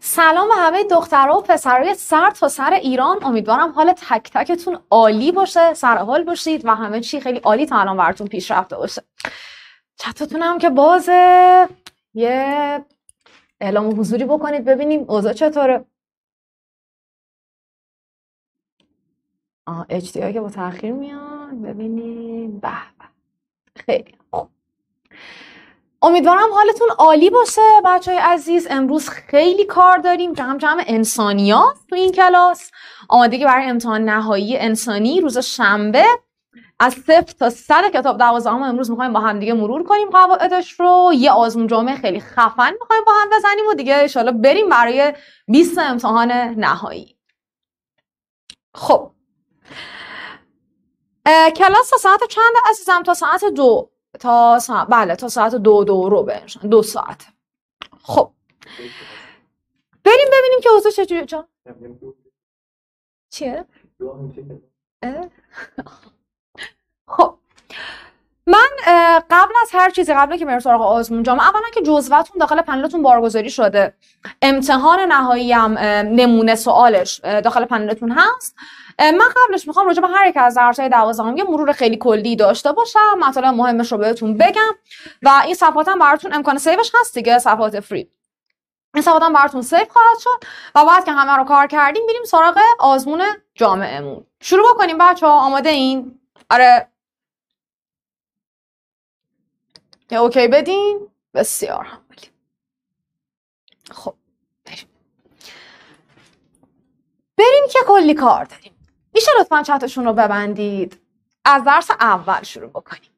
سلام به همه دخترها و پسرای سر تا سر ایران. امیدوارم حال تک تکتون عالی باشه سر حال باشید و همه چی خیلی عالی تا الان براتون پیش رفته باشه. چتتون که بازه. یه اعلام حضوری بکنید ببینیم اوضاع چطوره. آه که با تاخیر میاد ببینیم. به. خیلی خوب. امیدوارم حالتون عالی باشه. بچه های عزیز امروز خیلی کار داریم. جمع جمع انسانیات تو این کلاس. آمادگی برای امتحان نهایی انسانی روز شنبه. از صفر تا صد کتاب دوازدهم امروز می‌خوایم با هم دیگه مرور کنیم قواعدش رو. یه آزمون جامعه خیلی خفن می‌خوایم با هم بزنیم و دیگه انشالله بریم برای 20 امتحان نهایی. خب. کلاس تا ساعت چند عزیزم؟ تا ساعت دو. تا ساعت بله تا ساعت دو دو رو دو ساعت. خب. بریم ببینیم که اوضاع چجوری جان. چیه؟ خب. من قبل از هر چیزی قبل که بریم سراغ آزمون جامعه اولا که جزوتون داخل پنلتون بارگذاری شده. امتحان نهایی هم نمونه سوالش داخل پنلتون هست. من قبلش می‌خوام راجع به هر یک از درس‌های دوازدهم یه مرور خیلی کلی داشته باشم. مطالب مهمش رو بهتون بگم. و این صفحات هم براتون امکان save ش هست دیگه صفحات free این صفحات هم براتون save خواهد شد. و بعد که همه رو کار کردیم بریم سراغ آزمون جامعهمون. شروع بکنیم بچه ها آماده این آره. یه OK بدین؟ بسیار هم خب بریم. بریم که کلی کار داریم. میشه لطفا چتشون رو ببندید؟ از درس اول شروع بکنیم.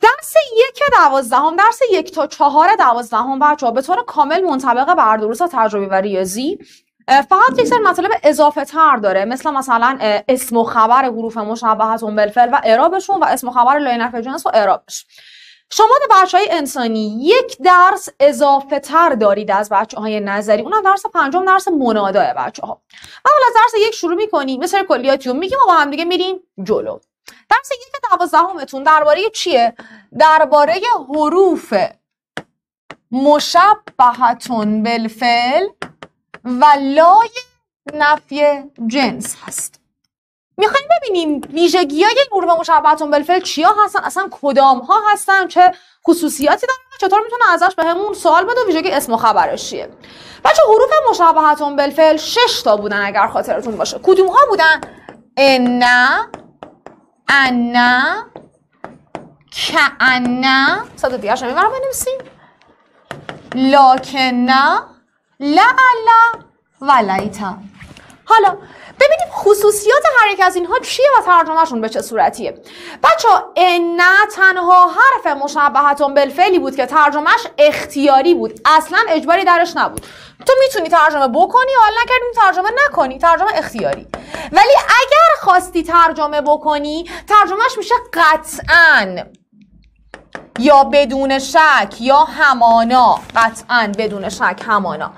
درس یک دوازدهم درس یک تا چهار دوازدهم بچه به طور کامل منطبق بر دروس تجربی و ریاضی. فقط یک سری مطالب اضافه تر داره مثل مثلا اسم و خبر حروف مشابهتون بالفعل و اعرابشون و اسم و خبر لای جنس و اعرابش. شما بچه های انسانی یک درس اضافه تر دارید از بچه های نظری. اونم درس پنجم درس مناداه بچه ها اول از درس یک شروع می‌کنیم. مثل کلیاتیون میگیم و با هم دیگه میریم جلو. درس یک دوازدهمتون درباره چیه؟ درباره حروف مشبهتون بالفعل و لای نفی جنس هست. می‌خوایم ببینیم ویژگی های حروف مشبهتون بالفعل چیا هستن؟ اصلا کدام ها هستن؟ چه خصوصیاتی دارن؟ چطور می‌تونه ازش بهمون به سوال بده ویژگی اسم و خبرش چیه؟ بچه حروف مشبهتون بالفعل شش تا بودن اگر خاطرتون باشه. کدوم ها بودن؟ ان ان کأن صدا دیگه شما می‌برم بنویسیم. لکن لعل و لیتا. حالا ببینیم خصوصیات هر یک از اینها چیه و ترجمهشون به چه صورتیه. بچه ان تنها حرف مشبهتون بالفعلی بود که ترجمهش اختیاری بود. اصلا اجباری درش نبود. تو می‌تونی ترجمه بکنی حالا نکردی ترجمه نکنی. ترجمه اختیاری. ولی اگر خواستی ترجمه بکنی ترجمهش میشه قطعا. یا بدون شک یا همانا. قطعا بدون شک همانا.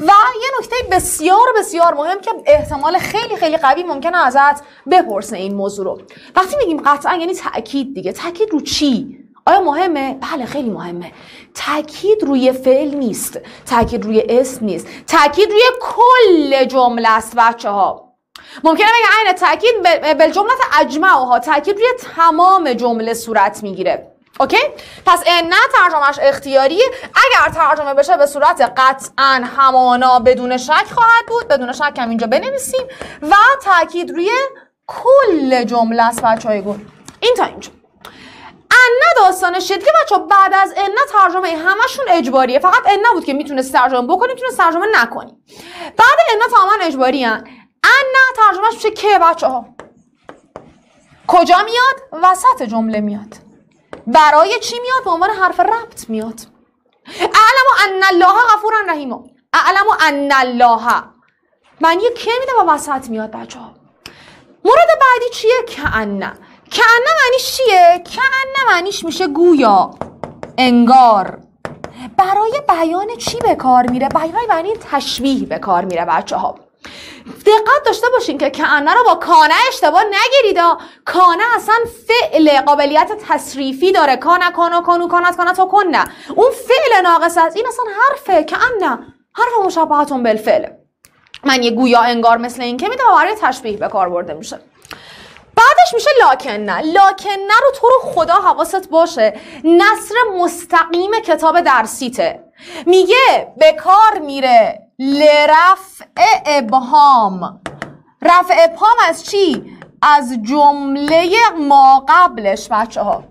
و یه نکته بسیار بسیار مهم که احتمال خیلی خیلی قوی ممکنه ازت بپرسه این موضوع رو. وقتی میگیم قطعا یعنی تاکید دیگه. تاکید رو چی؟ آیا مهمه؟ بله خیلی مهمه. تاکید روی فعل نیست. تاکید روی اسم نیست. تاکید روی کل جمله است بچه ها ممکنه بگه عین تاکید به جملت اجمعها. تاکید روی تمام جمله صورت می‌گیره. اوکی؟ پس نه ترجمهش اختیاریه اگر ترجمه بشه به صورت قطعا همانا بدون شک خواهد بود بدون شک هم اینجا بنویسیم و تاکید روی کل جمله است بچه های گل. این تا اینجا. ان داستان شد که بچه بعد از ان ترجمه همشون اجباریه. فقط ان بود که می‌تونست ترجمه بکنیم می‌تونست ترجمه نکنیم بعد ان تماما اجباری. ان ترجمهش میشه که بچه ها کجا میاد؟ وسط جمله میاد. برای چی میاد؟ به عنوان حرف ربط میاد. اعلم ان الله غفور رحیم. اعلم ان الله. معنی که میده و وسط میاد بچه ها؟ مورد بعدی چیه؟ کأن. کأن معنیش چیه؟ کأن معنیش میشه گویا. انگار. برای بیان چی به کار میره؟ برای معنی تشبیه به کار میره بچه ها. دقت داشته باشین که کانه رو با کانه اشتباه نگیرید. کانه اصلا فعل قابلیت تصریفی داره. کانه کانا کانو کانت کانت و کنه. اون فعل ناقص است این اصلا حرفه کانه حرف مشابهتون بالفعل. من یه گویا انگار مثل این که میده برای تشبیه به کار برده میشه. بعدش میشه لاکنه. لاکنه رو تو رو خدا حواست باشه. نصر مستقیم کتاب درسیته میگه به کار میره. لرفع ابهام. رفع ابهام از چی؟ از جمله ما قبلش بچه ها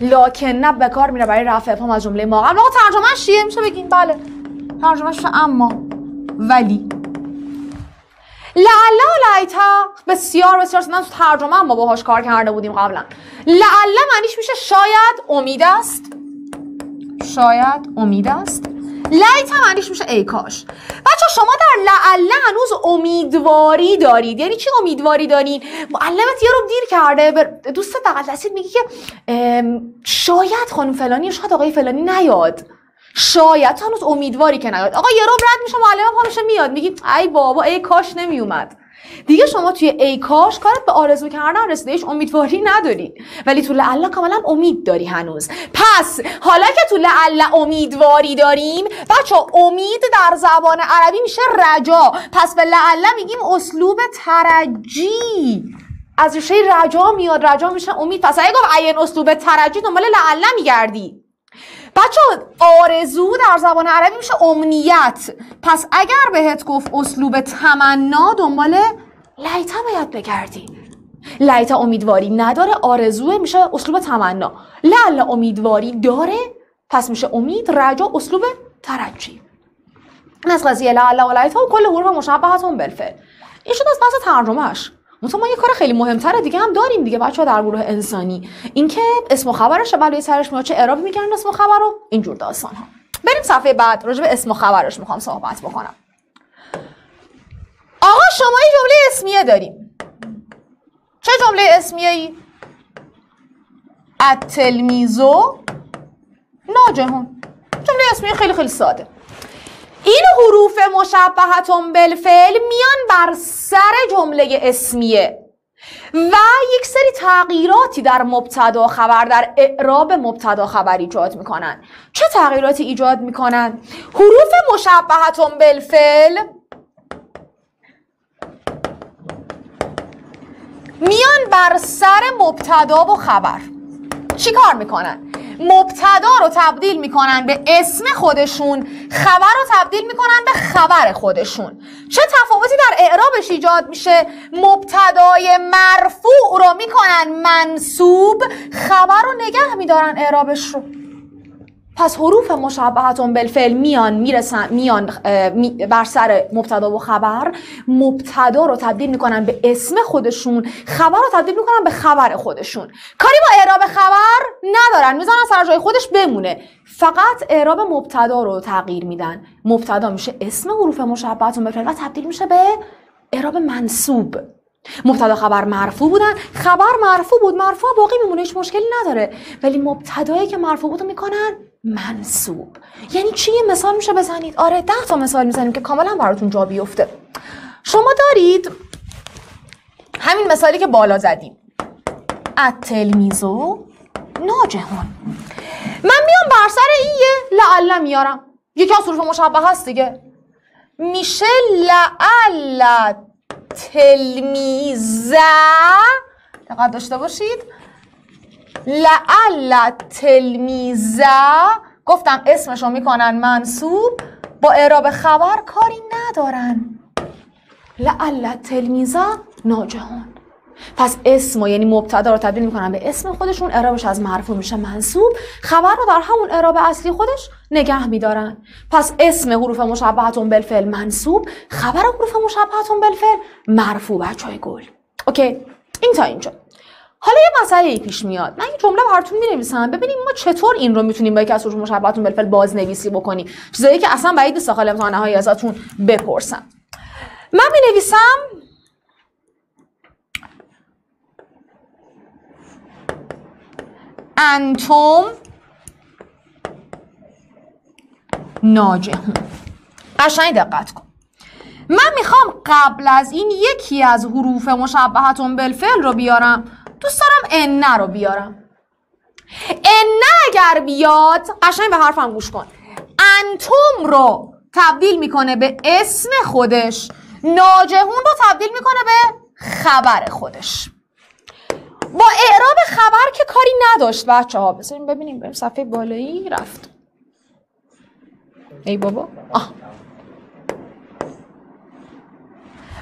لاکنه به کار میره برای رفع ابهام از جمله ما قبل. آقا ترجمه چیه؟ میشه بگین. بله. ترجمه اما. ولی. لعله و لیتا بسیار بسیار سندن تو ترجمه ما باهاش کار کرده بودیم قبلا. لعله معنیش میشه شاید امید است. شاید امید است. لیتا معنیش میشه. ای کاش. بچه شما در لعله هنوز امیدواری دارید؟ یعنی چی امیدواری دارید معلمت یه رو دیر کرده. دوست بغل دستید میگه که شاید خانم فلانی شاید آقای فلانی نیاد. شاید هنوز امیدواری که نیاد. آقا یه رو رد میشه معلم پا میاد. میگی ای بابا ای کاش نمیومد. دیگه شما توی ای کاش کارت به آرزو کردن رسیدهش امیدواری نداری. ولی تو لعله کاملا امید داری هنوز. پس حالا که تو لعله امیدواری داریم بچه امید در زبان عربی میشه رجا. پس به لعله میگیم اسلوب ترجی. از ریشه رجا میاد رجا میشه امید. پس اگه گفت این اسلوب ترجی دنبال لعله میگردی. بچه آرزو در زبان عربی میشه امنیت. پس اگر بهت گفت اسلوب تمنا دنبال لیتا باید بگردی. لیتا امیدواری نداره آرزوه میشه اسلوب تمنا. لعل امیدواری داره پس میشه امید رجا اسلوب ترجی. از قضیه لعل و لیتا و کل حروف مشابهتون بالفعل. این شد از بحث ترجمهش ما یه کار خیلی مهمتر دیگه هم داریم دیگه بچه ها در گروه انسانی. اینکه اسم و خبرش بلوی سرش میاد چه اعرابی میگن اسم و خبر رو اینجور داستان ها بریم صفحه بعد راجع به اسم و خبرش می‌خوام صحبت بکنم. آقا شما یه جمله اسمیه داریم. چه جمله اسمیه ای؟ التلمیزو ناجهون. جمله اسمیه خیلی خیلی ساده. این حروف مشبهتون بالفعل میان بر سر جمله اسمیه و یک سری تغییراتی در مبتدا خبر در اعراب مبتدا خبر ایجاد می‌کنن. چه تغییراتی ایجاد می‌کنن؟ حروف مشبهتون بالفعل میان بر سر مبتدا و خبر. چی کار می‌کنن؟ مبتدا رو تبدیل می‌کنن به اسم خودشون خبر رو تبدیل می‌کنن به خبر خودشون. چه تفاوتی در اعرابش ایجاد میشه؟ مبتدای مرفوع رو می‌کنن منصوب خبر رو نگه میدارن اعرابش رو. پس حروف مشابهتون بالفعل میان می‌رسن میان بر سر مبتدا و خبر. مبتدا رو تبدیل می‌کنن به اسم خودشون خبر رو تبدیل می‌کنن به خبر خودشون. کاری با اعراب خبر ندارن. می‌زنن سر جای خودش بمونه. فقط اعراب مبتدا رو تغییر میدن. مبتدا میشه اسم حروف مشابهتون بالفعل و تبدیل میشه به اعراب منصوب. مبتدا خبر مرفوع بودن. خبر مرفوع بود. مرفوع باقی میمونه. هیچ مشکلی نداره. ولی مبتدایی که مرفوع بود می‌کنن منصوب. یعنی چی مثال میشه بزنید؟ آره ده تا مثال می‌زنیم که کاملا براتون جا بیفته. شما دارید همین مثالی که بالا زدیم. التلمیزو ناجهون من میام بر سر این یه لعله میارم. یکی از حروف مشبه هست دیگه. میشه لعل تلمیزه. دقت داشته باشید. لعل تلمیزه گفتم اسمشو می‌کنن منصوب با اعراب خبر کاری ندارن. لعل تلمیزه ناجهان. پس اسم یعنی مبتدا رو تبدیل می‌کنن به اسم خودشون اعرابش از مرفوع میشه منصوب. خبر رو در همون اعراب اصلی خودش نگه میدارن. پس اسم حروف مشبهتون بالفعل منصوب خبر حروف مشبهتون بالفعل مرفوع بچهای گل اوکی؟ این تا اینجا. حالا یه مسئله ای پیش میاد. من این جمله براتون می نویسم ببینیم ما چطور این رو می‌تونیم با یکی از حروف مشابهتون بالفعل بازنویسی بکنیم. چیزایی که اصلا بعید نیست داخل امتحانه های ازتون بپرسم. من می نویسم انتم ناجهون. قشنگ دقت کن. من می‌خوام قبل از این یکی از حروف مشبهتون بالفعل رو بیارم. دوست دارم انه رو بیارم. انه اگر بیاد قشنگ به حرفم گوش کن. انتوم رو تبدیل می‌کنه به اسم خودش. ناجهون رو تبدیل می‌کنه به خبر خودش. با اعراب خبر که کاری نداشت بچه ها بسیم ببینیم بریم صفحه بالایی. رفت. ای بابا. آه.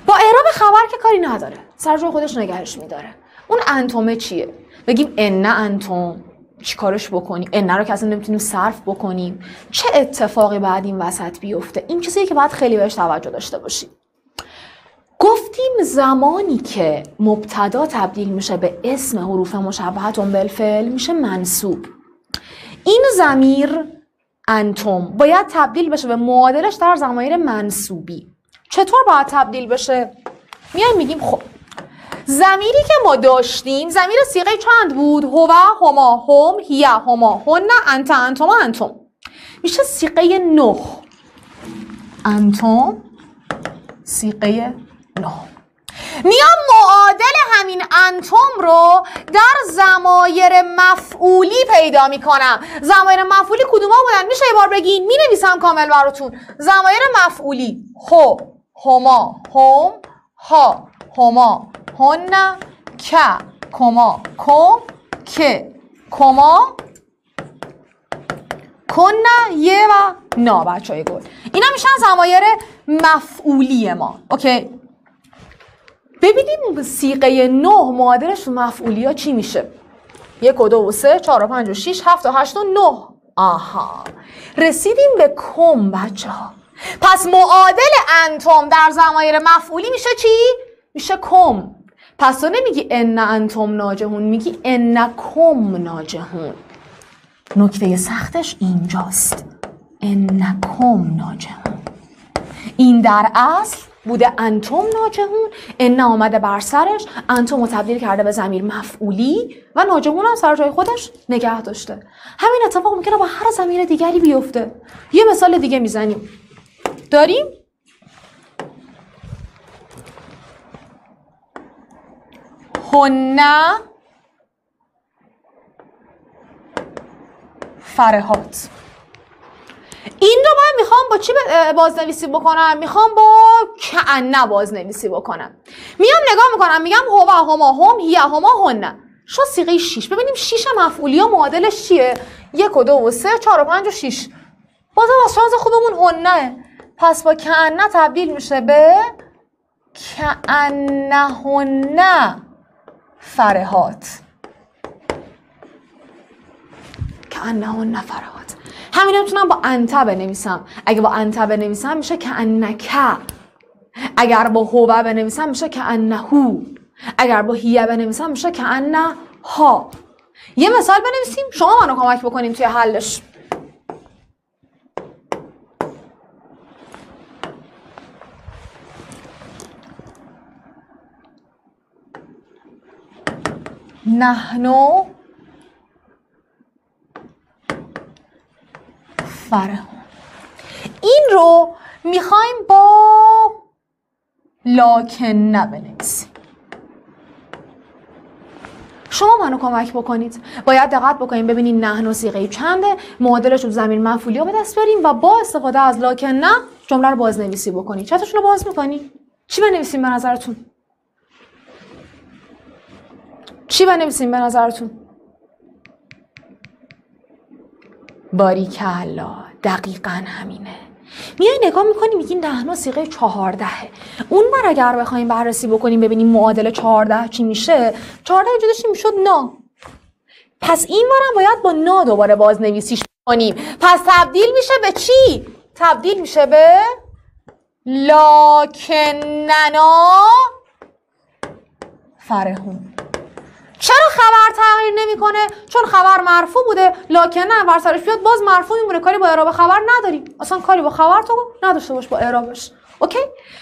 با اعراب خبر که کاری نداره. سر خودش نگرش میداره. اون انتومه چیه؟ بگیم ان انتوم. چیکارش بکنیم ان رو که اصلا نمی‌تونیم صرف بکنیم. چه اتفاقی بعد این وسط بیفته؟ این چیزی که باید خیلی بهش توجه داشته باشیم. گفتیم زمانی که مبتدا تبدیل میشه به اسم حروف مشبهت بالفعل میشه منصوب. این زمیر انتم باید تبدیل بشه به معادلش در زمایر منصوبی. چطور باید تبدیل بشه؟ میایم میگیم خب زمیری که ما داشتیم زمیر سیغه چند بود؟ هو هما هم هیا هما هن انت انتم انتم. میشه سیغه نه. انتم سیغه نه. میام معادل همین انتم رو در زمایر مفعولی پیدا می‌کنم. زمایر مفعولی کدوم بودن؟ میشه یه بار بگین. می نویسم کامل براتون. زمایر مفعولی. هو هما هم ها هما. هن ک کما کم که کما کن یه و نا بچه های گل. اینا میشن زمایر مفعولی ما اوکی؟ ببینیم سیقه نه معادلش مفعولی ها چی میشه. یک و دو و سه چهار و پنج و شیش هفت و هشت و نه. آها. رسیدیم به کم بچه ها پس معادل انتم در زمایر مفعولی میشه چی؟ میشه کم. پس تو نمیگی ان انتم ناجهون میگی ان کم ناجهون. نکته سختش اینجاست. ان کم ناجهون. این در اصل بوده انتم ناجهون. ان آمده بر سرش انتم تبدیل کرده به زمیر مفعولی و ناجهون هم سر جای خودش نگه داشته. همین اتفاق ممکنه با هر زمیر دیگری بیفته. یه مثال دیگه می‌زنیم. داریم؟ هنه فرهات این رو من می‌خوام با چی بازنویسی بکنم؟ می‌خوام با کعنه بازنویسی بکنم. میام نگاه می‌کنم میگم هو هما هم هیا هما هنه شو سیغه 6 ببینیم 6 مفعولی ها معادلش چیه؟ یک و دو و سه چهار و پنج و شیش. بازم از شانس خوبمون هنه پس با کعنه تبدیل میشه به هنه فرهات هنه فرهات همین می‌تونم با انته بنویسم. اگه با انته بنویسم میشه که انکه اگر با هو بنویسم میشه که انهو اگر با هیه بنویسم میشه که انه ها یه مثال بنویسیم شما منو کمک بکنیم توی حلش. نحنو این رو می‌خوایم با لاکن بنویسیم شما منو کمک بکنید. باید دقت بکنیم ببینید نحن و سیغه چنده معادلش رو زمین مفعولی رو به دست بیاریم و با استفاده از لاکن نه جمله رو بازنویسی بکنید. چطورشون رو باز می‌کنی؟ چی بنویسیم به نظرتون؟ چی بنویسیم به نظرتون؟ باریکلا دقیقا همینه. میای نگاه می‌کنی میگین دهنا سیغه چهاردهه اون بر اگر بخوایم بررسی بکنیم ببینیم معادل چهارده چی میشه چهارده وجودش می‌شد نا. پس این برم باید با نا دوباره بازنویسیش کنیم پس تبدیل میشه به چی؟ تبدیل میشه به لاکننا فرهون. خبر تغییر نمی‌کنه چون خبر مرفوع بوده لکن نه بر سرش بیاد باز مرفوع میمونه کاری با اعراب خبر نداریم. اصلا کاری با خبر تو نداشته باش با اعرابش. اوکی؟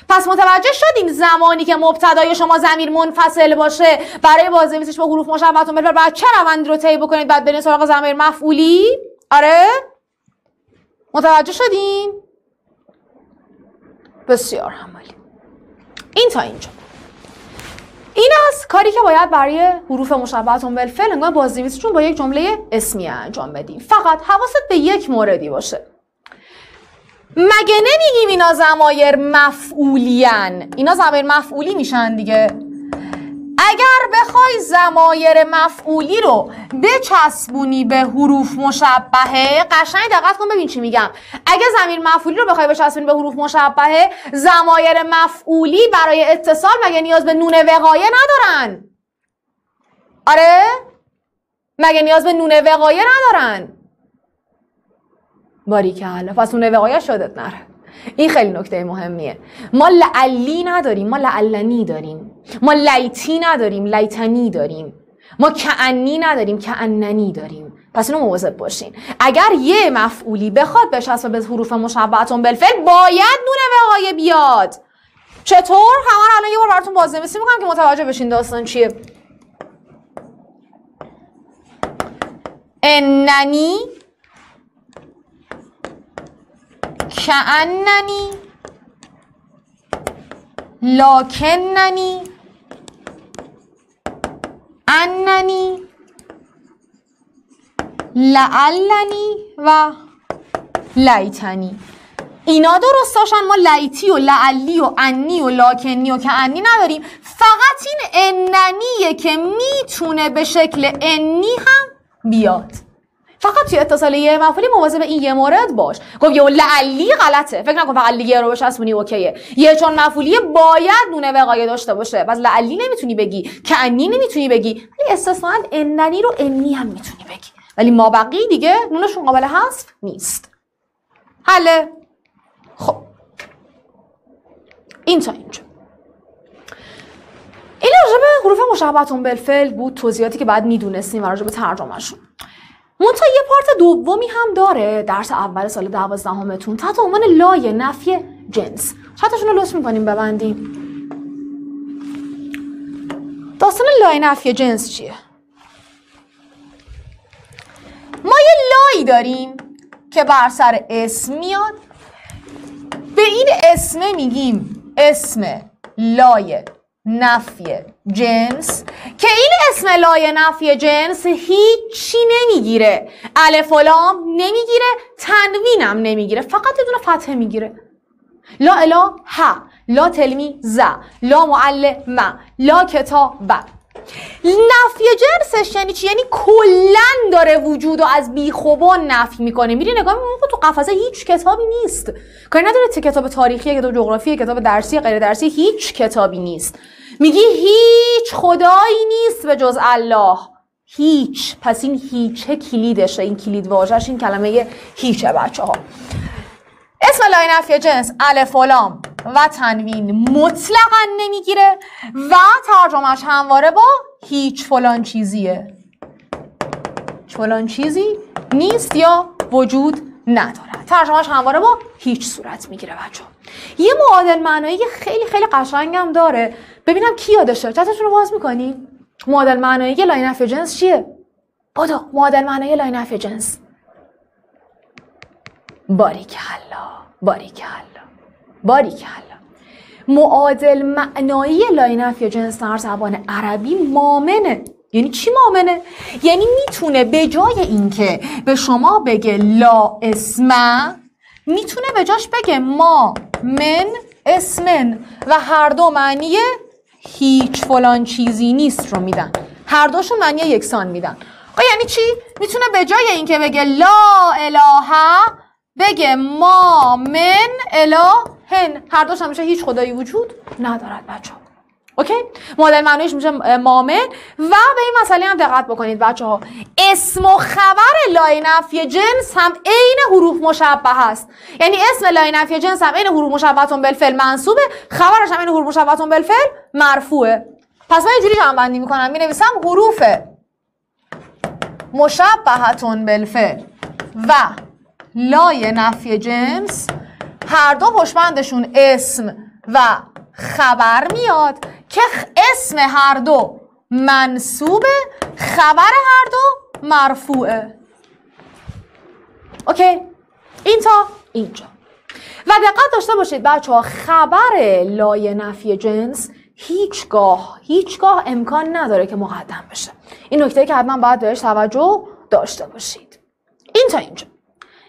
پس متوجه شدیم زمانی که مبتدای شما زمیر منفصل باشه. برای بازنویسش با حروف مشبهتون بلبر بعد چه روندی رو طی بکنید؟ بعد برین سراغ زمیر مفعولی. آره؟ متوجه شدیم؟ بسیار همالی این تا اینجا. این از کاری که باید برای حروف مشبهتون بالفعل هنگام بازنویسیشون با یک جمله اسمی انجام بدیم فقط حواست به یک موردی باشه. مگه نمیگیم اینا زمایر مفعولین؟ اینا زمایر مفعولی میشن دیگه. اگر بخوای زمایر مفعولی رو بچسبونی به حروف مشبهه قشنگ دقت کن ببین چی میگم. اگه زمیر مفعولی رو بخوای بچسبونی به حروف مشبهه زمایر مفعولی برای اتصال مگه نیاز به نون وقایه ندارن؟ آره؟ مگه نیاز به نون وقایه ندارن؟ باریکلا پس نون وقایه شدت نره. این خیلی نکته مهمیه. ما لعلی نداریم ما لعلنی داریم. ما لیتی نداریم لیتنی داریم. ما کعنی نداریم کعننی داریم. پس اینو مواظب باشین. اگر یه مفعولی بخواد بچسبه به حروف مشبهتون بالفعل باید نون وقایه بیاد. چطور؟ همه الان یه بار براتون بازنویسی می‌کنم که متوجه بشین داستان چیه. اننی کعننی لاکننی اننی. لعلنی و لیتنی. اینا درست ما لیتی و لعلی و انی و لاکنی و که انی نداریم. فقط این اننیه که می‌تونه به شکل انی هم بیاد. فقط توی اتصال یه مفعولی مواظب این یه مورد باش. گفت یه لعلی غلطه. فکر نکن فقط لیه رو بچسبونی اوکیه. یه چون مفعولی باید نونه وقایه داشته باشه. پس لعلی نمی‌تونی بگی. که انی نمی‌تونی بگی. ولی استثنا اننی رو انی هم می‌تونی بگی. ولی ما بقی دیگه نونشون قابل حذف نیست. حله. خب. این تا اینجا. این راجع حروف مشابهتون بالفعل بود. توضیحاتی که بعد می‌دونستیم و راجع ترجمهشون. منتها یه پارت دومی هم داره درس اول سال دوازدهمتون. تحت عنوان لای نفی جنس. چطورشون رو لطف می‌کنیم ببندیم. داستان لای نفی جنس چیه؟ ما یه لایی داریم که بر سر اسم میاد. به این اسم میگیم اسم لای نفی جنس. که این اسم لای نفی جنس هیچی نمی‌گیره. الف لام نمی‌گیره تنوینم نمی‌گیره فقط یه دونه فتحه می‌گیره. لا الا ها لا تلمی ز لا معلم لا کتاب. نفی جنسش یعنی چی؟ یعنی کلا داره وجود و از بیخوبان نفی می‌کنه. میری نگاه می‌کنی تو قفسه هیچ کتابی نیست. کاری نداره کتاب تاریخی کتاب جغرافی کتاب درسی غیر درسی هیچ کتابی نیست. میگی هیچ خدایی نیست به جز الله. هیچ. پس این هیچه کلیدشه؟ این کلید واژش این کلمه هیچه بچه ها اسم لاین نفی جنس الف و تنوین مطلقا نمی‌گیره و ترجمهش همواره با هیچ فلان چیزیه. فلان چیزی نیست یا وجود نداره ترجمهش همواره با هیچ صورت می‌گیره بچه یه معادل معنایی خیلی خیلی قشنگم داره. ببینم کی یادشه چتتون رو باز می‌کنی؟ معادل معنایی لای نفی جنس چیه؟ بادو معادل معنایی لای نفی جنس باریکلا باریکلا. باریکلا معادل معنایی لای نفی جنس در زبان عربی ما منه یعنی چی مامنه؟ یعنی می‌تونه به جای اینکه به شما بگه لا اسمه می‌تونه به جاش بگه ما من اسمن و هر دو معنی هیچ فلان چیزی نیست رو میدن هر دوشون معنی یکسان میدن یعنی چی؟ می‌تونه به جای اینکه بگه لا اله بگه ما من الهن. هر دوش همیشه هیچ خدایی وجود ندارد بچه ها. اوکی؟ مدل معنیش میشه مامن و به این مسئله هم دقت بکنید بچه ها. اسم و خبر لای نفی جنس هم عین حروف مشبه هست یعنی اسم لای نفی جنس هم عین حروف مشبهتون بالفعل منصوبه خبرش هم عین حروف مشبهتون بالفعل مرفوعه. پس من اینجوری جمع بندی می‌کنم می نویسم حروف مشبهتون بالفعل. و لای نفی جنس هر دو پشمندشون اسم و خبر میاد که اسم هر دو منصوبه خبر هر دو مرفوعه. اوکی؟ این تا اینجا. و دقت داشته باشید بچه ها خبر لایه نفی جنس هیچگاه هیچگاه امکان نداره که مقدم بشه. این نکته که حتما باید بهش توجه داشته باشید. این تا اینجا.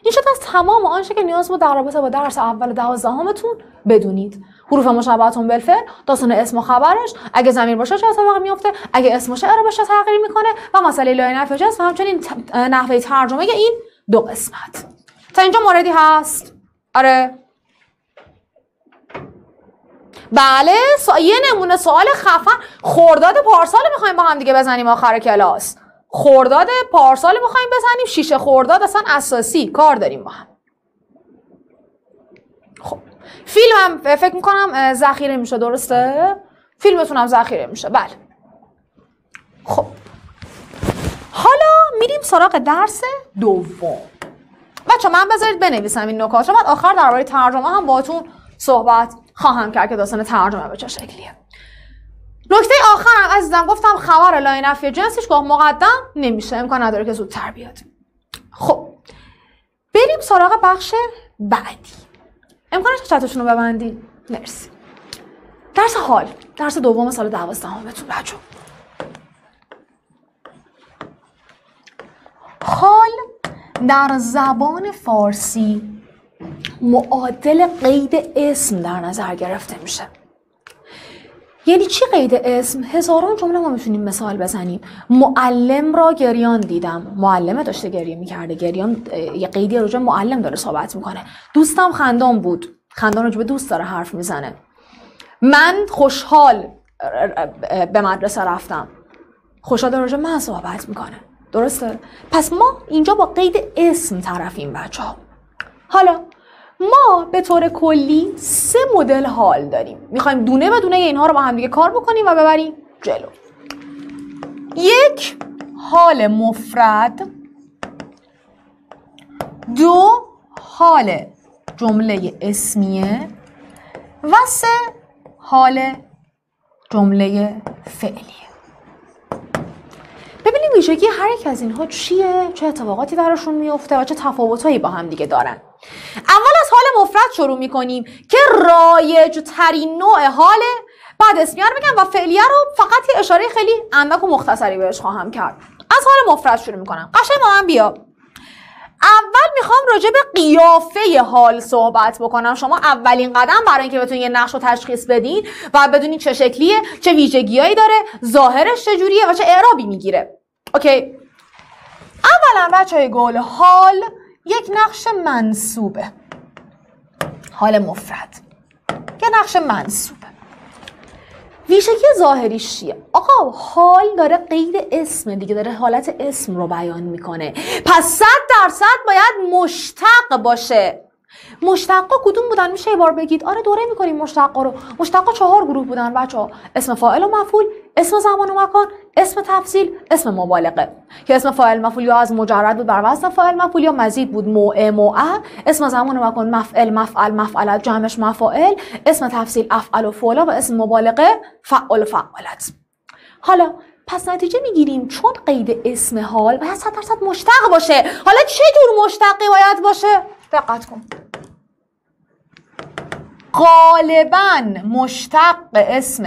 این شد از تمام آنچه که نیاز بود در رابطه با درس اول دوازدهمتون بدونید. حروف مشابهتون بالفعل داستان اسم و خبرش اگه زمین باشه چه اتفاقی میفته اگه اسم و شعر باشه تغییر می‌کنه و مسئله لایه نفی جنس و همچنین نحوه ترجمه این دو قسمت. تا اینجا موردی هست؟ آره. بله. یه نمونه سوال خفن خورداد پارسال می‌خوایم با هم دیگه بزنیم آخر کلاس. خورداد پارسال می‌خوایم بزنیم شیشه خورداد اصلا اساسی کار داریم با هم خب فیلم هم فکر می‌کنم ذخیره میشه درسته؟ فیلمتون هم ذخیره میشه بله. خب حالا میریم سراغ درس دوم. بچه من بذارید بنویسم این نکات رو بعد آخر درباره ترجمه هم باتون صحبت خواهم کرد که داستان ترجمه به چه شکلیه. نکته آخرم عزیزم گفتم خبر لاین نفی جنسش گاه مقدم نمیشه امکان نداره که زودتر بیاد. خب بریم سراغ بخش بعدی. امکانش چتشون رو ببندی مرسی. درس حال درس دوم سال دوازدهمتون بچه. حال در زبان فارسی معادل قید اسم در نظر گرفته میشه. یعنی چی قید اسم؟ هزاران جمله ما می‌تونیم مثال بزنیم. معلم را گریان دیدم. معلمه داشته گریه می‌کرده. گریان یه قیدی راجع معلم داره صحبت می‌کنه. دوستم خندان بود. خندان راجع به دوست داره حرف می‌زنه. من خوشحال به مدرسه رفتم. خوشحال راجع من صحبت می‌کنه. درسته؟ پس ما اینجا با قید اسم طرفیم بچه ها حالا ما به طور کلی سه مدل حال داریم. می‌خوایم دونه و دونه اینها رو با هم دیگه کار بکنیم و ببریم جلو. یک حال مفرد. دو حال جمله اسمیه. و سه حال جمله فعلیه. ببینیم ویژگی هر یک از اینها چیه چه اتفاقاتی درشون میفته و چه تفاوتهایی با هم دیگه دارن. اول از حال مفرد شروع می‌کنیم که رایج ترین نوع حاله بعد اسمیه رو بگم و فعلیه رو فقط یه اشاره خیلی اندک و مختصری بهش خواهم کرد. از حال مفرد شروع می‌کنم. قشنگ با من بیا. اول می‌خوام راجع به قیافه حال صحبت بکنم. شما اولین قدم برای اینکه بتونید یه نقش رو تشخیص بدین و بدونید چه شکلیه چه ویژگیهایی داره ظاهرش چجوریه و چه اعرابی می‌گیره. اوکی. اولا بچه های گل حال یک نقش منصوبه. حال مفرد. یه نقش منصوبه ویژگی ظاهریش چیه؟ آقا حال داره قید اسم دیگه داره حالت اسم رو بیان می‌کنه. پس صد درصد باید مشتق باشه. مشتقا کدوم بودن؟ میشه یه بار بگید. آره دوره می‌کنیم مشتقا رو. مشتقا چهار گروه بودن بچه ها اسم فاعل و مفعول اسم زمان و مکان اسم تفصیل اسم مبالغه. که اسم فاعل مفعول یا از مجرد بود بر وزن فاعل مفعول یا مزید بود موع موع اسم زمان و مکان مفعل مفعل مفعلت جمعش مفاعل. اسم تفصیل افعل و فعلا و اسم مبالغه فعل و فعالت. حالا پس نتیجه می‌گیریم چون قید اسم حال باید صد درصد مشتق باشه. حالا چه جور مشتقی باید باشه؟ دقت کن. غالبا مشتق اسم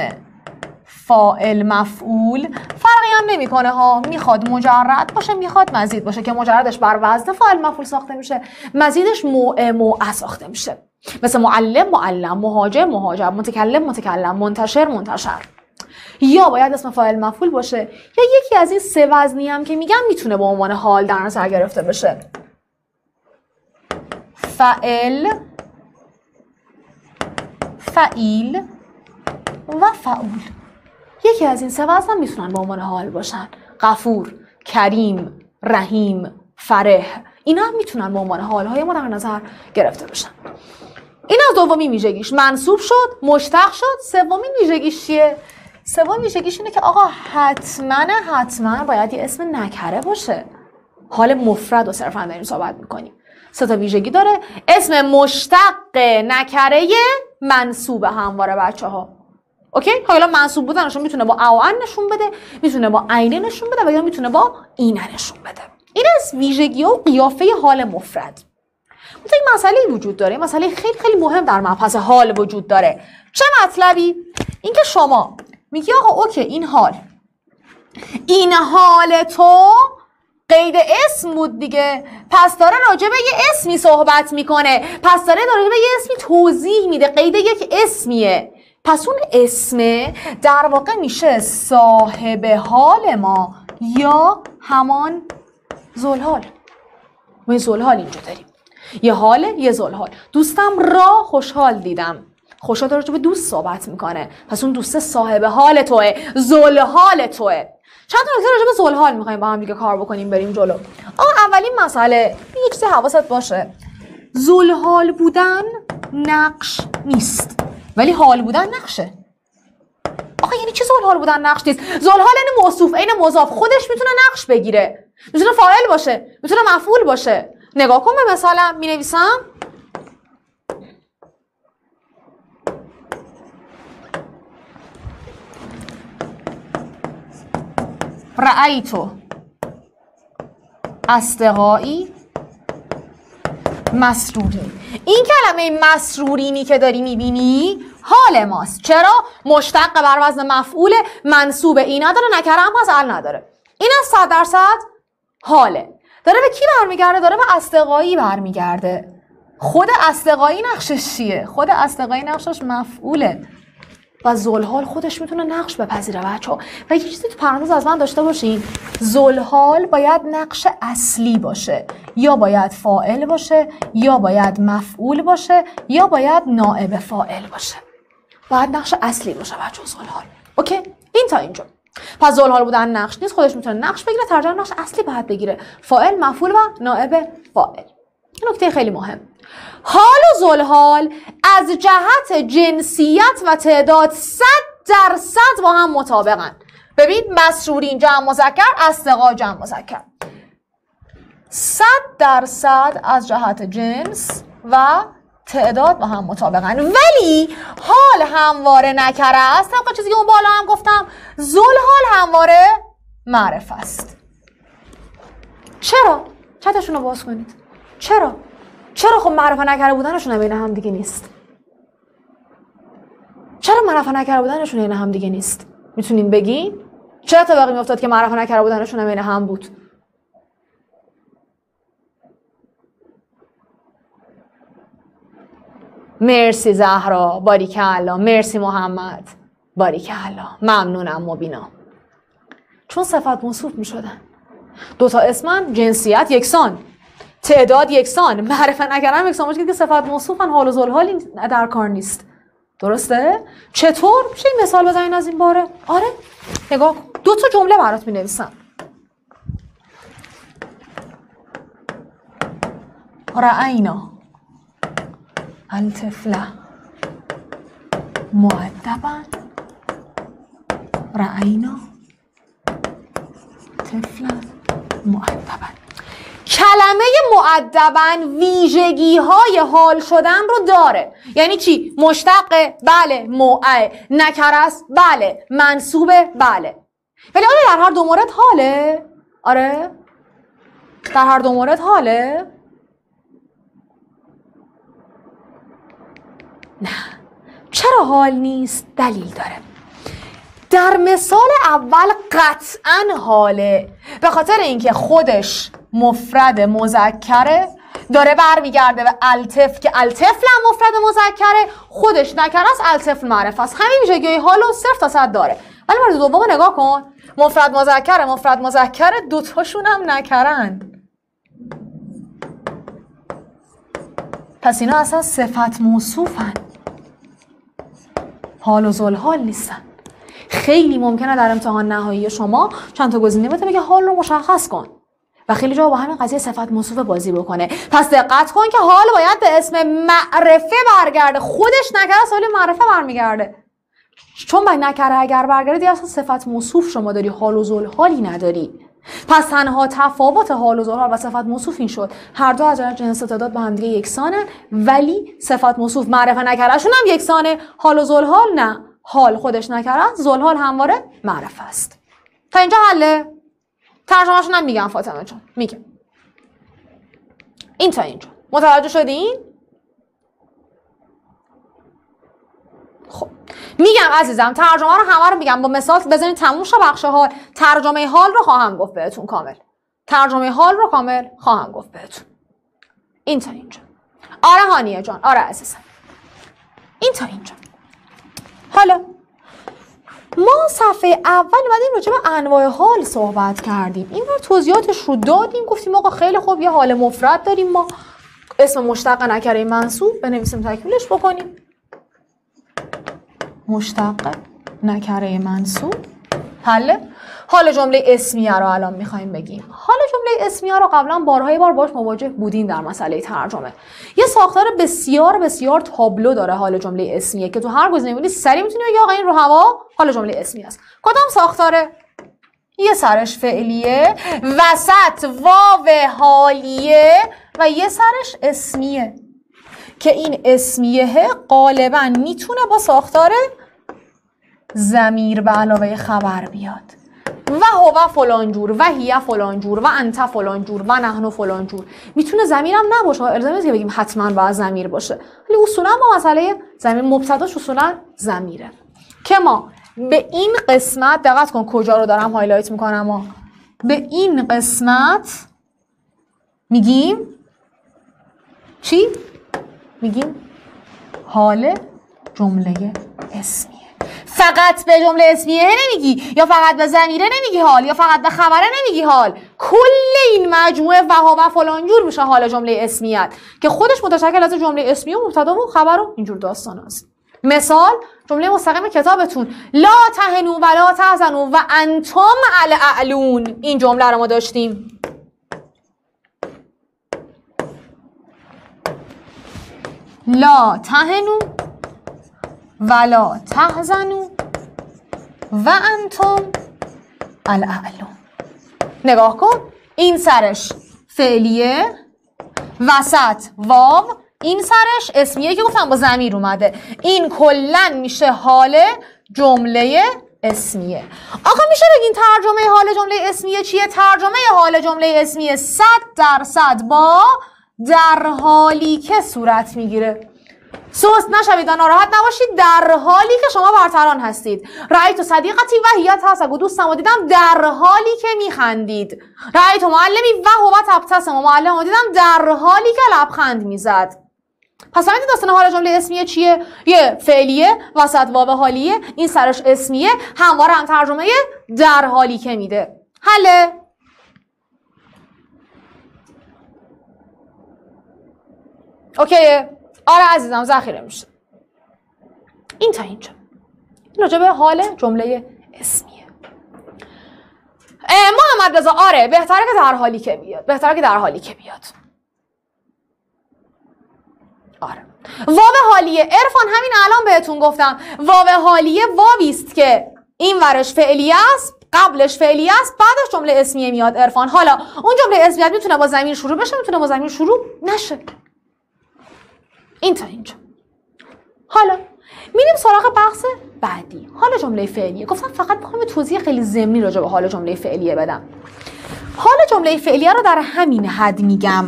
فائل مفعول فرقی هم نمی‌کنه ها. می‌خواد مجرد باشه می‌خواد مزید باشه که مجردش بر وزن فاعل مفعول ساخته میشه. مزیدش موع موع ساخته میشه. مثل معلم معلم مهاجر مهاجر متکلم متکلم منتشر منتشر. یا باید اسم فاعل مفعول باشه یا یکی از این سه وزنی هم که میگم می‌تونه به عنوان حال در نظر گرفته بشه. فعل فعیل و فعول. یکی از این سه وزن می‌تونن به عنوان حال باشن. غفور کریم رحیم فرح اینا هم می‌تونن به عنوان حالهای ما در نظر گرفته بشن این از دومی ویژگیش. منصوب شد مشتق شد. سومین ویژگیش چیه؟ سوم اینه که آقا حتما حتما باید یه اسم نکره باشه. حال مفرد و صرفا داریم صحبت می‌کنیم. سه تا ویژگی داره. اسم مشتق نکره منصوب همواره بچه ها اوکی؟ حالا منصوب بودنشون می‌تونه با اوان نشون بده می‌تونه با عینه نشون بده و یا می‌تونه با اینه نشون بده. این از ویژگی و قیافه حال مفرد. مثلا این مسئله وجود داره. مسئله خیلی خیلی مهم در مبحث حال وجود داره. چه مطلبی؟ اینکه شما میگی آقا اوکی این حال. این حال تو قید اسم بود دیگه. پس داره راجع به یه اسمی صحبت می‌کنه. پس داره راجع به یه اسمی توضیح میده. قید یک اسمیه. پس اون اسمه در واقع میشه صاحب حال ما یا همان زلحال ما زلحال اینجا داریم. یه حاله یه زلحال دوستم را خوشحال دیدم. خوشحال داره به دوست صحبت می‌کنه. پس اون دوست صاحب حال توه. زلحال توه. چند تا نکته راجع به زلحال می‌خوایم با هم دیگه کار بکنیم بریم جلو. آقا اولین مسئله. یه چیزی حواست باشه. زلحال بودن نقش نیست. ولی حال بودن نقشه. آقا یعنی چی زلحال بودن نقش نیست؟ زلحال این موصوف این مضاف خودش می‌تونه نقش بگیره. می‌تونه فاعل باشه می‌تونه مفعول باشه. نگاه کن به مثالم می نویسم رأیتو. استقایی مسروری این کلمه مسرورینی که داری می‌بینی حال ماست. چرا؟ مشتق بر وزن مفعول منصوب این نداره نکره هم پس ال نداره. این از صد درصد حاله. داره به کی برمیگرده؟ داره به استقایی برمیگرده. خود استقایی نقشش چیه؟ خود استقایی نقشش مفعوله. و زلحال خودش می‌تونه نقش بپذیره بچه و یه چیزی تو پرانتز از من داشته باشین. زلحال باید نقش اصلی باشه. یا باید فائل باشه یا باید مفعول باشه یا باید نائب فائل باشه. باید نقش اصلی باشه بچه زلحال اوکی؟ این تا اینجا. پس زلحال بودن نقش نیست خودش می‌تونه نقش بگیره ترجمه نقش اصلی باید بگیره. فائل مفعول و نائب فائل نکته خیلی مهم. حال و زلحال از جهت جنسیت و تعداد صد درصد با هم مطابقن. ببین مسرورین جمع مذکر استقا جمع مذکر. صد درصد از جهت جنس و تعداد با هم مطابقن. ولی حال همواره نکره است. طبق چیزی که اون بالا هم گفتم زلحال همواره معرف است. چرا؟ چتشون رو باز کنید. چرا؟ چرا خب معرفه نکرده بودنشون بین هم دیگه نیست؟ چرا معرفه نکرده بودنشون بین هم دیگه نیست؟ می‌تونین بگین چه اتفاقی میافتاد که معرفه نکرده بودنشون بین هم بود؟ مرسی زهرا باریکلا. مرسی محمد. باریکلا. ممنونم مبینا. چون صفت موصوف می شدن دو تا اسمن جنسیت یکسان. تعداد یکسان. معرفه نکردن یکسان باشه که صفت موصوفن حال و زلحال در کار نیست. درسته؟ چطور؟ میشه مثال بزنین از این باره؟ آره. نگاه دو تا جمله برات می نویسم رأینا الطفله معدبا رأینا طفلا معدبا کلمه معدبا ویژگی های حال شدن رو داره. یعنی چی؟ مشتقه بله موعه نکرست بله. منصوبه بله. ولی آره در هر دو مورد حاله. آره. در هر دو مورد حاله. نه. چرا حال نیست؟ دلیل داره. در مثال اول قطعا حاله. به خاطر اینکه خودش مفرد مذکره. داره برمیگرده به التف که الطفل هم مفرد مذکره. خودش نکره است الطفل معرف است. همین ویژگی حالو صرف تا صد داره. ولی مورد دوم نگاه کن. مفرد مذکره مفرد مذکره دوتاشون هم نکرن. پس اینا اصلا صفت موصوفن. حال و زلحال نیستن. خیلی ممکنه در امتحان نهایی شما چند تا گزینه بده بگه حال رو مشخص کن. و خیلی جا با همین قضیه صفت موصوف بازی بکنه. پس دقت کن که حال باید به اسم معرفه برگرده. خودش نکره سال معرفه برمیگرده. چون باید نکره اگر برگرده دیگه اصلا صفت موصوف شما داری. حال و زل حالی نداری. پس تنها تفاوت حال و حال و صفت موصوف این شد. هر دو از جنس تعداد با هم دیگه یکسانن ولی صفت موصوف معرفه نکرهشون هم یکسانه. حال و حال نه. حال خودش نکره حال همواره معرفه است. تا اینجا حله؟ ترجمهشون هم میگم فاطمه جان. میگم این تا اینجا. متوجه شدین؟ خب. میگم عزیزم ترجمه رو همه رو میگم. با مثال بزنید تموم شه بخش حال. ترجمه حال رو خواهم گفت بهتون کامل. ترجمه حال رو کامل خواهم گفت بهتون. این تا اینجا. آره هانیه جان. آره عزیزم. این تا اینجا. حالا ما صفحه اول اومدیم راجع به انواع حال صحبت کردیم. این بار توضیحاتش رو دادیم گفتیم آقا خیلی خوب یه حال مفرد داریم ما. اسم مشتق نکره منصوب بنویسیم تکمیلش بکنیم. مشتق نکره منصوب حله حال جمله اسمیه رو الان می‌خوایم بگیم. حال جمله اسمیه رو قبلا بارهای بار باش مواجه بودیم در مسئله ترجمه. یه ساختار بسیار بسیار تابلو داره حال جمله اسمیه که تو هر گزینه می‌بینی سری می‌تونی بگی آقا این رو هوا حال جمله اسمیه است. کدام ساختاره؟ یه سرش فعلیه وسط واو حالیه و یه سرش اسمیه. که این اسمیه غالبا می‌تونه با ساختار ضمیر به علاوه خبر بیاد. و هو فلان جور و هی فلان جور و انت فلان جور و نحن فلان جور. می‌تونه ضمیرم نباشه. الزامی نیست که بگیم حتما باید ضمیر باشه. ولی اصولا ما مسئله ضمیر مبتداش اصولا ضمیره. که ما به این قسمت دقت کن کجا رو دارم highlight می‌کنم ما به این قسمت میگیم چی؟ میگیم حال جمله اسمی. فقط به جمله اسمیه نمیگی یا فقط به زمیره نمیگی حال یا فقط به خبره نمیگی حال. کل این مجموعه و و فلان جور میشه حال جمله اسمیت که خودش متشکل از جمله اسمیه و مبتدا و خبر و اینجور داستان است مثال جمله مستقیم کتابتون. لا تهنو و لا و انتم الاعلون این جمله رو ما داشتیم. لا تهنو ولا تحزنو و انتم الاعلون. نگاه کن این سرش فعلیه وسط واو این سرش اسمیه که گفتم با زمیر اومده. این کلا میشه حال جمله اسمیه. آقا میشه بگین ترجمه حال جمله اسمیه چیه؟ ترجمه حال جمله اسمیه صد درصد با در حالی که صورت می‌گیره. سوست نشوید و ناراحت نباشید. در حالی که شما برتران هستید. رأی تو صدیقتی و هیت هست. و دوستم دیدم در حالی که میخندید. رأی تو معلمی و هو تبتسم و معلم دیدم در حالی که لبخند می‌زد. پس همین داستان حال جمله اسمیه چیه؟ یه فعلیه وسط واو حالیه. این سرش اسمیه. همواره هم ترجمه در حالی که میده. حله. اوکیه. آره عزیزم ذخیره میشه. این تا اینجا. این راجع به حال جمله اسمیه. محمد رضا آره بهتره که در حالی که بیاد. بهتره که در حالی که بیاد. آره. واو حالیه. عرفان همین الان بهتون گفتم. واو حالیه واوی است که این ورش فعلی است قبلش فعلی است بعدش جمله اسمیه میاد عرفان. حالا اون جمله اسمیه می‌تونه با زمین شروع بشه می‌تونه با زمین شروع نشه. این تا اینجا. حالا میریم سراغ بحث بعدی. حال جمله فعلیه. گفتم فقط می‌خوام توضیح خیلی ضمنی راجع به حال جمله فعلیه بدم. حال جمله فعلیه رو در همین حد میگم.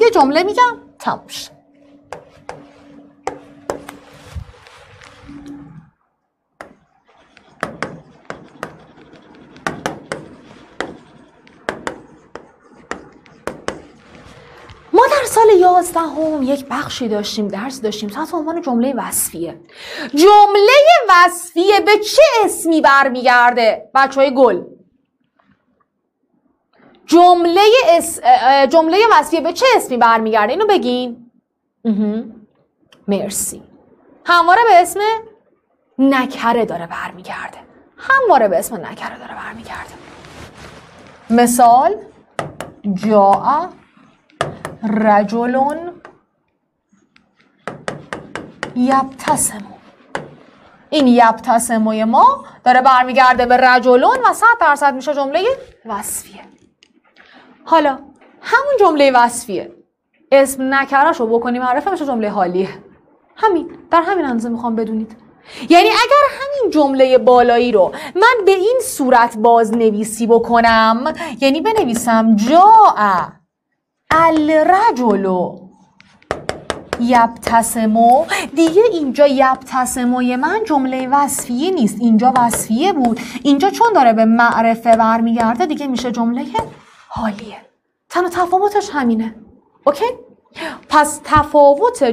یه جمله میگم تموش سال یازدهم یک بخشی داشتیم درس داشتیم. تحت عنوان جمله وصفیه. جمله وصفیه به چه اسمی برمیگرده؟ بچه های گل. جمله اس... جمله وصفیه به چه اسمی برمیگرده؟ اینو بگین. مرسی. همواره به اسم نکره داره برمیگرده. همواره به اسم نکره داره برمیگرده. مثال جاء رجلون یبتسمو این یبتسموی ما داره برمیگرده به رجلون و صد درصد میشه جمله وصفیه. حالا همون جمله وصفیه. اسم نکرش رو بکنیم معرفه میشه جمله حالیه. همین در همین اندازه می‌خوام بدونید. یعنی اگر همین جمله بالایی رو من به این صورت باز نویسی بکنم یعنی بنویسم جا الرجل یبتسمو. دیگه اینجا یبتسموی من جمله وصفیه نیست. اینجا وصفیه بود. اینجا چون داره به معرفه برمیگرده دیگه میشه جمله حالیه. تنها تفاوتش همینه. اوکی؟ پس تفاوت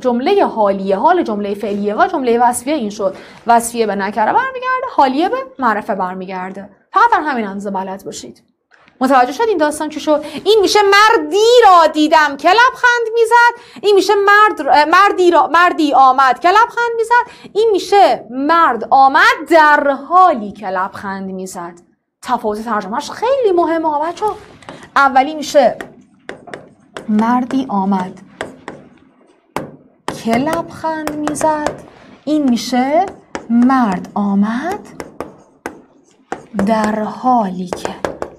جمله حالیه. حال جمله فعلیه و جمله وصفیه این شد. وصفیه به نکره برمیگرده حالیه به معرفه برمیگرده. فقط در همین اندازه بلد باشید. متوجه شد این داستان چی شد؟ این میشه مردی را دیدم که لبخند می‌زد. این میشه مرد مردی را مردی آمد که لبخند می‌زد. این میشه مرد آمد در حالی که لبخند می‌زد. تفاوت ترجمهش خیلی مهمه بچه اولی میشه مردی آمد که لبخند می‌زد. این میشه مرد آمد در حالی که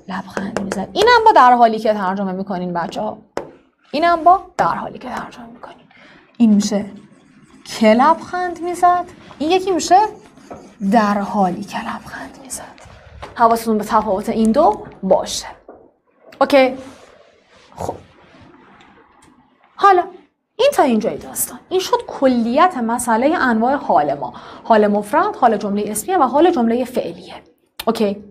لبخند می‌زد اینم با در حالی که ترجمه می‌کنین بچه ها اینم با در حالی که ترجمه می‌کنین. این میشه که لبخند می‌زد. این یکی میشه در حالی که لبخند می‌زد. حواستون به تفاوت این دو باشه. اوکی؟ خب. حالا این تا اینجای داستان. این شد کلیت مسئله انواع حال ما. حال مفرد حال جمله اسمیه و حال جمله فعلیه. OK.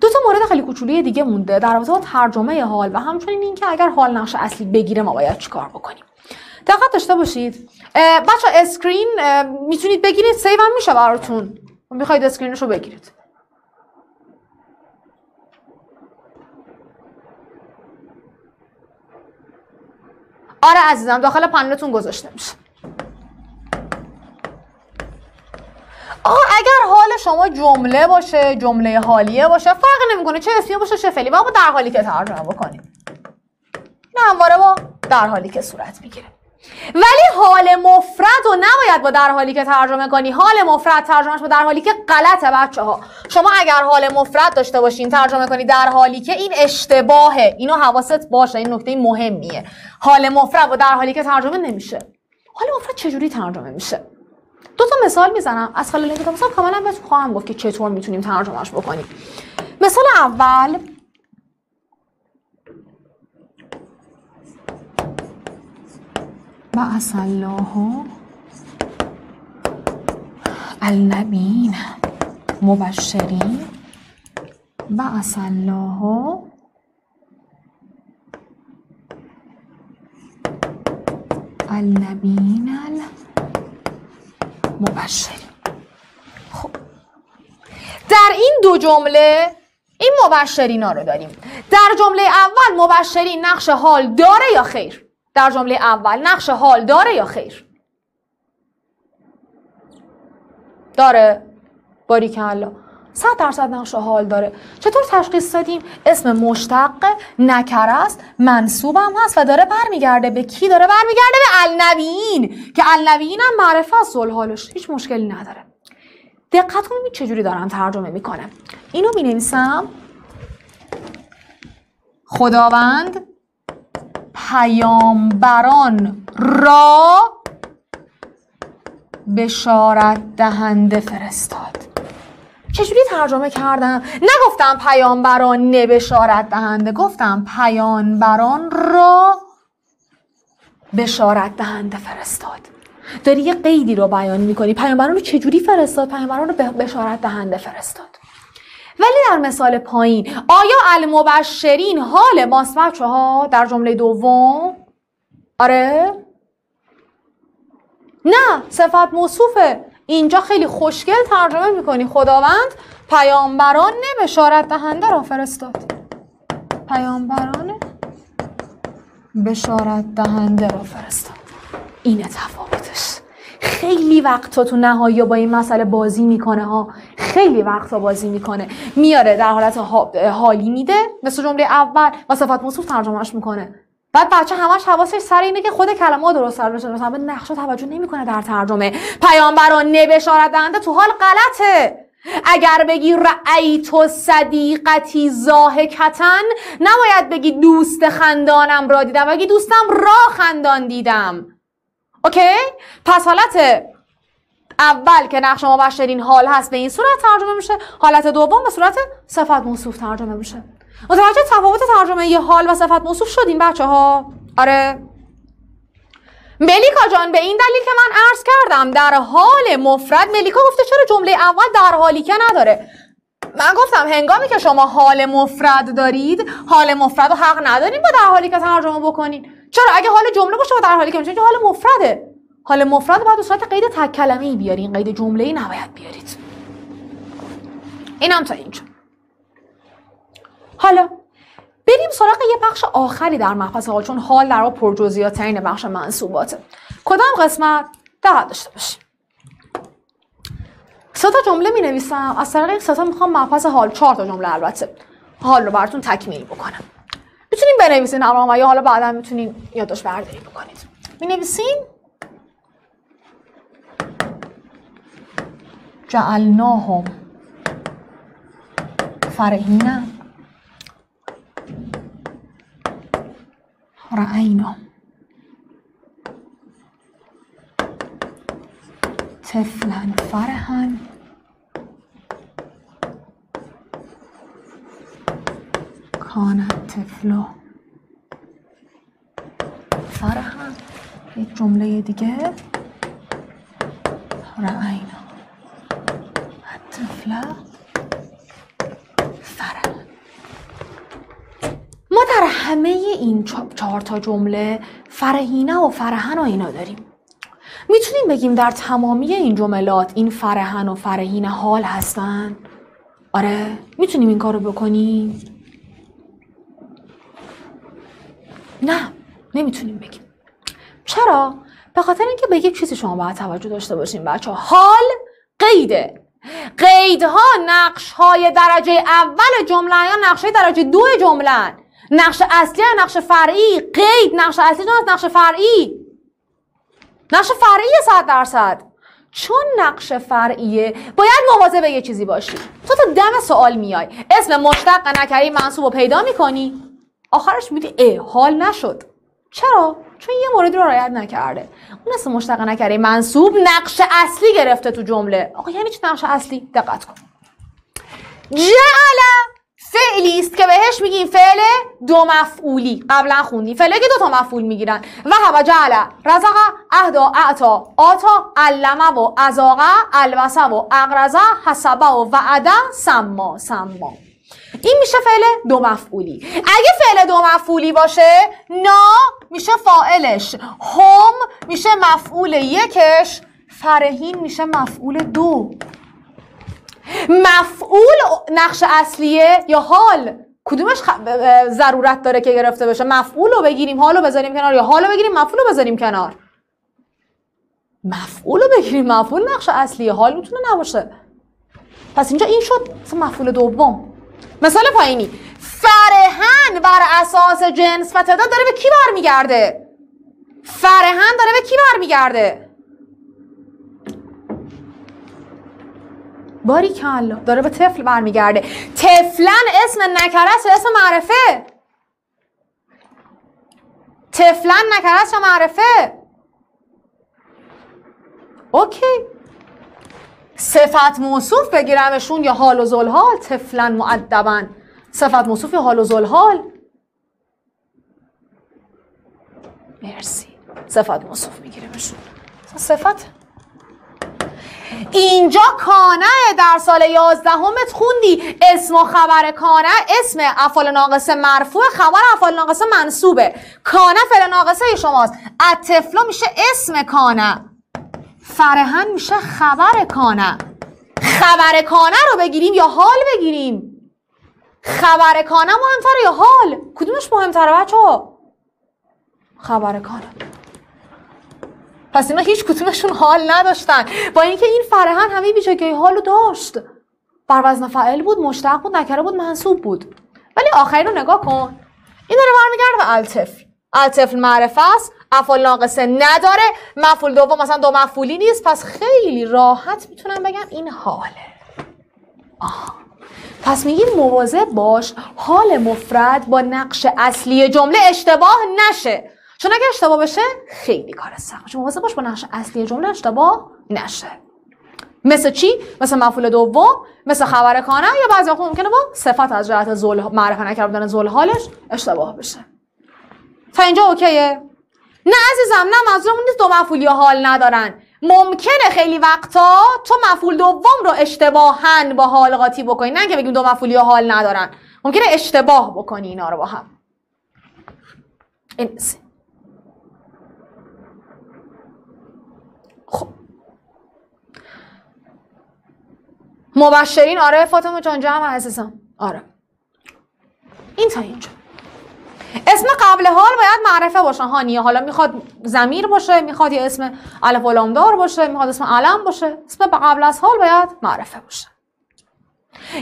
دو تا مورد خیلی کوچولوی دیگه مونده. در رابطه با ترجمه حال و همچنین اینکه اگر حال نقش اصلی بگیره ما باید چیکار بکنیم. دقت داشته باشید. بچه screen می‌تونید بگیرید. save هم میشه براتون. می‌خواید screen ش رو بگیرید. آره عزیزم داخل پنلتون گذاشته میشه. آقا اگر حال شما جمله باشه جمله حالیه باشه فرق نمی‌کنه چه اسمی باشه چه فعلی با در حالی که ترجمه بکنیم. نه همواره با در حالی که صورت می‌گیره. ولی حال مفرد و نباید با در حالی که ترجمه کنی. حال مفرد ترجمهش با در حالی که غلطه بچه ها شما اگر حال مفرد داشته باشین ترجمه کنی در حالی که این اشتباهه. اینو حواست باشه این نکته مهمیه. حال مفرد با در حالی که ترجمه نمیشه. حال مفرد چجوری ترجمه میشه؟ دو تا مثال می‌زنم. از خلال این مثال کاملا بهتون خواهم گفت که چطور می‌تونیم ترجمهش بکنیم. مثال اول بعث الله النبین مبشرین. بعث الله النبین مبشرین خب. در این دو جمله این مبشرینا رو داریم. در جمله اول مبشرین نقش حال داره یا خیر؟ در جمله اول نقش حال داره یا خیر؟ داره. باریکلا. صد درصد نقش حال داره. چطور تشخیص دادیم؟ اسم مشتق نکر است منصوب هم هست و داره برمیگرده به کی؟ داره برمیگرده به النبیین که النبیین هم معرفه است حالش. هیچ مشکلی نداره. دقت کنید چجوری دارم ترجمه می‌کنم. اینو می نویسم خداوند پیامبران را بشارت دهنده فرستاد. چجوری ترجمه کردم؟ نگفتم پیامبران نبشارت دهنده گفتم پیامبران را بشارت دهنده فرستاد. داری یه قیدی رو بیان می‌کنی. پیامبران رو چجوری فرستاد؟ پیامبران رو بشارت دهنده فرستاد. ولی در مثال پایین آیا المبشرین حال ماست بچه ها؟ در جمله دوم. آره. نه صفت موصوفه. اینجا خیلی خوشگل ترجمه می‌کنی خداوند پیامبران بشارت دهنده را فرستاد. پیامبران بشارت دهنده را فرستاد. اینه تفاوتش. خیلی وقتا تو نهایی با این مسئله بازی می‌کنه ها. خیلی وقتا بازی می‌کنه. میاره در حالت حالی میده. مثل جمله اول و صفت موصوف ترجمهش می‌کنه. بعد بچه همش حواسش سر اینه که خود کلمات درست سر بشه. به نقشه توجه نمی‌کنه در ترجمه. پیامبران نبشارت دهنده تو حال غلطه. اگر بگی تو صدیقتی زاهکتن نباید بگی دوست خندانم را دیدم بگی دوستم را خندان دیدم. اوکی؟ پس حالت اول که نقش مبشرین حال هست به این صورت ترجمه میشه. حالت دوم به صورت صفت موصوف ترجمه میشه. متوجه تفاوت ترجمه یه حال و صفت موصوف شدین بچه ها آره. ملیکا جان به این دلیل که من عرض کردم در حال مفرد ملیکا گفته چرا جمله اول در حالی که نداره. من گفتم هنگامی که شما حال مفرد دارید حال مفرد رو حق نداریم با در حالی که ترجمه بکنین. چرا؟ اگه حال جمله باشه با در حالی که میشه حال مفرده. حال مفرد باید به صورت قید تک کلمه ای بیارین قید جمله ای نباید بیارید. اینم تا اینجا. حالا بریم سراغ یه بخش آخری در مبحث حال چون حال در پرجزئیات ترین بخش منصوباته. کدام قسمت؟ دقت داشته باشیم. سه تا جمله می نویسم از طریق این سه می‌خوام مبحث حال چهار تا جمله البته حال رو براتون تکمیل بکنم. می‌تونیم بنویسین اما یا حالا بعدا می‌تونین یادداشت برداری بکنید. می نویسین جعلناهم فرهینا رأینا طفلا فرحا. کان طفل فرحا. یک جمله دیگه. رأینا. الطفل فرحا ما در همه این چهار تا جمله فرهینه و فرهن و اینا داریم. می‌تونیم بگیم در تمامی این جملات این فرهن و فرهین حال هستن؟ آره می‌تونیم این کارو بکنیم؟ نه نمی‌تونیم بگیم. چرا؟ به خاطر اینکه به یک چیزی شما باید توجه داشته باشیم بچه حال قیده. قیدها نقش های درجه اول جمله یا نقش های درجه دو جمله نقش اصلی نقش فرعی. قید نقش اصلی نقش فرعی. نقش فرعی صد درصد. چون نقش فرعیه باید مواظب یه چیزی باشی. تو تا دم سوال میای. اسم مشتق نکری منصوب رو پیدا می‌کنی. آخرش میدی اه حال نشد. چرا؟ چون یه موردی رو رعایت نکرده. اون اسم مشتق نکری منصوب نقش اصلی گرفته تو جمله. آقا یعنی چه نقش اصلی؟ دقت کن. جعل فعلی است که بهش میگیم فعل دو مفعولی. قبلا خوندیم. فعلی که دو تا مفعول می‌گیرن. و هوا جعل. رزق اهدا اعتا آتا علمه و ازاقه البسه و اقرزه حسبه و وعده سما سما این میشه فعل دو مفعولی. اگه فعل دو مفعولی باشه نا میشه فاعلش. هم میشه مفعول یکش. فرهین میشه مفعول دو. مفعول نقش اصلیه یا حال؟ کدومش ضرورت داره که گرفته بشه؟ مفعول رو بگیریم حال رو بذاریم کنار یا حال رو بگیریم مفعول رو بذاریم کنار؟ مفعول رو بگیریم مفعول نقش اصلیه حال می‌تونه نباشه. پس اینجا این شد مفعول دوم. مثال پایینی. فرهن بر اساس جنس و تعداد داره به کی برمیگرده؟ فرهن داره به کی برمیگرده؟ باری کلا داره به طفل برمیگرده. طفلن اسم نکرست اسم معرفه. طفلن نکرست یا معرفه. اوکی. صفت موصوف بگیرمشون یا حال و زلحال طفلن معدبن صفت موصوف یا حال و زلحال مرسی. صفت موصوف میگیرمشون. صفت اینجا کانه در سال یازدهمت خوندی. اسم و خبر کانه اسم افعال ناقصه مرفوع خبر افعال ناقصه منصوبه. کانه فعل ناقصه شماست. اطفلا میشه اسم کانه. فرهن میشه خبر کانه. خبر کانه رو بگیریم یا حال بگیریم؟ خبر کانه مهمتره یا حال؟ کدومش مهمتره بچه خبر کانه. پس اینا هیچ کدومشون حال نداشتن. با اینکه این فرهن همه ویژگی حالو داشت. بر وزن فعل بود مشتق بود نکره بود منصوب بود. ولی آخری رو نگاه کن. این داره برمیگرده به الطفل. الطفل معرفه است افعال ناقصه نداره. مفعول دوم مثلا دو مفعولی نیست. پس خیلی راحت می‌تونم بگم این حاله. آه. پس میگیم مواظب باش حال مفرد با نقش اصلی جمله اشتباه نشه. چون اگه اشتباه بشه خیلی کار سخت چون مواظب باش با نقش اصلی جمله اشتباه نشه. مثل چی؟ مثل مفعول دوم مثل خبر کانه یا بعضی وقت ممکنه با صفت از جهت زول معرفه نکردن زول حالش اشتباه بشه. تا اینجا اوکیه؟ نه عزیزم نه منظورمون نیست دو مفعولی حال ندارن. ممکنه خیلی وقتا تو مفعول دوم رو اشتباهن با حال قاطی بکنی. نه که بگیم دو مفعولی حال ندارن. ممکنه اشتباه بکنی اینا رو با هم. این خب مبشرین آره فاطمه جان جمع عزیزم. آره. این تا اینجا. اسم قبل حال باید معرفه باشه هانیه حالا می‌خواد زمیر باشه می‌خواد یه اسم الف دار باشه می‌خواد اسم علم باشه. اسم قبل از حال باید معرفه باشه.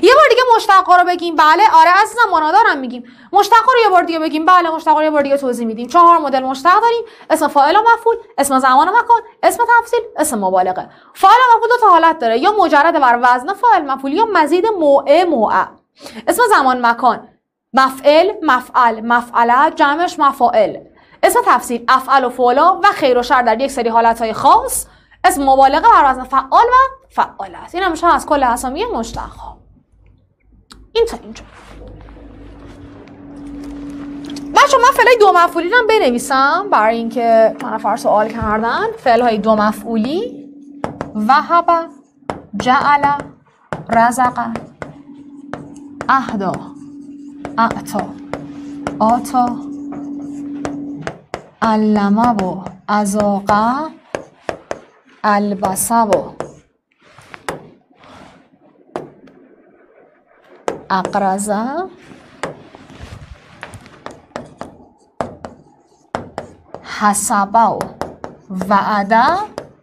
یه بار دیگه مشتق رو بگیم بله آره عزیزم منادارم میگیم. مشتق رو یه بار دیگه بگیم بله مشتق رو یه بار دیگه توضیح میدیم. چهار مدل مشتق داریم اسم فاعل و مفعول اسم زمان و مکان اسم تفصیل اسم مبالغه. فاعل و مفعول دو تا حالت داره یا مجرد بر وزن فاعل مفعول یا مزید موعه موعه. اسم زمان مکان مفعل مفعل مفعله جمعش مفاعل. اسم تفصیل افعل و فعلا و خیر و شر در یک سری حالتهای خاص. اسم مبالغه بر وزن فعال و فعال است. این همیشه از کل اسامی مشتق ها این تا اینجا. بچه من فعلای دو مفعولی هم بنویسم برای اینکه من نفر سوال کردن. فعل های دو مفعولی. وهب جعل رزق اهدا اعتا آتا علمه و ازاقه البسه و اقرزه حسبه و وعده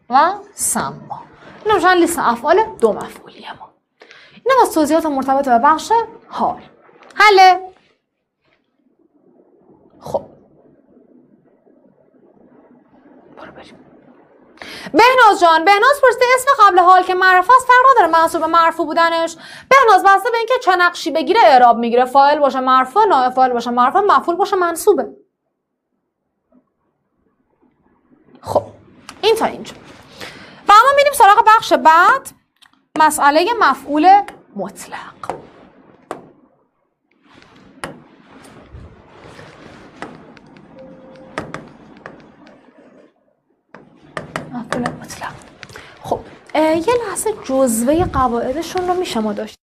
و سما این میشن لیست افعال دو مفعولی ما این از توضیحات مرتبط به بخش حال حله خب برو بریم بهناز جان بهناز پرسیده اسم قبل حال که معرفه است فرق داره منصوب به مرفوع بودنش. بهناز بسته به اینکه چه نقشی بگیره اعراب می‌گیره. فاعل باشه مرفوع نائب فاعل باشه مرفوع مفعول باشه منصوبه. خب این تا اینجا. و اما میریم سراغ بخش بعد مسئله مفعول مطلق. مفعول مطلق. خب یه لحظه جزوه قواعدشون رو میشه ما داشت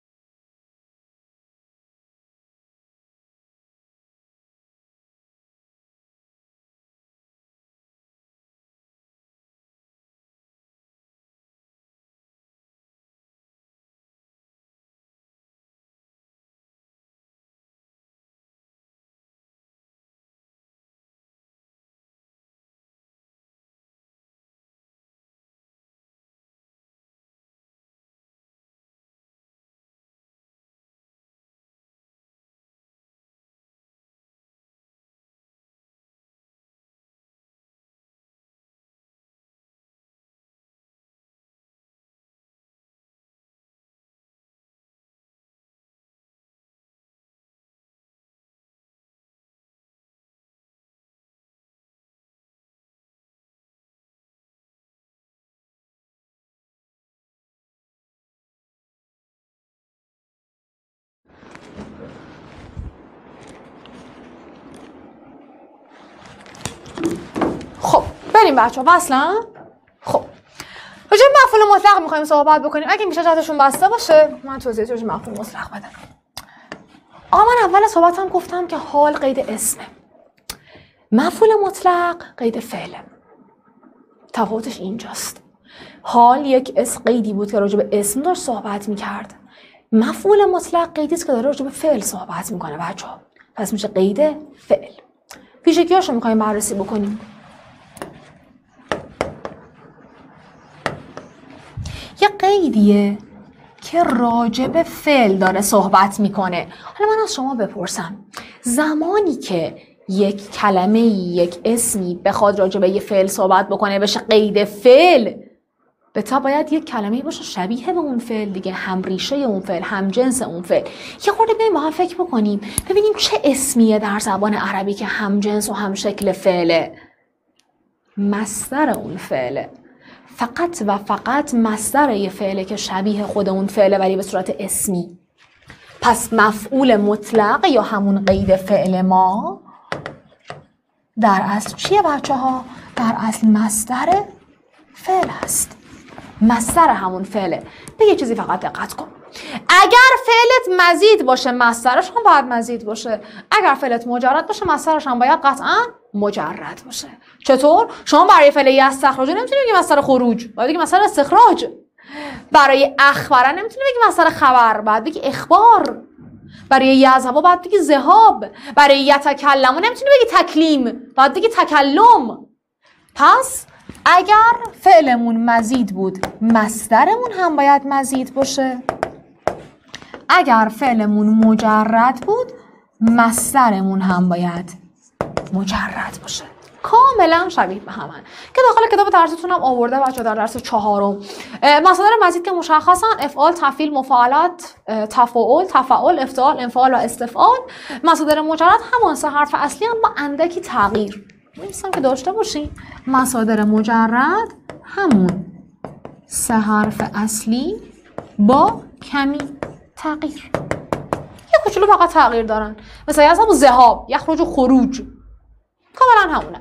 بریم بچه ها اصلا خب. راجع مفعول مطلق می‌خوایم صحبت بکنیم. اگه میشه جهتشون بسته باشه من توضیح راجع مفعول مطلق بدم. آقا من اول صحبتم گفتم که حال قید اسمه. مفعول مطلق قید فعله. تفاوتش اینجاست. حال یک اس قیدی بود که راجع به اسم داشت صحبت می‌کرد. مفعول مطلق قیدی است که داره راجع به فعل صحبت می‌کنه بچه ها پس میشه قید فعل. پیشگیاشو می‌خوایم بررسی بکنیم یه قیدیه که راجب فعل داره صحبت می‌کنه. حالا من از شما بپرسم زمانی که یک کلمه یک اسمی بخواد راجع به یه فعل صحبت بکنه بشه قید فعل به تا باید یک کلمه باشه شبیه به اون فعل دیگه هم ریشه اون فعل هم جنس اون فعل. یه خورده بیایم با هم فکر بکنیم ببینیم چه اسمیه در زبان عربی که هم جنس و هم شکل فعله. مصدر اون فعله. فقط و فقط مصدر یه فعله که شبیه خود اون فعله ولی به صورت اسمی. پس مفعول مطلق یا همون قید فعل ما در اصل چیه بچه ها؟ در اصل مصدر فعل است. مصدر همون فعله. به یه چیزی فقط دقت کن. اگر فعلت مزید باشه مصدرش هم باید مزید باشه. اگر فعلت مجرد باشه مصدرش هم باید قطعا مجرد باشه. چطور؟ شما برای فعل یستخرج نمی‌تونی بگی مصدر خروج باید بگی مصدر استخراج. برای اخبره نمی‌تونی بگی مصدر خبر باید بگی اخبار. برای یذهبا باید بگی ذهاب. برای یتکلمو نمی‌تونی بگی تکلیم باید بگی تکلم. پس اگر فعلمون مزید بود مصدرمون هم باید مزید باشه. اگر فعلمون مجرد بود مصدرمون هم باید مجرد باشه. کاملا شبیه به همن که داخل کتاب درستون هم آورده بچه در درس چهارم. مصادر مزید که مشخصن افعال تفعیل مفاعلات تفاعل تفاعل افتعال انفعال و استفعال. مصادر مجرد همان سه حرف اصلی هم با اندکی تغییر. میستم که داشته باشین. مصادر مجرد همون سه حرف اصلی با کمی تغییر. کوچولو فقط تغییر دارن. مثل از همون ذهاب یخرج و خروج. کاملا همونه.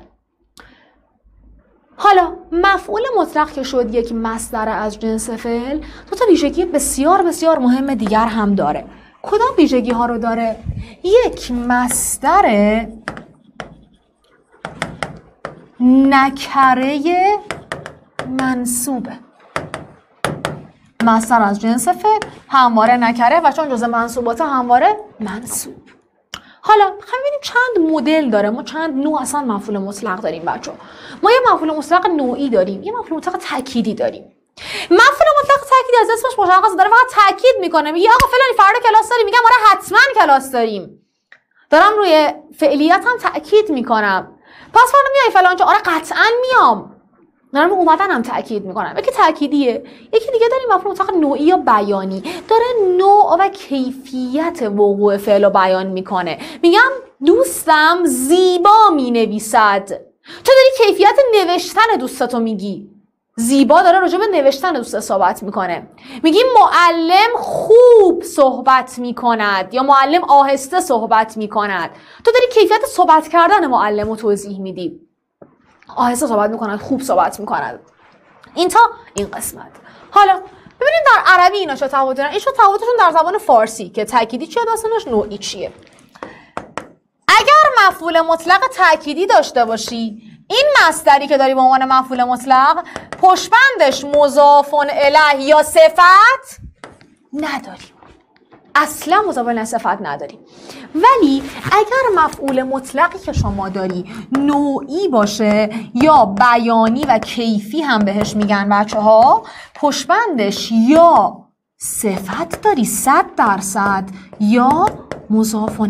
حالا مفعول مطلق که شد یک مصدر از جنس فعل دو تا ویژگی بسیار بسیار مهم دیگر هم داره. کدام ویژگی ها رو داره؟ یک مصدر نکره منصوبه. مصدر از جنس فعل همواره نکره و چون جزء منصوبات همواره منصوب. حالا می‌خوایم ببینیم چند مدل داره. ما چند نوع اصلا مفعول مطلق داریم بچه ما یه مفعول مطلق نوعی داریم یه مفعول مطلق تأکیدی داریم. مفعول مطلق تأکیدی از اسمش مشخص داره فقط تأکید می‌کنه میگه آقا فلانی فردا کلاس داریم میگم آره حتما کلاس داریم. دارم روی فعلیت هم تأکید می‌کنم. پس فردا میای فلان آره قطعا میام. دارم اومدن هم تاکید می‌کنم. یکی تاکیدیه یکی دیگه داریم مفهوم مطلق نوعی یا بیانی. داره نوع و کیفیت وقوع فعل و بیان می‌کنه. میگم دوستم زیبا می‌نویسد. تو داری کیفیت نوشتن دوستتو میگی. زیبا داره راجع به نوشتن دوست صحبت می‌کنه. میگی معلم خوب صحبت می‌کند یا معلم آهسته صحبت می‌کند. تو داری کیفیت صحبت کردن معلم رو توضیح میدی. آهسته صحبت می‌کنند خوب صحبت می‌کند این تا این قسمت. حالا ببینیم در عربی اینا چه تفاوت دارن. این تفاوتشون در زبان فارسی که تأکیدی چیه داستانش نوعی چیه. اگر مفعول مطلق تأکیدی داشته باشی این مصدری که داری به عنوان مفعول مطلق پشبندش مضاف اله یا صفت نداری. اصلا مضاف صفت نداریم ولی اگر مفعول مطلقی که شما داری نوعی باشه یا بیانی و کیفی هم بهش میگن بچه ها پشبندش یا صفت داری صد درصد یا مضاف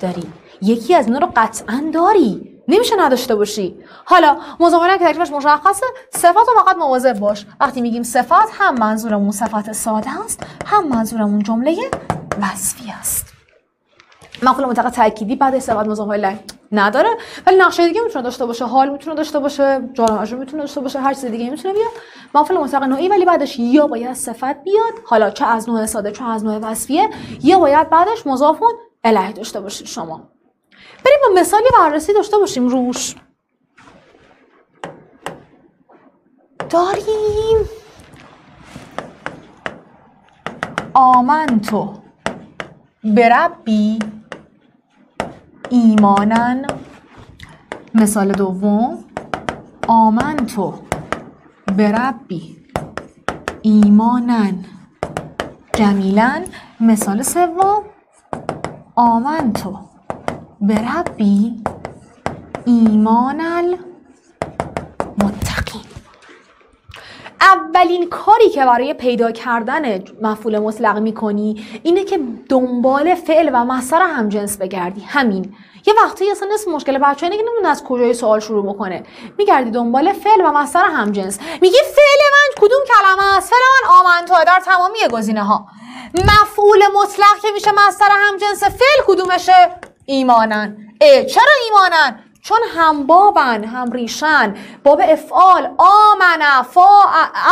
داری. یکی از اینا رو قطعا داری. نمیشه نداشته باشی. حالا مضاف که تکلیفش مشخصه صفت رو فقط مواظب باش. وقتی میگیم صفت هم منظورمون صفت ساده است هم منظورمون جمله وصفی است. مفعول مطلق تأکیدی بعد مضاف الیه نداره ولی نقشه دیگه می‌تونه داشته باشه حال می‌تونه داشته باشه جار می‌تونه داشته باشه هر چیز دیگه می‌تونه بیاد. مفعول مطلق نوعی ولی بعدش یا باید صفت بیاد حالا چه از نوع ساده چه از نوع وصفیه یا باید بعدش مضاف الیه داشته باشید شما. بریم با مثالی بررسی داشته باشیم روش. داریم. آمنتو بربی ایمانن. مثال دوم آمنتو بربی ایمانن. جمیلن. مثال سوم آمنتو بربی ایمان المتقین اولین کاری که برای پیدا کردن مفعول مطلق می‌کنی اینه که دنبال فعل و مصدر جنس بگردی. همین. یه وقتی اصلا اسم مشکل بچه اینه که نمی‌دونه از کجای سوال شروع بکنه. میگردی دنبال فعل و مصدر جنس. میگی فعل من کدوم کلمه است؟ فعل من آمنتو در تمامی گزینه ها مفعول مطلق که میشه مصدر جنس فعل کدومشه؟ ایمانن. اه چرا ایمانن؟ چون هم بابن هم ریشن. باب افعال آمنه فا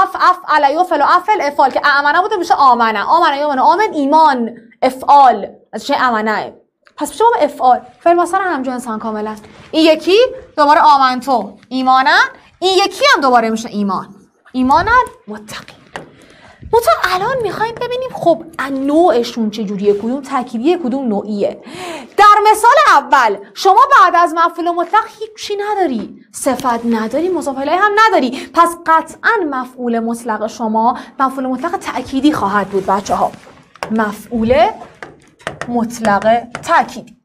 اف اف علیو فل افل افعال که امنه بوده میشه آمنه. آمنه یومنه آمن ایمان افعال. از چه امنه؟ پس میشه باب افعال. فعل مثلا همجا انسان کاملا این یکی دوباره آمنتو ایمانن. این یکی هم دوباره میشه ایمان. ایمانن متقی منتها الان می‌خوایم ببینیم خب نوعشون چجوریه؟ کدوم ترکیبیه؟ کدوم نوعیه؟ در مثال اول شما بعد از مفعول مطلق هیچی نداری. صفت نداری مضاف هم نداری. پس قطعا مفعول مطلق شما مفعول مطلق تأکیدی خواهد بود بچه ها مفعول مطلق تأکیدی.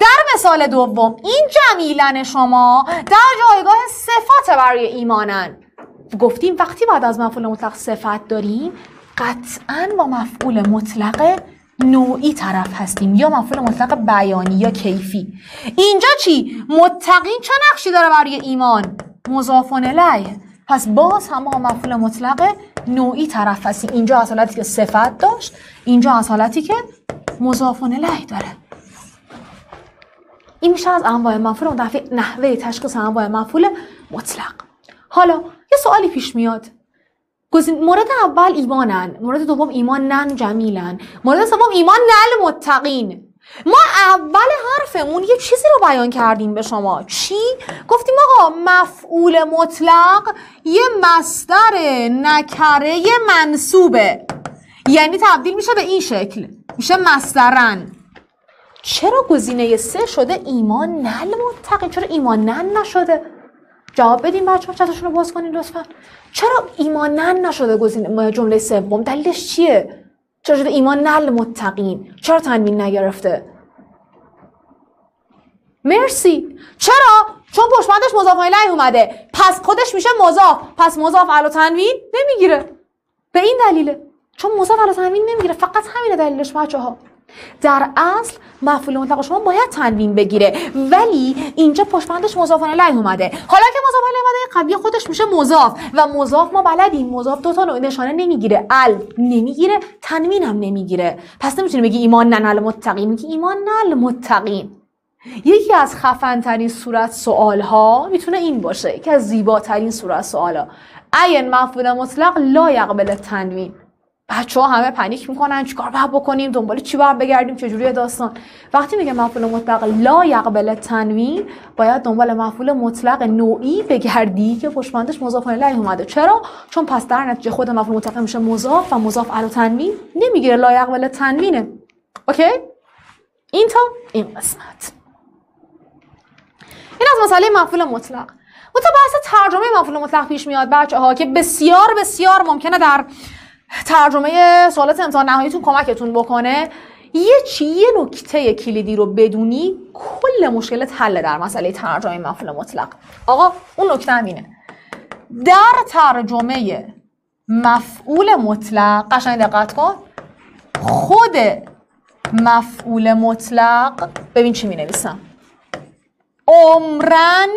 در مثال دوم این جمیلن شما در جایگاه صفات برای ایمانن. گفتیم وقتی بعد از مفعول مطلق صفت داریم قطعا با مفعول مطلق نوعی طرف هستیم یا مفعول مطلق بیانی یا کیفی. اینجا چی؟ متقین چه نقشی داره برای ایمان؟ مضاف الیه. پس باز هم با مفعول مطلق نوعی طرف هستیم. اینجا از که صفت داشت اینجا از که مضاف الیه داره. این میشه از انواع مفعول نحوه تشخیص انواع مفعول مطلق. حالا یه سوالی پیش میاد. مورد اول ایمانن. مورد دوم ایمان نن جمیلن. مورد سوم ایمان نل متقین. ما اول حرفمون یه چیزی رو بیان کردیم به شما. چی؟ گفتیم آقا مفعول مطلق یه مصدر نکره منصوبه. یعنی تبدیل میشه به این شکل. میشه مصدرن. چرا گزینه سه شده ایمان نل متقین؟ چرا ایمان نن نشده؟ جواب بدین بچه ها چتاشون رو باز کنین لطفا. چرا ایمانن نشده گزینه جمله سوم؟ دلیلش چیه؟ چرا شده ایمان نل متقین؟ چرا تنوین نگرفته؟ مرسی. چرا؟ چون پشمندش مضاف الیه اومده. پس خودش میشه مضاف. پس مضاف علی تنوین نمی‌گیره. به این دلیله. چون مضاف علی تنوین نمی‌گیره. فقط همینه دلیلش بچه ها در اصل مفعول مطلق شما باید تنوین بگیره. ولی اینجا پشتبندش مضاف الیه اومده. حالا که مضاف الیه قبلی خودش میشه مضاف. و مضاف ما بلدیم. مضاف دو تا نشانه نمی‌گیره. ال نمی‌گیره تنوین هم نمی‌گیره. پس نمی‌تونی بگی ایمان نن متقین میگی ایمان نل متقین یکی از خفن ترین صورت سوال ها می‌تونه این باشه. یکی از زیباترین صورت سوال ها این مفعول مطلق لا یقبل تنوین. بچه ها همه پنیک می‌کنن چیکار باید بکنیم دنبال چی باید بگردیم چجوری داستان. وقتی میگه مفعول مطلق لا یقبل تنوین باید دنبال مفعول مطلق نوعی بگردی که پشماندش مضاف الیه اومده. چرا؟ چون پس در نتیجه خود مفعول مطلق میشه مضاف و مضاف علی تنوین. نمی‌گیره لا یقبل تنوینه. اوکی؟ این تا این قسمت. این از مسئله مفعول مطلق. متو بحث ترجمه مفعول مطلق پیش میاد بچه ها که بسیار بسیار ممکنه در ترجمه سوالات امتحان نهاییتون کمکتون بکنه. یه چی یه نکته کلیدی رو بدونی کل مشکلت حل در مسئله ترجمه مفعول مطلق. آقا اون نکته همینه در ترجمه مفعول مطلق قشنگ دقت کن. خود مفعول مطلق ببین چی می نویسم عمرن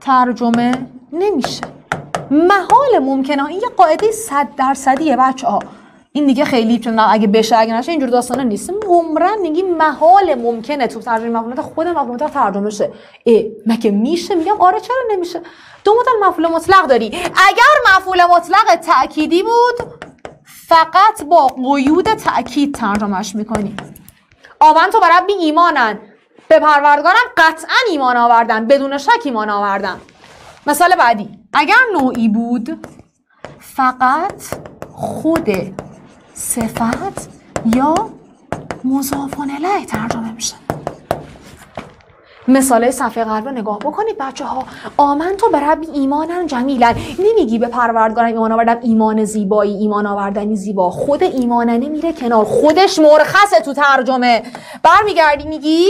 ترجمه نمیشه. محال ممکنه. این یه قاعده صد درصدیه بچه ها این دیگه خیلی چون اگه بشه اگه نشه اینجور داستانه نیست. عمرن میگی محال ممکنه تو ترجمه مفعول خود مفعول ترجمه شه اه مگه میشه؟ میگم آره چرا نمیشه؟ دو مدل مفعول مطلق داری. اگر مفعول مطلق تأکیدی بود فقط با قیود تأکید ترجمهش می‌کنی. آمن تو برای ایمانن. به پروردگارم قطعا ایمان آوردن. بدون شک ایمان آوردن. مثال بعدی. اگر نوعی بود فقط خود صفت یا مضاف الیه ترجمه میشه مثال صفحه قلب رو نگاه بکنید بچه ها آمن تو به ربی ایمانن جمیلن. نمیگی به پروردگارم ایمان آوردم ایمان زیبایی ایمان آوردنی زیبا. خود ایماننه میره کنار. خودش مرخصه تو ترجمه. برمیگردی میگی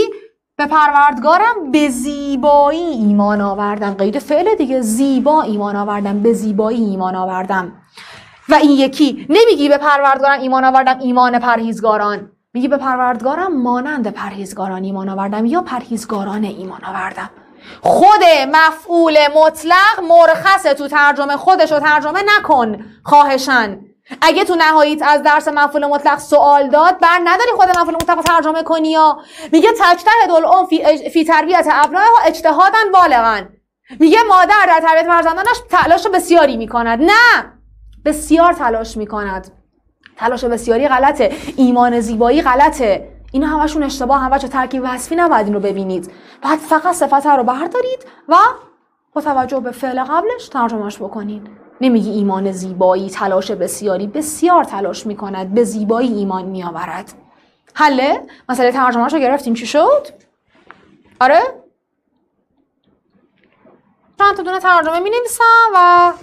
به پروردگارم به زیبایی ایمان آوردم. قید فعل دیگه زیبا ایمان آوردم به زیبایی ایمان آوردم. و این یکی نمیگی به پروردگارم ایمان آوردم ایمان پرهیزگاران. میگی به پروردگارم مانند پرهیزگاران ایمان آوردم یا پرهیزگاران ایمان آوردم. خود مفعول مطلق مرخص تو ترجمه خودش رو ترجمه نکن خواهشن اگه تو نهاییت از درس مفعول مطلق سوال داد بر نداری خود مفعول مطلق ترجمه کنی یا؟ میگه تجتهد الام فی, فی تربیت ابنائها اجتهادا بالغا میگه مادر در تربیت فرزندانش تلاش بسیاری می‌کند. نه! بسیار تلاش می‌کند. تلاش بسیاری غلطه. ایمان زیبایی غلطه. اینا همشون اشتباه هم بچه ترکیب وصفی نباید این رو ببینید. بعد فقط صفت رو بردارید و با توجه به فعل قبلش ترجمهش بکنید. نمیگی ایمان زیبایی تلاش بسیاری بسیار تلاش می‌کند به زیبایی ایمان میآورد. حله؟ مسئله ترجمهش رو گرفتیم چی شد؟ آره؟ چند تا دونه ترجمه می نویسم و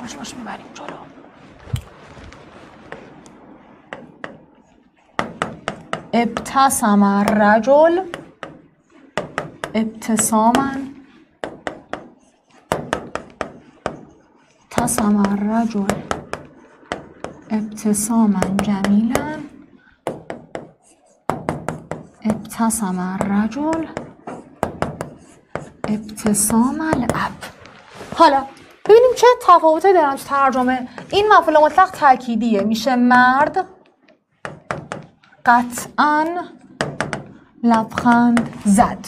ترجمهش می‌بریم جلو. ابتسم الرجل ابتساما ابتسم الرجل ابتساما جمیلا. ابتسم الرجل ابتسام الاب حالا ببینیم چه تفاوتی دارن تو ترجمه. این مفعول مطلق تأکیدیه. میشه مرد قطعا لبخند زد.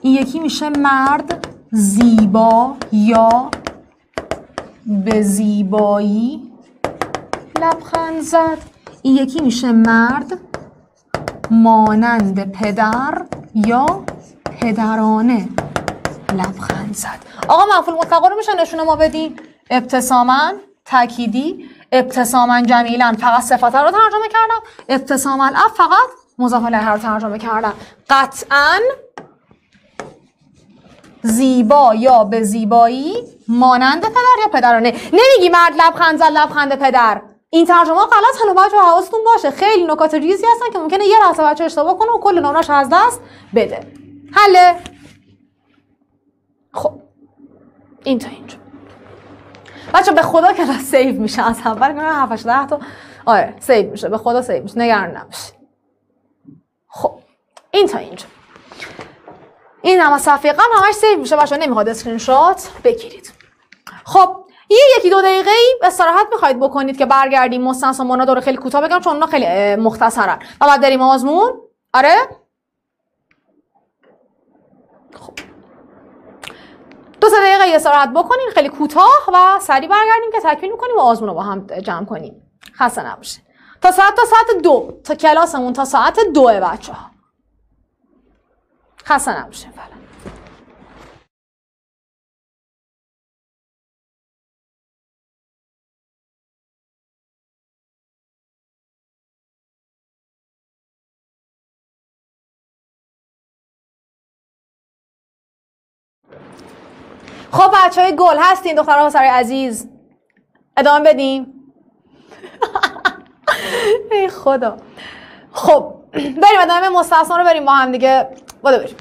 این یکی میشه مرد زیبا یا به زیبایی. لبخند زد. این یکی میشه مرد مانند پدر یا پدرانه. لبخند زد. آقا مفعول مطلق رو میشه نشونه ما بدین ابتسامن تأکیدی. ابتسامن جمیلا. فقط صفت رو ترجمه کردم. ابتسام الاب فقط مضاف الیه رو ترجمه کردم. قطعا زیبا یا به زیبایی مانند پدر یا پدرانه. نمیگی مرد لبخند زد لبخند پدر. این ترجمه غلط حالا بچه حواستون باشه. خیلی نکات ریزی هستن که ممکنه یه لحظه بچه اشتباه کنه و کل نمرش از دست بده. حله. خب این تا اینجا. بچه به خدا که save میشه. از اول کنم 7 ده تا. آره save میشه. به خدا save میشه. نگران نباشید خب این تا اینجا. این هم از صفحه قبل همش save میشه بچه نمی‌خواد اسکرین شات بگیرید. خب یه یکی دو دقیقه ای استراحت می‌خواید بکنید که برگردیم مستثنی و خیلی کوتاه بگم چون اونا خیلی مختصرن. و بعد بریم آزمون. آره؟ خب. دو سه دقیقه استراحت بکنین خیلی کوتاه و سریع برگردیم که تکمیل می‌کنیم و آزمون رو با هم جمع کنیم. خسته نباشید تا ساعت تا ساعت دو. تا کلاسمون تا ساعت دوه بچه ها خسته نباشید فعلا خب بچه های گل هستین دخترها سرای عزیز. ادامه بدیم. ای خدا. خب بریم ادامه مستثنا رو بریم با هم دیگه. بوده بریم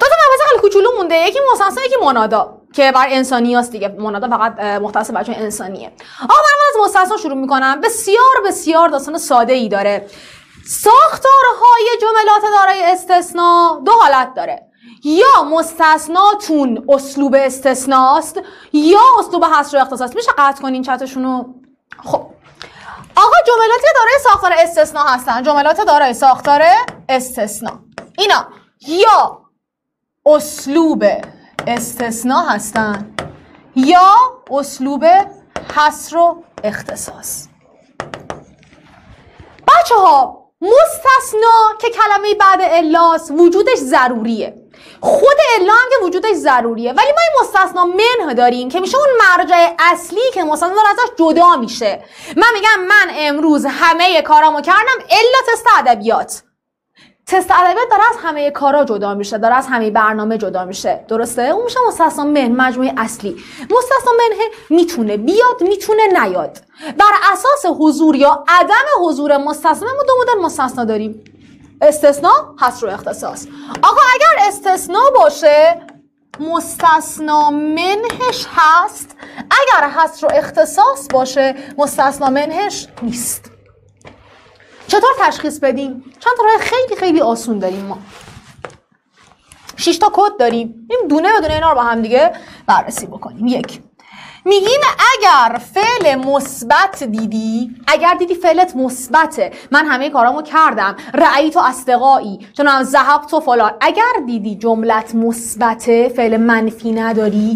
دو تا مبحث خیلی کوچولو مونده یکی مستثنا یکی منادا که بر انسانی هست دیگه منادا فقط مختص بچه انسانیه آقا من از مستثنا شروع می‌کنم بسیار بسیار داستان ساده ای داره ساختارهای جملات دارای استثنا دو حالت داره یا مستثناتون اسلوب استثناست یا اسلوب حصر اختصاص میشه قطع کنین چتشونو خب آقا جملاتی دارای ساختار استثنا هستن. جملات دارای ساختار استثنا. اینا. یا اسلوب استثنا هستن یا اسلوب حصر و اختصاص. بچه ها مستثنا که کلمه بعد الاس وجودش ضروریه. خود الا هم که وجودش ضروریه. ولی ما این مستثنا منه داریم که میشه اون مرجع اصلی که مستثنا ازش جدا میشه. من میگم من امروز همه کارامو کردم الا تست ادبیات. تست ادبیات داره از همه کارا جدا میشه داره از همه برنامه جدا میشه. درسته؟ اون میشه مستثنا من مجموعه اصلی. مستثنا منه می‌تونه بیاد می‌تونه نیاد. بر اساس حضور یا عدم حضور مستثنا ما دو مدل مستثنا داریم. استثنا حصر و اختصاص. آقا اگر استثنا باشه مستثنا منهش هست. اگر حصر و اختصاص باشه مستثنا منهش نیست. چطور تشخیص بدیم؟ چند راه خیلی خیلی آسون داریم ما. 6 تا کد داریم. این دونه به دونه اینا رو با هم دیگه بررسی بکنیم. یک. میگیم اگر فعل مثبت دیدی اگر دیدی فعلت مثبته. من همه کارامو کردم. رأی تو استقایی چون زهب تو فلان. اگر دیدی جملت مثبته فعل منفی نداری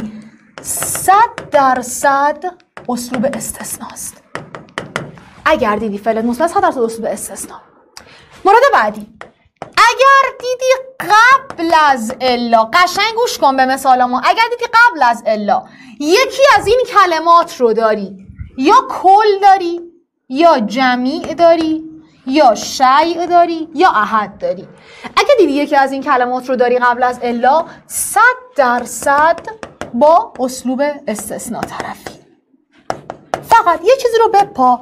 صد درصد اسلوب استثناست. اگر دیدی فعلت مثبت صد درصد اسلوب استثنا. مورد بعدی. اگر دیدی قبل از الا قشنگ گوش کن به مثال ما اگر دیدی قبل از الا یکی از این کلمات رو داری. یا کل داری یا جمیع داری یا شیع داری یا احد داری. اگر دیدی یکی از این کلمات رو داری قبل از الا صد درصد با اسلوب استثناء طرفی. فقط یه چیزی رو بپا.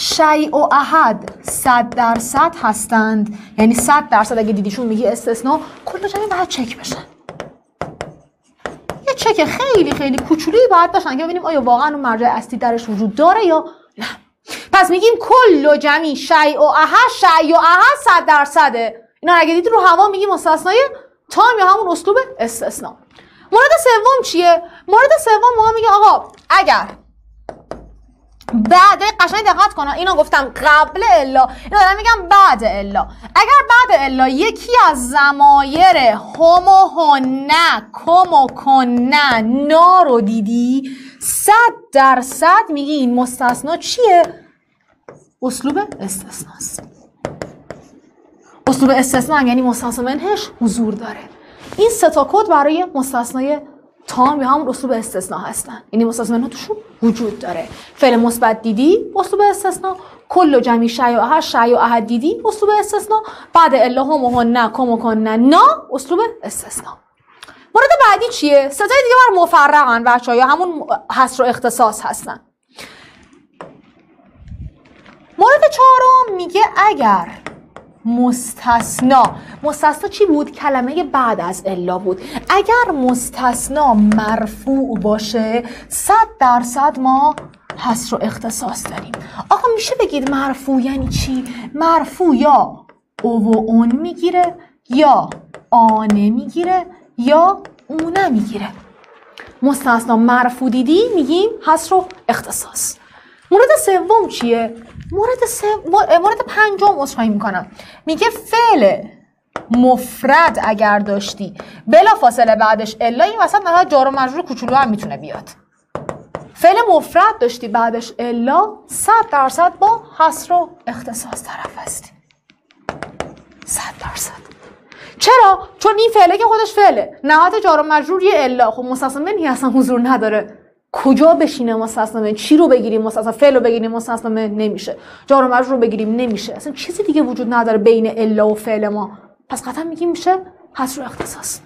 شیع و احد صد درصد هستند. یعنی صد درصد اگه دیدیشون میگی استثناء کل جمعی باید چک بشن. یه چک خیلی خیلی کوچولی باید باشن که ببینیم آیا واقعا اون مرجع اصلی درش وجود داره یا نه. پس میگیم کل و جمعی شیع و احد شیع و احد صد درصده. اینا اگه دیدی رو هوا میگیم استثنای تام یا همون اسلوب استثناء. مورد سوم چیه؟ مورد سوم ما میگه آقا اگر بعد قشنگ دقت کن اینو گفتم قبل الا. اینو دارم میگم بعد الا. اگر بعد الا یکی از زمایر هم و هنه کم و کنه نا رو دیدی صد درصد میگی این مستثنا چیه؟ اسلوب استثناست. اسلوب استثنا یعنی مستثنا منهش حضور داره. این سه تا کد برای مستثنای تام یا همون اسلوب استثناء هستن. یعنی مستثنا توشون وجود داره. فعل مثبت دیدی اسلوب استثناء. کل و جمعی شی و احد شی و احد دیدی اسلوب استثناء. بعد الا هم و نه کم و کن نه اسلوب استثناء. مورد بعدی چیه؟ ستای دیگه بر مفرقن بچه یا همون حصر و اختصاص هستن. مورد چهارم میگه اگر مستثنا. مستثنا چی بود؟ کلمه بعد از الا بود. اگر مستثنا مرفوع باشه صد درصد ما حصر و اختصاص داریم. آقا میشه بگید مرفوع یعنی چی؟ مرفوع یا او و اون می‌گیره یا آنه می‌گیره یا اونه می‌گیره. مستثنا مرفوع دیدی؟ میگیم حصر و اختصاص. مورد سوم چیه؟ مورد سه مورد پنجم عذرخواهی می‌کنم. میگه فعل مفرد اگر داشتی بلا فاصله بعدش الا این وسط مثلا جار و مجرور کوچولو هم می‌تونه بیاد. فعل مفرد داشتی بعدش الا صد درصد با حصر و اختصاص طرف هستی. صد درصد. چرا؟ چون این فعله که خودش فعله. نهایت جار و مجرور یه الا. خب مستثنا اصلا حضور نداره. کجا بشینه مستثنا چی رو بگیریم مستثنا فعل رو بگیریم مستثنا نمیشه. جار و رو بگیریم؟ نمیشه. اصلا چیزی دیگه وجود نداره بین الا و فعل ما. پس قطعا میگیم میشه حصر اختصاص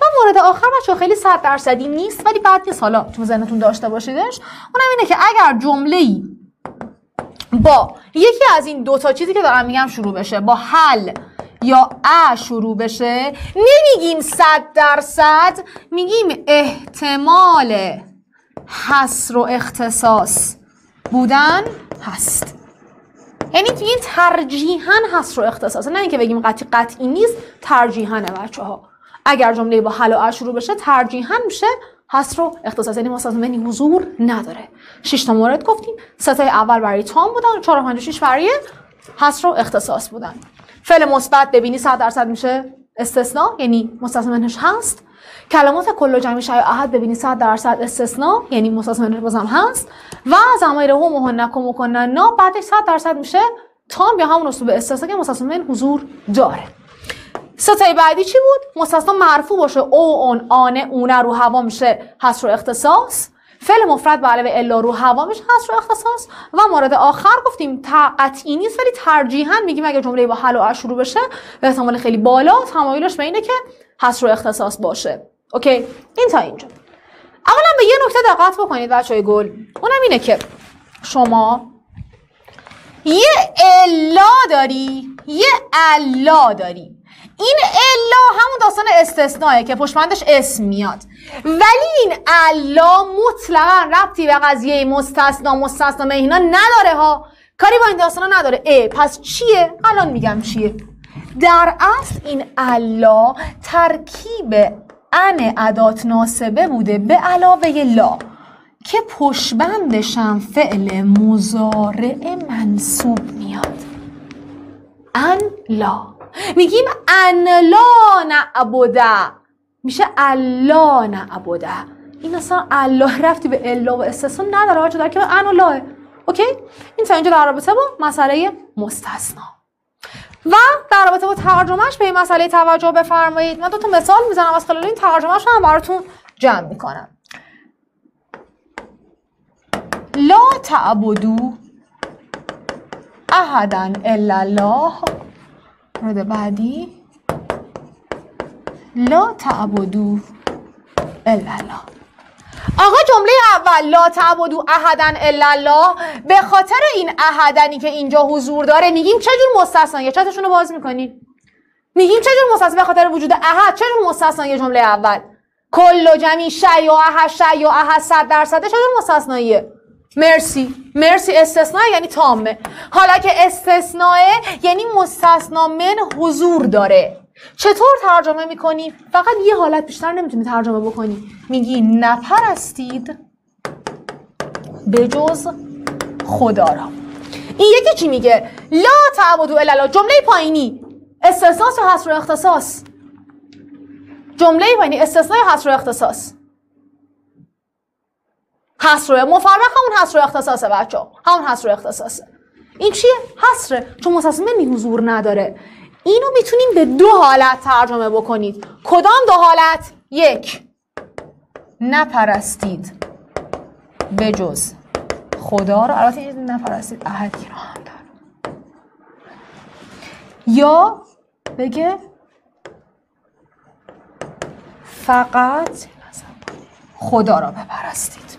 و مورد آخر بچه خیلی صد درصدی نیست ولی بعد نیست حالا تو ذهنتون داشته باشیدش اونم اینه که اگر جمله ای با یکی از این دوتا چیزی که دارم میگم شروع بشه با حل یا ا شروع بشه نمیگیم صد درصد میگیم احتمال حصر و اختصاص. بودن هست. یعنی تو این ترجیحاً حصر و اختصاص. نه اینکه بگیم قطعی قطعی نیست ترجیحاً بچه ها اگر جمله با حل و شروع بشه ترجیحاً میشه حصر و اختصاص. یعنی مستثنا حضور نداره. شش تا مورد گفتیم. سه اول برای تام بودن 4 5 6 برای حصر و اختصاص بودن. فعل مثبت ببینی 100 درصد میشه استثناء یعنی مستثنا منش هست. کلمات کل و جمعی شای احد ببینید 100 درصد استثناء؟ یعنی مستثنا بازم هست. و زمایر هم و نکم و نا بعدش 100 درصد میشه تام یا همون اسلوب استثناء که مستثنا حضور داره. ستای بعدی چی بود؟ مستثنا مرفوع باشه. او اون آنه اونه رو هوا میشه. حصر و اختصاص. فعل مفرد به علاوه الا رو هوا میشه. حصر و اختصاص. و مورد آخر گفتیم قطعی نیست ولی ترجیحاً میگیم اگه جمله با حل و شروع بشه به احتمال خیلی بالا تمایلش به اینه که حصر و اختصاص باشه. اوکی این تا اینجا اولا به یه نکته دقت بکنید بچه های گل اونم اینه که شما یه الا داری یه الا داری این الا همون داستان استثنائه که پشمندش اسم میاد ولی این الا مطلقا ربطی به قضیه مستثنا مستثنا مهینا نداره ها کاری با این داستانا نداره اه پس چیه الان میگم چیه در اصل این الا ترکیب ان ادات ناسبه بوده به علاوه لا که پشبندشم فعل مزارع منصوب میاد. ان لا. میگیم ان لا نعبده. میشه الا نعبده. این اصلا الله رفتی به الا و استثنا نداره در که ان و لاه اوکی؟ این تا اینجا در رابطه با مسئله مستثنا. و در رابطه با ترجمهش به این مسئله توجه بفرمایید. من دو تا مثال می‌زنم از خلال این ترجمهش هم براتون جمع می‌کنم. لا تعبدو احدا الا الله. مورد بعدی. لا تعبدو الا الله. آقا جمله اول لا تعبدو احدا الا الله. به خاطر این احدنی که اینجا حضور داره میگیم چه جور مستثنایی چتشون رو باز می‌کنید میگیم چه جور مستثنا به خاطر وجود احد چه جور مستثنایی جمله اول؟ کل و جمعی شی و احد شی و احد صد درصد چه جور مستثناییه مرسی. مرسی. استثناء یعنی تامه. حالا که استثناء یعنی مستثنا من حضور داره. چطور ترجمه می‌کنی؟ فقط یه حالت بیشتر نمی‌تونی ترجمه بکنی. میگی نپرستید به جز خدا را این یکی چی میگه؟ لا تعبدو الا جمله پایینی. استثناس و حصر و اختصاص. جمله پایینی. استثناء حصر و اختصاص. حصر مفرق همون حصر و اختصاصه بچه همون حصر و اختصاصه. این چیه؟ حصره. چون مستثمنی حضور نداره. اینو می‌تونیم به دو حالت ترجمه بکنید. کدام دو حالت؟ یک. نپرستید. به جز. خدا رو البته نپرستید. احدی رو هم دار یا بگه فقط خدا را بپرستید.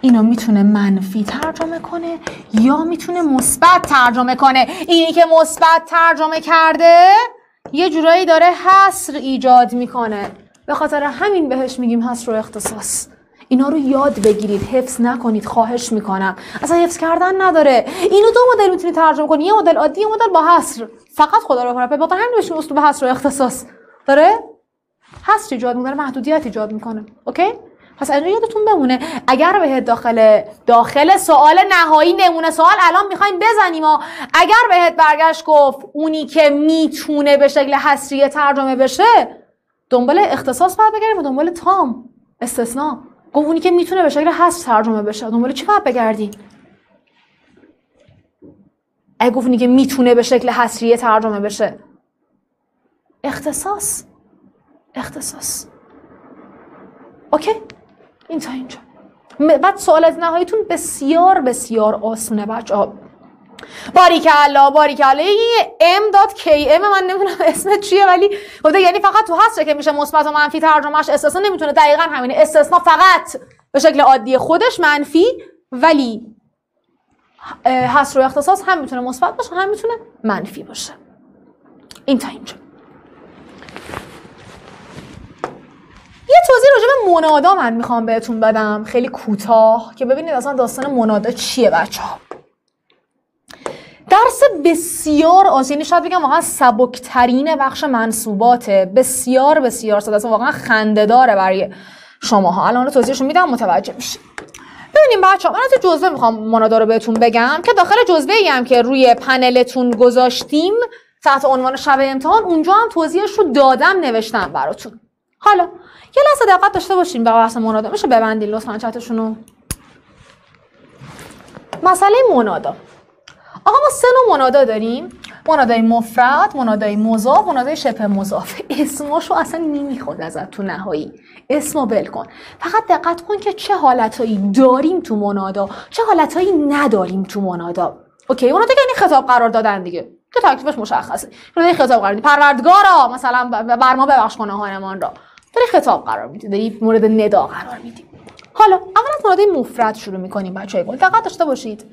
اینو می‌تونه منفی ترجمه کنه یا می‌تونه مثبت ترجمه کنه. اینی که مثبت ترجمه کرده یه جورایی داره حصر ایجاد می‌کنه. به خاطر همین بهش میگیم حصر و اختصاص. اینا رو یاد بگیرید حفظ نکنید خواهش می‌کنم. اصلا حفظ کردن نداره. اینو دو مدل می‌تونید ترجمه کنید یه مدل عادی یه مدل با حصر. فقط خدا رو بخوره به همین بهش اسلوب حصر و اختصاص. داره؟ حصر ایجاد می‌کنه محدودیت ایجاد می‌کنه. اوکی؟ پس اینجا یادتون بمونه اگر بهت داخل داخل سوال نهایی نمونه سوال الان می‌خوایم بزنیم و اگر بهت برگشت گفت اونی که می‌تونه به شکل حسریه ترجمه بشه دنبال اختصاص باید بگردیم و دنبال تام استثنا. گفت اونی که می‌تونه به شکل حس ترجمه بشه. دنبال چی باید بگردی اگه گفت اونی که می‌تونه به شکل حسریه ترجمه بشه. اختصاص. اختصاص. OK؟ این تا اینجا بعد سوال از نهاییتون بسیار بسیار آسونه بچه ها باریک الله باریک الله M dot KM من نمی‌دونم اسم چیه ولی گفته یعنی فقط تو هست که میشه مثبت و منفی ترجمهش استثنا. نمی‌تونه دقیقا همینه استثنا فقط به شکل عادی خودش منفی ولی حصر و اختصاص هم می‌تونه مثبت باشه هم می‌تونه منفی باشه. این تا اینجا. یه توضیح راجع به منادا من می‌خوام بهتون بدم. خیلی کوتاه که ببینید اصلا داستان منادا چیه بچه ها درس بسیار آسینی شاید بگم واقعا سبکترین بخش منصوباته. بسیار بسیار ساده واقعا خنده داره برای شماها. الان رو توضیحشون میدم متوجه میشید ببینیم بچه ها من از جزوه می‌خوام منادا رو بهتون بگم که داخل جزوه هم که روی پنلتون گذاشتیم تحت عنوان شب امتحان اونجا هم توضیحش رو دادم نوشتم براتون. حالا یه لحظه دقت داشته باشین به بحث منادا. میشه ببندین لطفا چتشون رو مسئله منادا. آقا ما سه نوع منادا داریم. منادای مفرد منادای مضاف منادای شبه مضاف. اسماشو اصلا نمی‌خواد ازت تو نهایی. اسمو بل کن. فقط دقت کن که چه حالتهایی داریم تو منادا. چه حالتهایی نداریم تو منادا. اوکی منادا یعنی خطاب قرار دادن دیگه. که تکلیفش مشخصه. منادای خطاب قرار پروردگارا مثلا بر ما ببخش گناهانمان را. داری خطاب قرار میدی داری مورد ندا قرار میدی. حالا اول از منادای مفرد شروع می‌کنیم بچه گل. دقت داشته باشید.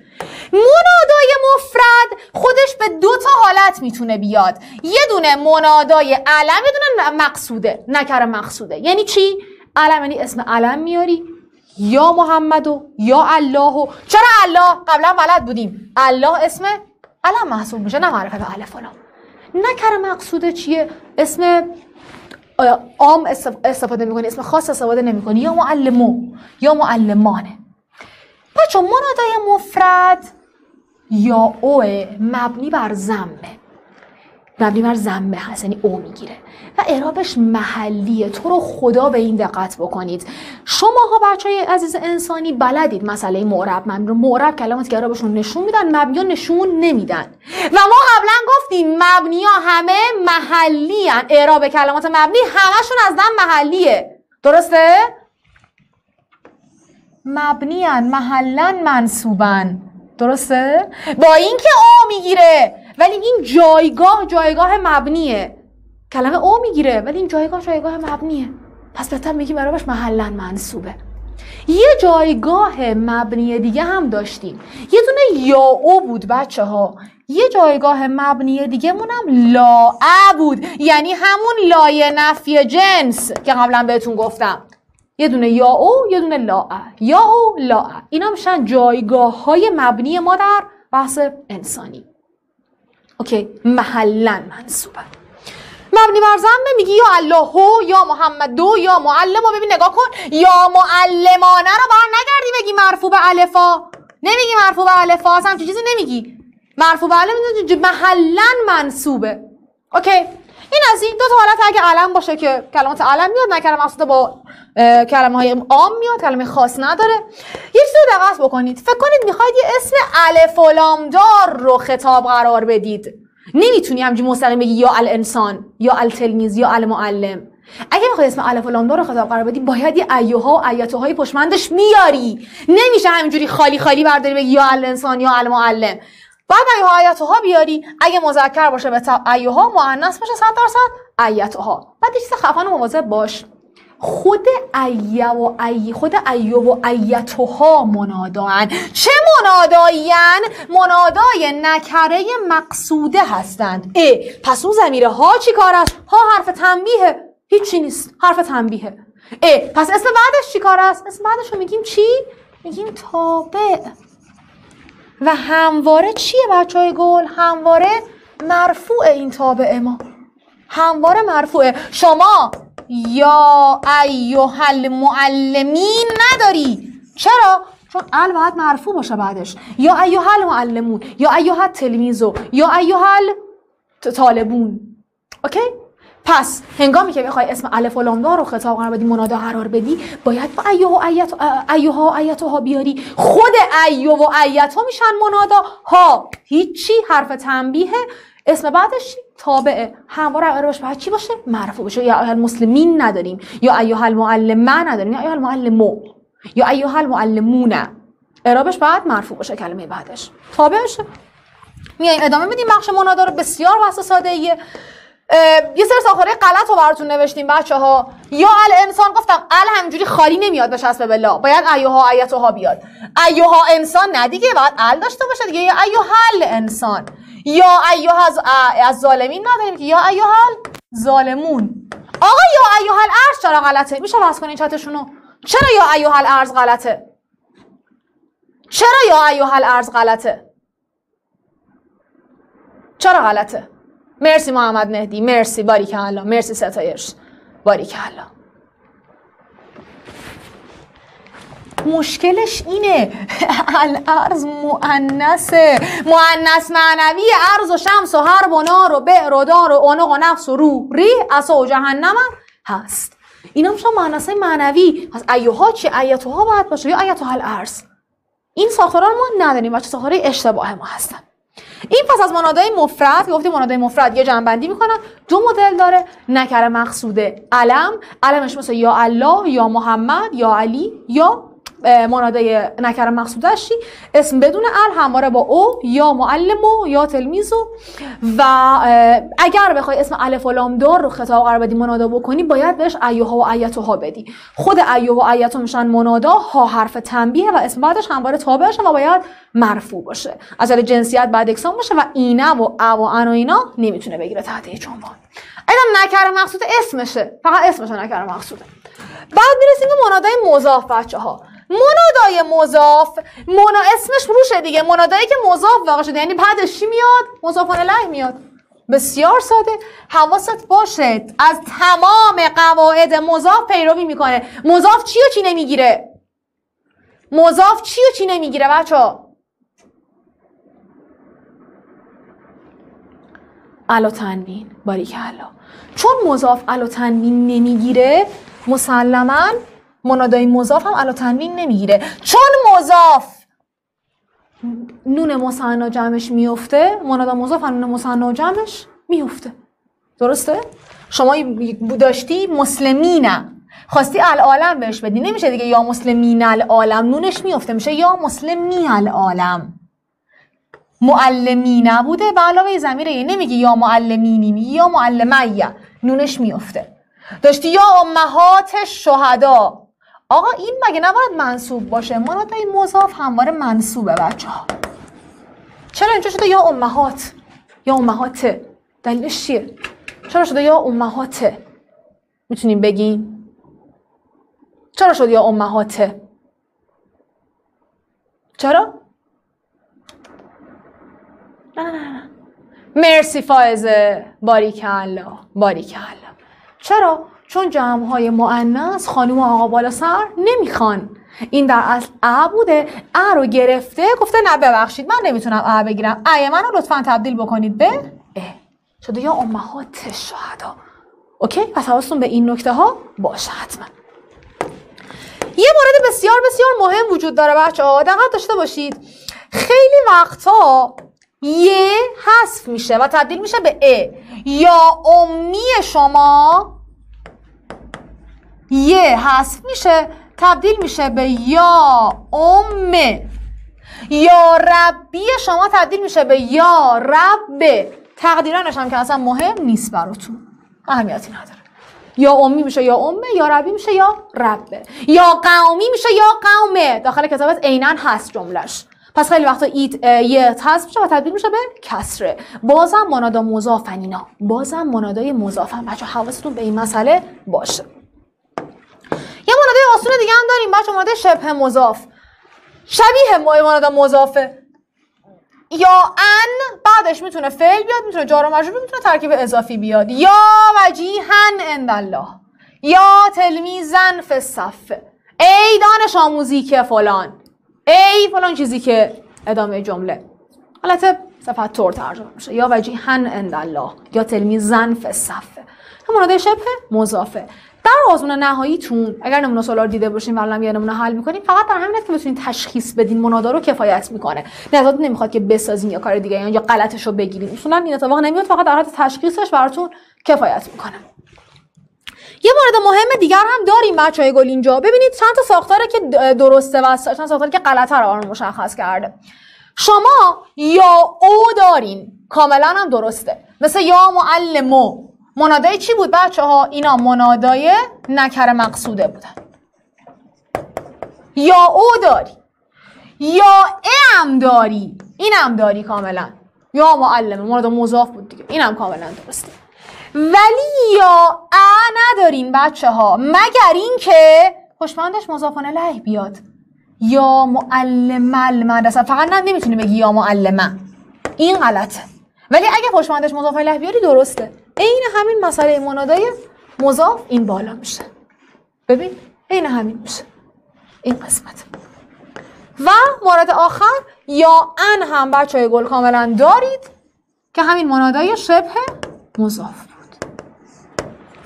منادای مفرد خودش به دو تا حالت می‌تونه بیاد. یه دونه منادای علم یه دونه مقصوده. نکر مقصوده. یعنی چی؟ علم یعنی اسم علم میاری. یا محمد و یا الله و. چرا الله؟ قبلا بلد بودیم. الله اسم علم محسوب میشه نه معرفت الف و نکره مقصوده چیه؟ اسم عام استفاده می‌کنی؟ اسم خاص استفاده نمی‌کنی؟ یا معلمو یا معلمانه بچه منادای مفرد یا او مبنی بر زمه مبنی بر زنبه هست یعنی او می‌گیره. و اعرابش محلیه تو رو خدا به این دقت بکنید شما ها بچه های عزیز انسانی بلدید مسئله معرب مبنی رو معرب کلمات که اعرابشون نشون میدن مبنی نشون نمیدن و ما قبلا گفتیم مبنی ها همه محلی هن. اعراب کلمات مبنی همشون از دم محلیه درسته؟ مبنی هن. محلن منصوبن درسته؟ با اینکه او می‌گیره ولی این جایگاه جایگاه مبنیه کلمه او می‌گیره ولی این جایگاه جایگاه مبنیه. پس بهتر میگیم برابرش محلا منصوبه. یه جایگاه مبنی دیگه هم داشتیم. یه دونه یا او بود بچه ها یه جایگاه مبنی دیگه مونم لا بود. یعنی همون لای نفی جنس که قبلا بهتون گفتم. یه دونه یا او یه دونه لا یا او لا اینا میشن جایگاه های مبنی ما در بحث انسانی. اوکی محلا منصوبه. مبنی بر زن میگی یا الله یا محمد دو یا معلم و ببین نگاه کن. یا معلمانه رو بر نگردی بگی مرفوع به الفا نمیگی مرفوع به الفا اصلا چیزی نمیگی. مرفوع به الف محلا منصوبه. اوکی؟ این از این دو تا حالت اگه علم باشه که کلمات علم میاد نکرم مقصود با کلمه های عام میاد کلمه خاص نداره. یه چیزی دقت بکنید. فکر کنید می‌خواید یه اسم الف رو خطاب قرار بدید. نمی‌تونی همجی مستقیم بگی یا الانسان یا التلمیز یا المعلم. اگه می‌خوای اسم الف و دار رو خطاب قرار بدی باید یه ایوها و ایتوهای پشمندش میاری. نمیشه همینجوری خالی خالی برداری بگی یا الانسان یا المعلم. بعد ایوها ایتوها بیاری. اگه مذکر باشه به ایوها مؤنث باشه 100 درصد ایتوها بعد چیز خفن و مواظب باش. خود ایه و ای خود ایو و ایتوها منادان. چه منادایین منادای نکره مقصوده هستند. ای پس اون زمیره ها چی کار است؟ ها حرف تنبیه هیچی نیست. حرف تنبیه ای پس اسم بعدش چی کار است؟ اسم بعدش رو میگیم چی؟ میگیم تابع. و همواره چیه بچه های گل؟ همواره مرفوع این تابع ما. همواره مرفوعه. شما یا ایوه المعلمین نداری. چرا؟ چون ال باید مرفوع باشه بعدش. یا ایوه المعلمون یا ایوه تلمیزو یا ایوه طالبون اوکی؟ پس هنگامی که می‌خوای اسم الف و لام رو خطاب قرار بدی منادا قرار بدی باید با ایوه و ایت ایوها و ایتها بیاری. خود ایوه و ایتها میشن منادا. ها هیچی حرف تنبیه اسم بعدش تابعه. همواره اعرابش باید چی باشه؟ مرفوع باشه. یا ایها المسلمین نداریم. یا ایها المعلمه نداریم. یا ایها المعلمو. یا ایها المعلمون. اعرابش باید مرفوع باشه کلمه بعدش. تابع باشه. میایم ادامه میدیم. بخش منادا رو بسیار واسه ساده ایه یه سر ساخره غلط رو براتون نوشتیم بچه ها یا ال انسان گفتم ال همینجوری خالی نمیاد به چسب بلا باید ایوها ایتها بیاد. ایوها انسان نه دیگه باید ال داشته باشه دیگه. ایوها انسان یا ایوها از, از ظالمین نداریم که یا ایوها ظالمون. آقا یا ایوها الارض چرا غلطه؟ میشه واسه کنین چتشونو؟ چرا یا ایوها الارض غلطه؟ چرا یا ایوها الارض غلطه؟ چرا غلطه؟ مرسی محمد مهدی مرسی باریک الله مرسی ستایش باریک مشکلش اینه. الارض مؤنثه. مؤنث معنوی ارز و شمس و حرب و نار و بعر و دار و عنق و نفس و روح. ری اصا و جهنم هست. اینا میشن مؤنثه معنوی. پس ایوها چی؟ ایتوها باید باشه یا ایتوها الارض؟ این ساخران ما نداریم بچه ساخره اشتباه ما هستن. این پس از منادای مفرد گفتیم منادای مفرد یه جنبندی می‌کنن دو مدل داره. نکره مقصوده علم. علمش مثل یا الله یا محمد یا علی یا مناده نکر مقصودش اسم بدون ال همواره با او یا معلم یا تلمیزو و. اگر بخوای اسم الف و لام دار رو خطاب قرار بدی منادا بکنی باید بهش ایوها و ایتوها بدی. خود ایوها و ایتو میشن منادا ها حرف تنبیه و اسم بعدش همواره تابع و باید مرفوع باشه. از جنسیت بعد اکسان باشه و اینه و او و ان و اینا نمی‌تونه بگیره تحت هیچ عنوان. اینا نکر مقصود اسمشه. فقط اسمشه نکر مقصوده. بعد می‌رسیم به منادای مضاف بچه ها منادای مضاف. منا اسمش روشه دیگه. منادایی که مضاف واقع شده. یعنی بعدش چی میاد؟ مضاف الیه میاد. بسیار ساده. حواست باشه. از تمام قواعد مضاف پیروی می‌کنه. مضاف چی و چی نمی‌گیره؟ مضاف چی و چی نمی‌گیره بچه ها علا تنوین. باریکلا. چون مضاف علا تنوین نمی‌گیره مسلما منادای مضاف هم علا تنوین نمی‌گیره. چون مضاف نون مثنا جمعش میفته منادا مضاف نون مثنا جمعش میفته. درسته؟ شما داشتی مسلمینم خواستی العالم بهش بدی. نمیشه دیگه یا مسلمین العالم نونش میفته میشه یا مسلمی العالم. معلمی نبوده به علاوه زمیره نمیگی یا معلمینی میگی یا معلمیه نونش میفته. داشتی یا امهات شهدا. آقا این مگه نباید منصوب باشه؟ منادای مضاف همواره منصوبه بچه ها. چرا اینجا شده یا امهات؟ یا امهات؟ دلیلش چیه؟ چرا شده یا امهات؟ می‌تونیم بگیم؟ چرا شد یا امهات؟ چرا؟ نه نه نه مرسی فائزه. باریک الله باریک الله چرا؟ چون جمع های مؤنث خانم آقا بالا سر نمی‌خوان. این در اصل ا بوده ا رو گرفته گفته نه ببخشید من نمی‌تونم ا بگیرم. ای منو لطفا تبدیل بکنید به ا. شده یا امهات شهدا. اوکی؟ پس حواستون به این نکته ها باشه حتما. یه مورد بسیار بسیار مهم وجود داره بچه ها. دقت داشته باشید. خیلی وقتا یه حذف میشه و تبدیل میشه به ا. یا امی شما یه حذف میشه تبدیل میشه به یا ام. یا ربی شما تبدیل میشه به یا رب. تقدیرانش هم که اصلا مهم نیست براتون. اهمیتی نداره. یا امی میشه یا امه یا ربی میشه یا ربه یا قومی میشه یا قومه داخل کتابت عینا هست جملش پس خیلی وقتا ایت یه حذف میشه و تبدیل میشه به کسره. بازم منادا مضافن اینا. بازم منادای مضافن. بچه حواستون به این مسئله باشه. یه منادای آسون دیگه هم داریم بچه منادای شبه مضاف. شبیه منادا مضافه. یا ان بعدش می‌تونه فعل بیاد می‌تونه جار و مجرور می‌تونه ترکیب اضافی بیاد. یا وجیهن عند الله یا تلمیزن الصف ای دانش آموزی که فلان. ای فلان چیزی که ادامه جمله. البته صفت طور ترجمه میشه. یا وجیهن عند الله یا تلمیزن الصف همون شبه مضافه. در آزمون نهاییتون اگر نمونه سوال دیده باشین و یه نمونه حل می‌کنیم فقط در همین که بتونین تشخیص بدین منادا رو کفایت می‌کنه. نه نمی‌خواد که بسازین یا کار دیگه یا غلطش رو بگیرین. اصولا این اتفاق نمیاد فقط در حالت تشخیصش براتون کفایت می‌کنه یه مورد مهم دیگر هم داریم بچه های گل اینجا. ببینید چند تا ساختاره که درسته و چند ساختاره که غلطه رو مشخص کرده. شما یا او دارین. کاملا هم درسته. مثل یا معلمو منادای چی بود؟ بچه ها؟ اینا منادای نکر مقصوده بودن. یا او داری یا ام داری. اینم داری کاملا. یا معلمه مناد مضاف بود دیگه. اینم کاملا درسته. ولی یا ا ندارین بچه ها مگر اینکه خوشمندش مضافان الیه بیاد. یا معلم المدرسه. فقط نمی‌تونی بگی یا معلمه. این غلطه. ولی اگه خوشمندش مضاف الیه بیاری درسته. عین همین مسئله منادای مضاف این بالا میشه. ببین عین همین میشه. این قسمت. و مورد آخر یا ان هم بچه گل کاملا دارید که همین منادای شبه مضاف.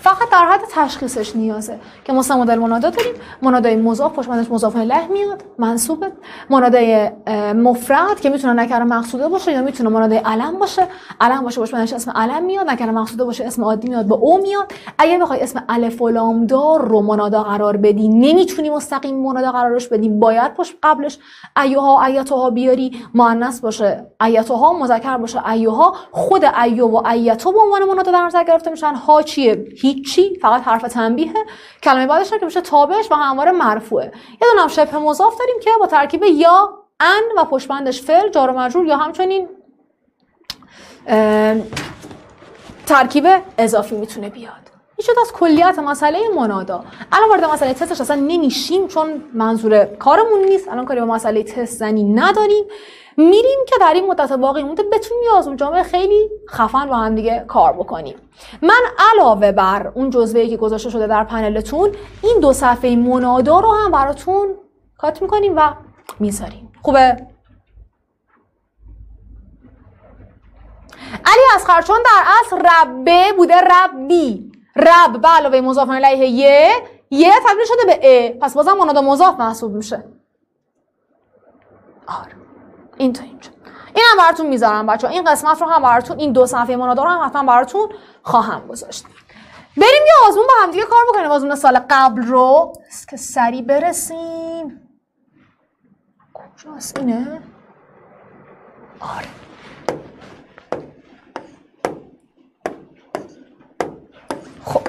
فقط در حد تشخیصش نیازه که مثلا مدل منادا داریم. منادای مضاف پشمندش مضاف له میاد منصوبه. منادای مفرد که می‌تونه نکره مقصوده باشه یا می‌تونه منادای علم باشه. علم باشه پشمندش اسم علم میاد. نکره مقصوده باشه اسم عادی میاد به او میاد. اگه بخوای اسم الف و لام دار رو منادا قرار بدی نمی‌تونی مستقیم منادا قرارش بدی. باید پشت قبلش ایوها ایتها بیاری. مؤنث باشه ایتها مذکر باشه ایوها. خود ایو و ایتو به عنوان منادا در نظر گرفته میشن. ها چیه؟ هیچی فقط حرف تنبیه کلمه بعدش که میشه تابش و همواره مرفوعه. یه دونه هم شبه مضاف داریم که با ترکیب یا ان و پشتبندش فعل جار و مجرور یا همچنین ترکیب اضافی می‌تونه بیاد. این از کلیت مسئله منادا. الان وارد مسئله تستش اصلا نمیشیم چون منظور کارمون نیست. الان کاری با مسئله تست زنی نداریم. میریم که در این مدت باقی مونده بتونیم یه آزمون جامعه خیلی خفن با هم دیگه کار بکنیم. من علاوه بر اون جزوه که گذاشته شده در پنلتون این دو صفحه منادا رو هم براتون کات می‌کنیم و می‌ذاریم. خوبه؟ علی از چون در اصل ربه بوده ربی. رب به علاوه مضاف الیه یه یه تبدیل شده به ا. پس بازم منادا مضاف محسوب میشه. آره. این تا اینجا. این هم براتون می‌ذارم بچه این قسمت رو هم براتون این دو صفحه منادا رو هم حتما براتون خواهم گذاشت. بریم یه آزمون با هم دیگه کار بکنیم. آزمون سال قبل رو. که سریع برسیم. کجاست اینه؟ آره خب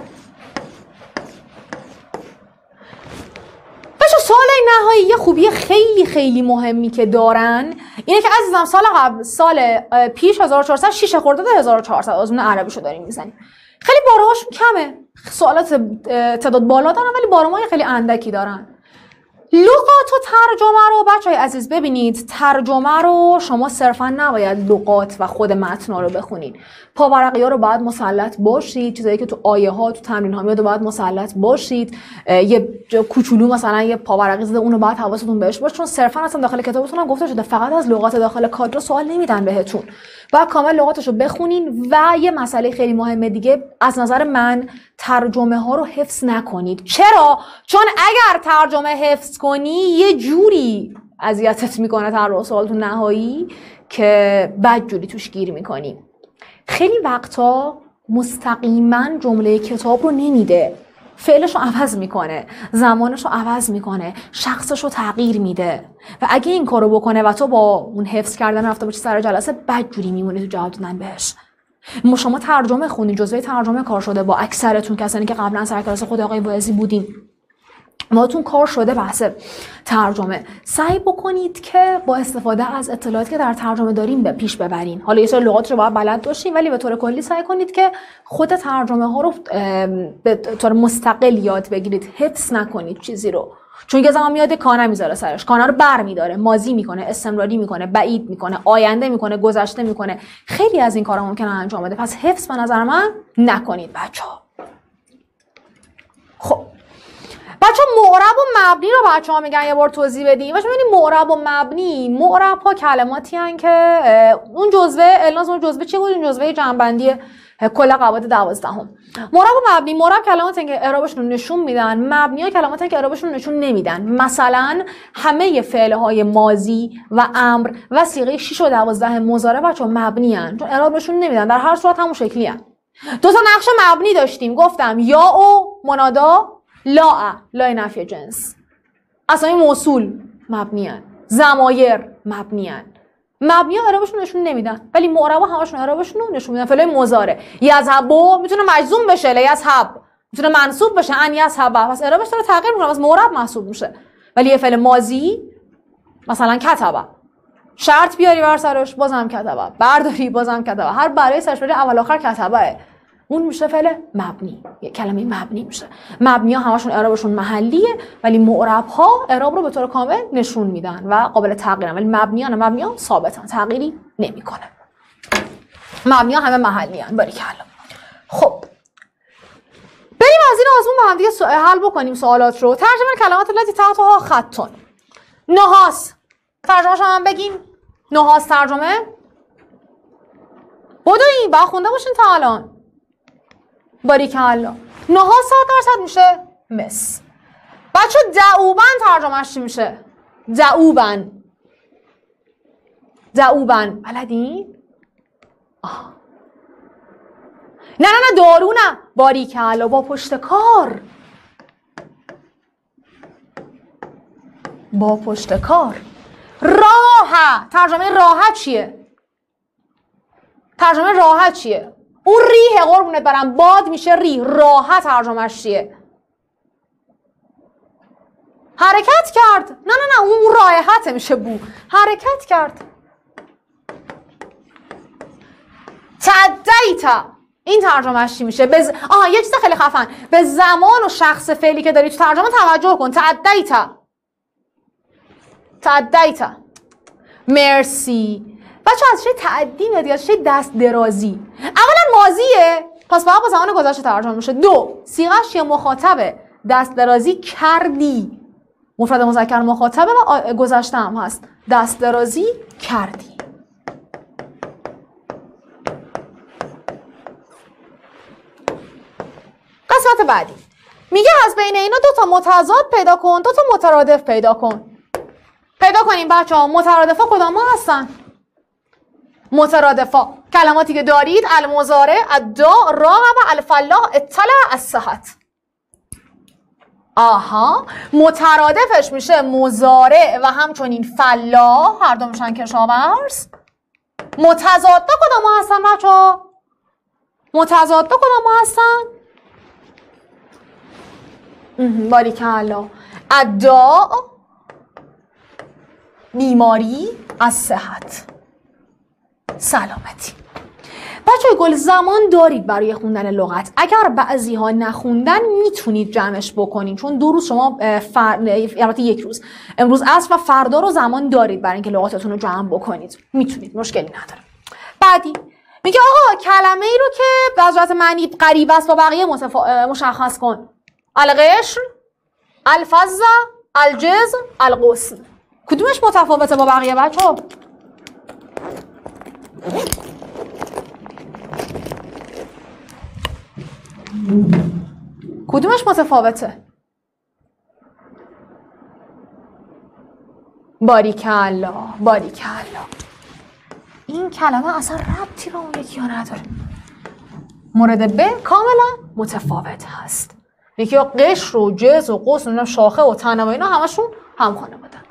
بچه سال نهایی یه خوبی خیلی خیلی مهمی که دارن اینه که عزیزم سال قبل سال پیش 1400 6 خرداد 1400 آزمون عربیشو داریم می‌زنیم. خیلی بارهاشون کمه. سوالات تعداد بالا دارن ولی بارمای خیلی اندکی دارن. لغات و ترجمه رو بچه های عزیز ببینید ترجمه رو شما صرفا نباید لغات و خود متن رو بخونید. پاورقی ها رو باید مسلط باشید چیزایی که تو آیه ها تو تمرین ها میاد باید مسلط باشید. یه کوچولو مثلا یه پاورقی زده اونو باید حواستون بهش باشه چون صرفا اصلا داخل کتابتون هم گفته شده فقط از لغات داخل کادر سوال نمیدن بهتون. باید کامل لغاتش رو بخونین و یه مسئله خیلی مهم دیگه از نظر من ترجمه ها رو حفظ نکنید. چرا؟ چون اگر ترجمه حفظ کنی یه جوری اذیتت می‌کنه در سوالتون نهایی که بد جوری توش گیر می‌کنی. خیلی وقتا مستقیما جمله کتاب رو نمیده. فعلش رو عوض می‌کنه زمانش رو عوض می‌کنه شخصش رو تغییر میده. و اگه این کارو بکنه و تو با اون حفظ کردن رفته باشی سر جلسه بد جوری میمونی تو جواب دادن بهش. ما شما ترجمه خونید جزوه ترجمه کار شده با اکثرتون کسانی که قبلا سر کلاس خود آقای بایزی بودین ماتون کار شده بحث ترجمه. سعی بکنید که با استفاده از اطلاعاتی که در ترجمه داریم به پیش ببرین. حالا یه سری لغات رو باید بلد باشین ولی به طور کلی سعی کنید که خود ترجمه ها رو به طور مستقل یاد بگیرید. حفظ نکنید چیزی رو. چون یه زمان میاد کانه می‌ذاره سرش. کانه رو بر میداره مازی می‌کنه استمراری می‌کنه بعید می‌کنه آینده می‌کنه گذشته می‌کنه. خیلی از این کارا ممکنه انجام بده. پس حفظ به نظر من نکنید بچه خب. بچه معرب و مبنی رو بچه ها میگن یه بار توضیح بدیم بچه ببینید معرب و مبنی معرب ها کلماتی هن که اون جزوه الناز اون جزوه چی بود؟ اون جزوه جنبندی کل قواعد دوازدهم. معرب و مبنی معرب کلمات که اعرابشون رو نشون میدن مبنی ها کلمات که اعرابشون رو نشون نمیدن. مثلا همه فعل های ماضی و امر و سیغه 6 و 12 مضارع بچه مبنی هن چون اعرابشون نمیدن. در هر صورت همون شکلی هن. دو تا نقش مبنی داشتیم. گفتم یا او منادا لا لا نفی جنس. اصلا موصول مبنیان زمایر مبنیان مبنی اعرابشون نشون نمیدن ولی معربا همشون اعرابشون نشون میدن. فعل مضارع. یذهبو می‌تونه مجزوم بشه لیذهب. می‌تونه منصوب بشه ان یذهب. پس اعرابش داره تغییر می‌کنه پس معرب محسوب میشه. ولی یه فعل ماضی مثلا کتبه. شرط بیاری بر سرش بازم کتبه. برداری بازم کتبه. هر برای سرش اول آخر کتبه. اون میشه فعل مبنی. یه کلمه مبنی میشه. مبنی ها همشون اعرابشون محلیه ولی معرب ها اعراب رو به طور کامل نشون میدن و قابل تغییرن. ولی مبنی ها ها ثابتن تغییری نمی‌کنه. مبنی ها همه محلی هن باریکلا. خب بریم از این آزمون با هم دیگه حل بکنیم سوالات رو. ترجمه کلمات التي تحتها خطون نهاس ترجمه شما بگیم. نهاس ترجمه. بدوین با خونده باشین تا الان. باریکلا. نها صد درصد میشه؟ مس. بچه دعوبن ترجمهش چی میشه؟ دعوبن دعوبن بلدین آه. نه نه نه دارو نه. باریکلا با پشت کار. با پشت کار. راه ترجمه راحت چیه؟ ترجمه راحت چیه؟ اون ریه قربونت برم باد میشه ری راحت ترجمهش چیه؟ حرکت کرد. نه نه نه اون رایحت میشه بو. حرکت کرد. تدیتا. این ترجمهش چی میشه؟ بز... آها یه چیز خیلی خفن. به زمان و شخص فعلی که داری تو ترجمه توجه کن. تعدیتا تعدیتا مرسی. بچه از چه تعدی میاد از چه دست درازی؟ اولا ماضیه پس فقط با زمان گذشته ترجمه میشه دو سیغش یه مخاطبه. دست درازی کردی. مفرد مذکر مخاطبه و گذشته هم هست. دست درازی کردی. قسمت بعدی. میگه از بین اینا دو تا متضاد پیدا کن دو تا مترادف پیدا کن. پیدا کنیم بچه ها مترادفا کدام هستن. مترادفا. کلماتی که دارید المزاره الدا راغب الفلاح اطلع از صحت. آها. مترادفش میشه مزارع و همچنین فلاح. هر دو میشن کشاورز. متضاد کدام هستن بچه ها متضاد کدام هستن؟ باریکلا ادا بیماری از صحت. سلامتی. بچه گل زمان دارید برای خوندن لغت. اگر بعضی ها نخوندن می‌تونید جمعش بکنید چون دو روز شما فر... یک روز. امروز اصر و فردا رو زمان دارید برای اینکه لغاتتون رو جمع بکنید. می‌تونید مشکلی نداره. بعدی میگه آقا کلمه ای رو که به صورت معنی قریب است با بقیه مشخص کن. القشر الفزه الجز القسم کدومش متفاوته با بقیه بچه؟ کدومش متفاوته؟ باریکلا باریکلا. این کلمه اصلا ربطی به اون یکی نداره. مورد ب کاملا متفاوت هست. یکی قشر و جز و قوس و شاخه و تنه و اینا همشون همخانه بودن.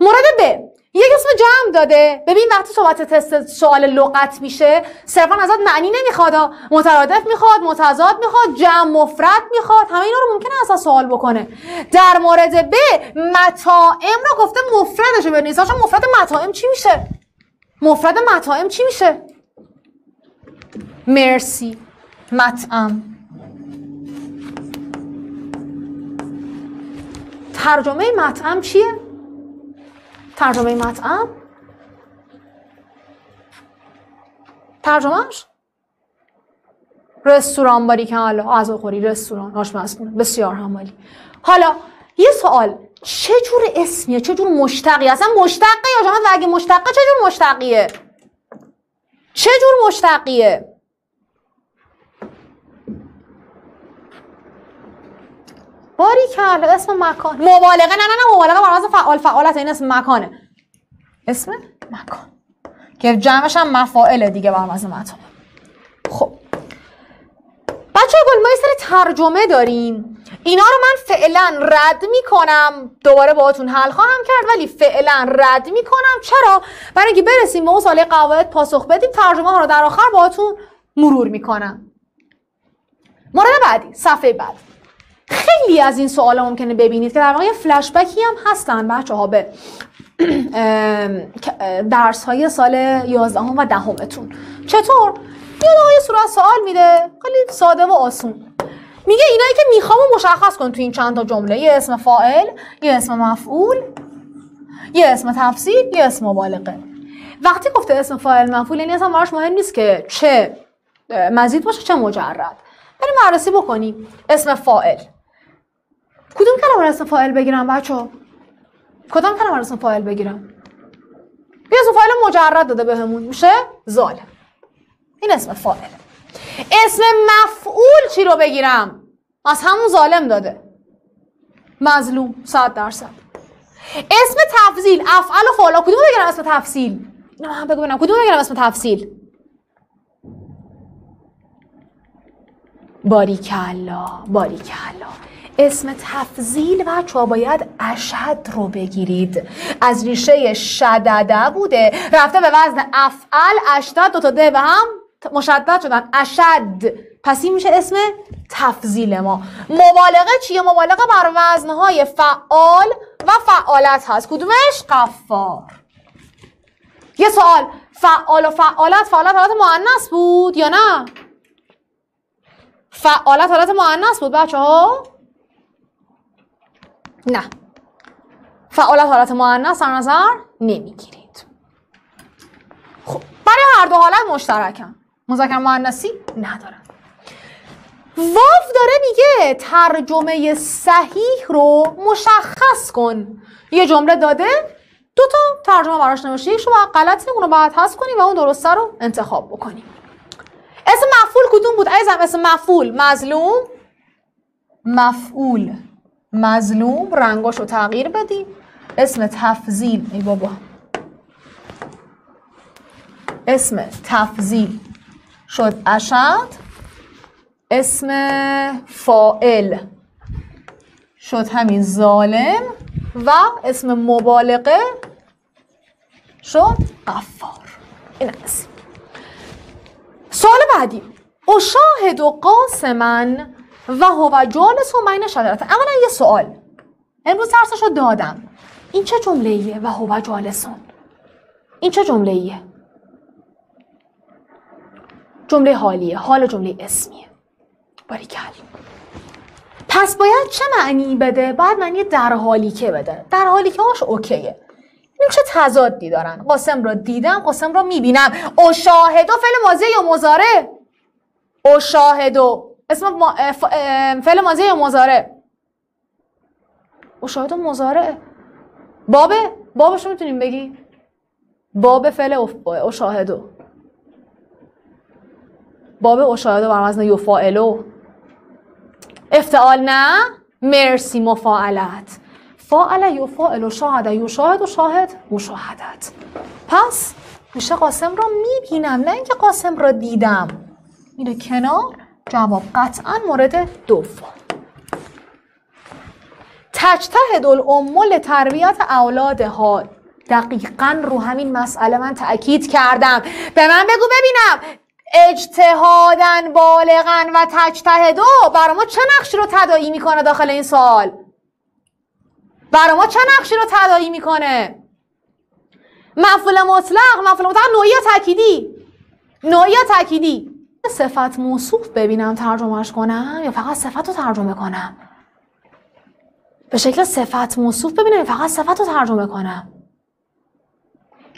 مورد ب. یک اسم جمع داده. ببین وقتی صحبت تست سوال لغت میشه صرفا ازت معنی نمی‌خواد. مترادف می‌خواد متضاد می‌خواد جمع مفرد می‌خواد. همه اینا رو ممکنه اصلا سوال بکنه. در مورد ب متائم رو گفته مفردش ببینید اصلا مفرد متائم چی میشه؟ مفرد متائم چی میشه؟ مرسی. مطعم ترجمه مطعم چیه؟ ترجمه مطعم؟ ترجمهش رستوران باری که حالا غذا خوری رستوران آشپزخونه بسیار همالی حالا یه سوال چه جور اسمیه؟ چه جور مشتقی؟ اصلا مشتقه یا جماعت اگه مشتقه چه جور مشتقیه؟ چه جور مشتقیه؟ باری کلا اسم مکان. مبالغه نه نه نه مبالغه بر فعال فعالت این اسم مکانه. اسم مکان. که جمعش هم مفاعله دیگه بر وزن متن. خب. بچه گل ما یه سری ترجمه داریم. اینا رو من فعلا رد می‌کنم. دوباره باهاتون حل خواهم کرد ولی فعلا رد می‌کنم. چرا؟ برای اینکه برسیم به اون قواعد پاسخ بدیم ترجمه ها رو در آخر باهاتون مرور می‌کنم. مورد بعدی صفحه بعد. خیلی از این سوالا ممکنه ببینید که در واقع فلش بکی هم هستن بچه ها به درس های سال 11 و دهمتون. چطور؟ یه یه صورت سوال میده. خیلی ساده و آسون. میگه اینایی که می‌خوام مشخص کن تو این چند تا جمله. یه اسم فاعل یه اسم مفعول یه اسم تفسیر یه اسم مبالغه. وقتی گفته اسم فاعل مفعول یعنی اصلا براش مهم نیست که چه مزید باشه چه مجرد. بریم بررسی بکنیم. اسم فاعل. کدوم کلمه اسم فاعل بگیرم بچه کدام کلمه اسم فاعل بگیرم؟ بیا اسم فاعل مجرد داده بهمون میشه؟ ظالم این اسم فاعل اسم مفعول چی رو بگیرم؟ از همون ظالم داده. مظلوم صد درصد. اسم تفضیل افعال و فعلا کدوم بگیرم اسم تفصیل نه بگو ببینم. کدوم بگیرم اسم تفصیل باریکلا باریکلا. اسم تفضیل بچه باید اشد رو بگیرید. از ریشه شدده بوده. رفته به وزن افعل اشدد دو تا ده به هم مشدد شدن. اشد. پس این میشه اسم تفضیل ما. مبالغه چیه؟ مبالغه بر وزنهای فعال و فعالت هست. کدومش؟ قفار. یه سوال. فعال و فعالت فعالت حالت مؤنث بود یا نه؟ فعالت حالت مؤنث بود بچه ها نه. فعالت حالت مؤنث در نظر نمی‌گیرید. خب برای هر دو حالت مشترکن. مذکر مؤنثی ندارن واو داره میگه ترجمه صحیح رو مشخص کن. یه جمله داده دو تا ترجمه براش نوشته یک باید غلطه اونو باید حذف کنی و اون درسته رو انتخاب بکنی. اسم مفعول کدوم بود؟ عزیزم اسم مفعول. مظلوم. مفعول. مظلوم رنگاش رو تغییر بدیم. اسم تفضیل ای بابا. اسم تفضیل. شد اشد. اسم فائل شد همین ظالم و اسم مبالغه شد قفار این از سوال بعدی. اشاهد و قاسمن و هو جالس و بین شجرت اولا یه سوال. امروز درسشو دادم. این چه جمله ایه و هو جالسون این چه جمله ایه جمله حالیه. حال جمله اسمیه. باریکل پس باید چه معنی بده؟ باید معنی در حالی که بده. در حالی که هاش اوکیه. چه تضادی دارن؟ قاسم رو دیدم قاسم رو می‌بینم. اشاهدو فعل ماضی یا مزاره اشاهدو اسم. فعل ماضی یا مزاره اشاهدو مزاره بابه بابش می‌تونیم بگی باب فعل اشاهدو باب اشاهدو بر وزن یفاعلو افتعال نه. مرسی مفاعلت. فاعل یفاعل و شاهد یشاهد و شاهد مشاهدت. پس میشه قاسم را می‌بینم نه اینکه قاسم را دیدم. میره کنار. جواب قطعا مورد دوم. تجتهد الام تربیت اولادها دقیقا رو همین مسئله من تأکید کردم. به من بگو ببینم اجتهادن بالغن و تجتهدو برای ما چه نقشی رو تدایی می‌کنه داخل این سال برای ما چه نقشی رو تدایی می‌کنه؟ مفعول مطلق مفعول مطلق. نوعی تأکیدی. نوعی تأکیدی. صفت موصوف ببینم ترجمهش کنم یا فقط صفت رو ترجمه کنم؟ به شکل صفت موصوف ببینم یا فقط صفت رو ترجمه کنم؟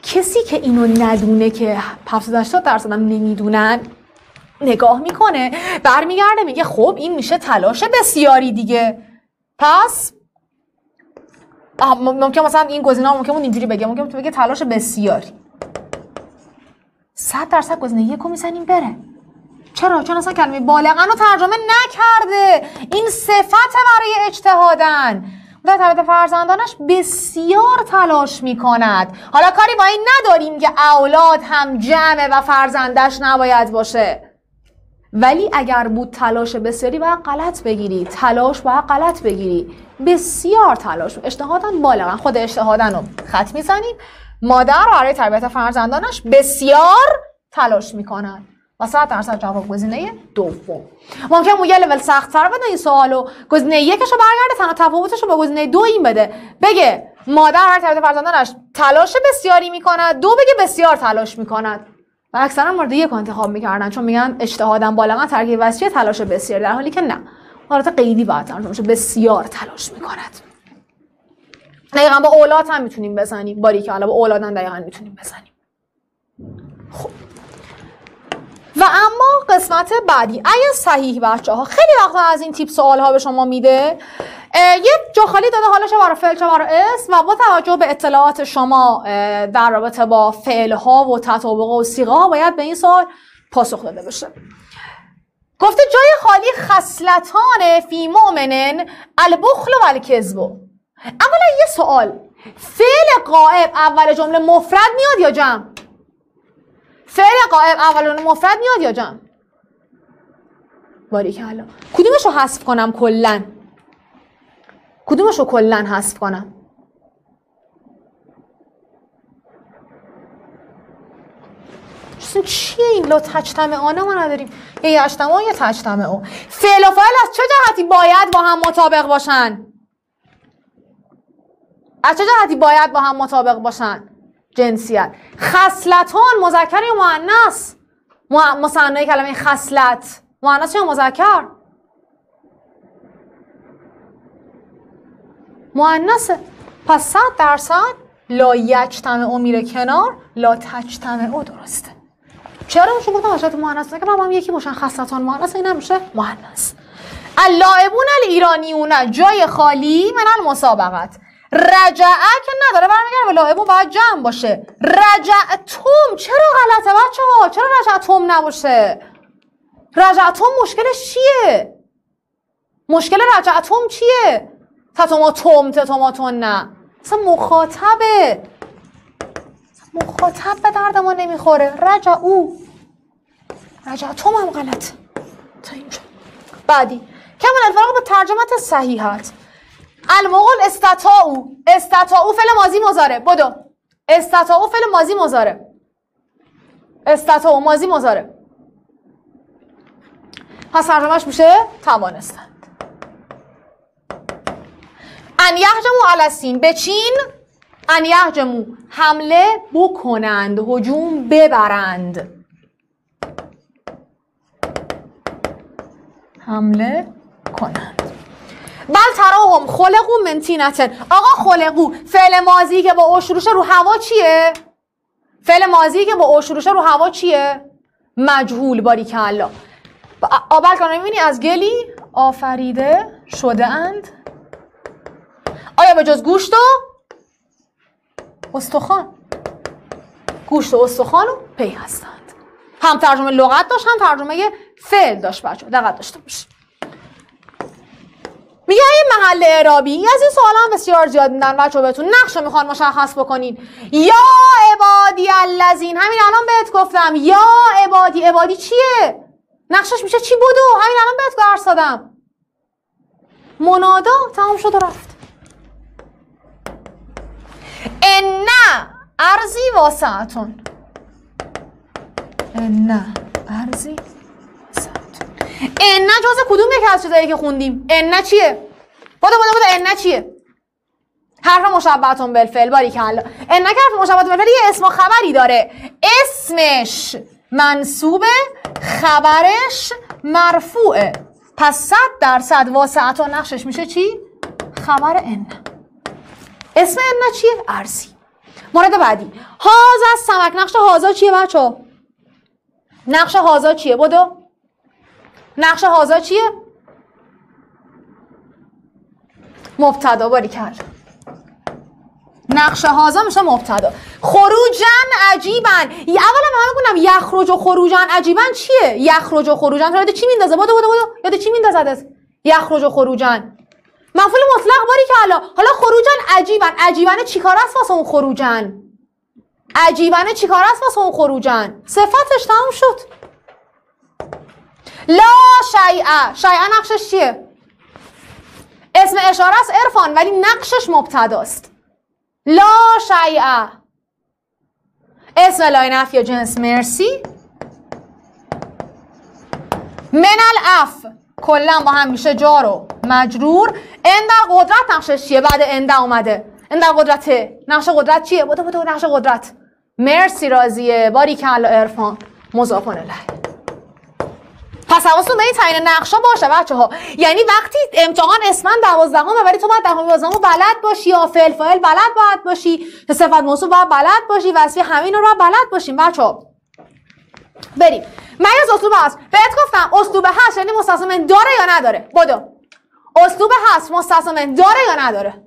کسی که اینو ندونه که 70 درصد هم نمی‌دونن نگاه می‌کنه برمیگرده میگه خب این میشه تلاش بسیاری دیگه. پس ممکن مثلا این گزینه ممکن اینجوری بگه ممکن تو بگه تلاش بسیاری. 100 درصد گزینه یکو می‌زنیم بره. چرا؟ چون اصلا کلمه بالغن رو ترجمه نکرده. این صفت برای اجتهادن. در تربیت فرزندانش بسیار تلاش می کند حالا کاری با این نداریم که اولاد هم جمعه و فرزندش نباید باشه. ولی اگر بود تلاش بسیاری باید غلط بگیری. تلاش باید غلط بگیری. بسیار تلاش. اجتهادن بالغن خود اجتهادن رو خط می‌زنیم. مادر برای تربیت فرزندانش بسیار تلاش می‌کند و 100 درصد جواب گزینه دوم ممکن اون یه لول سخت‌تر بده این سوالو گزینه یکش رو برگرده تنها تفاوتش رو با گزینه دو این بده بگه مادر هر تربیت فرزندانش تلاش بسیاری می‌کند دو بگه بسیار تلاش می‌کند و اکثرا مورد یک انتخاب می‌کردن چون میگن اجتهادم بالغا ترکیب وسیع تلاش بسیار در حالی که نه حالت قیدی باید ترجمه بسیار تلاش می‌کند دقیقا با اولاد هم می‌تونیم بزنیم باری که حالا با اولادن دقیقا می‌تونیم بزنیم خب و اما قسمت بعدی. اگه صحیح بچه ها خیلی وقتا از این تیپ سوال ها به شما میده. یه جا خالی داده حالا چه برای فعل چه برای اسم و با توجه به اطلاعات شما در رابطه با فعل ها و تطابق و سیغه ها باید به این سوال پاسخ داده بشه. گفته جای خالی خصلتان فی مؤمنن البخل و الکذب. اولا یه سوال. فعل قائب اول جمله مفرد میاد یا جمع؟ فعل قائم اولون مفرد میاد یا جمع باریکلا کدومش رو حذف کنم کلا؟ کدومش رو کلا حذف کنم؟ چیه این لا آنه ما نداریم. یه یشتمه یه تجتمع او فعل و فعل از چه جهتی باید با هم مطابق باشن؟ از چه جهتی باید با هم مطابق باشن؟ جنسیت. خصلتان مذکر یا مؤنث؟ مصنع کلمه خصلت. مؤنث یا مذکر؟ مؤنثه پس صد درصد لا او میره کنار لا او درسته. چرا شما گفتم اشارت مؤنث که با هم یکی مشخصاتان مؤنث این میشه مؤنث. اللاعبون الایرانیون جای خالی من المسابقت. رجعه که نداره برمیگرده به لاعبون باید جمع باشه. رجعتم چرا غلطه بچه ها چرا رجعتم نباشه؟ رجعتم مشکلش چیه؟ مشکل رجعتم چیه؟ تتوماتوم تتوماتون نه. اصلا مخاطبه. مخاطب به درد ما نمی‌خوره. رجع او. رجع تو هم غلط تا اینجا. بعدی. کمون الفرق به ترجمت صحیحات. المقل استطاعو استطاعو فعل مازی مزاره بدو. استطاعو فعل مازی مزاره استطاعو مازی مزاره پس ترجمهش میشه توانستند ان یهجمو علسین به چین؟ ان یهجمو حمله بکنند هجوم ببرند. حمله کنند. بل تراهم خلقو منتینتن آقا خلقو فعل مازی که با او رو هوا چیه؟ فعل مازی که با او رو هوا چیه؟ مجهول باری الله. آبل کنم می‌بینی از گلی آفریده شده اند؟ آیا به جز گوشت و استخوان؟ گوشت و استخوان و پی هستند. هم ترجمه لغت داشت هم ترجمه فعل داشت بچه دقت داشته باشید میگه این محل اعرابی از این سوال هم بسیار زیاد میدن بچه بهتون. نقشه می‌خوان مشخص بکنین. یا عبادی اللذین همین الان بهت گفتم. یا عبادی. عبادی چیه؟ نقشش میشه چی بودو همین الان بهت درس دادم. منادا تمام شد و رفت. ان ارزی واسعتون. ان ارزی ان جز کدوم یک از چیزایی که خوندیم؟ ان چیه؟ بوده بوده بوده ان چیه؟ حرف مشبهتون بالفعل باری که ان حرف مشبهتون بالفعل یه اسم و خبری داره. اسمش منصوبه خبرش مرفوعه. پس صد درصد واسعتون نقشش میشه چی؟ خبر ان اسم ان چیه؟ ارزی مورد بعدی. هاز از سمک. نقش هازا چیه بچه نقش هازا چیه؟ بودو. نقش هازا چیه؟ مبتدا باری کرد نقش هازا میشه مبتدا. خروجن عجیبن. اولا من بگونم یخرج و خروجن عجیبن چیه؟ یخرج و خروجن. یاد چی میندازه؟ بودو بودو بودو. یاد چی میندازه یخرج و خروجن؟ مفعول مطلق باری که حالا حالا خروجن عجیبن. عجیبانه چیکار است واسه اون خروجن؟ عجیبانه چیکار است واسه اون خروجن؟ صفتش تمام شد. لا شیعه شیعه نقشش چیه؟ اسم اشاره است عرفان ولی نقشش مبتداست. لا شیعه اسم لای نفی جنس مرسی. من الاف کلا با هم میشه جار و مجرور. ان در قدرت نقشش چیه؟ بعد انده اومده. ان در قدرته نقش قدرت چیه؟ بوده بوده نقش قدرت. مرسی راضیه. باری کلا ارفان مضاف الیه پس حواستون به این تعیین نقشا باشه بچه ها یعنی وقتی امتحان اسمن دوازدهم ولی تو باید دهم دوازدهم بلد باشی یا فعل بلد باید باشی صفت موصوف باید بلد باشی وصفی همین رو بلد باشیم بچه ها بریم. از اسلوب هست. بهت گفتم اسلوب هست یعنی مستثنا داره یا نداره؟ بدو. اسلوب هست مستثنا داره یا نداره؟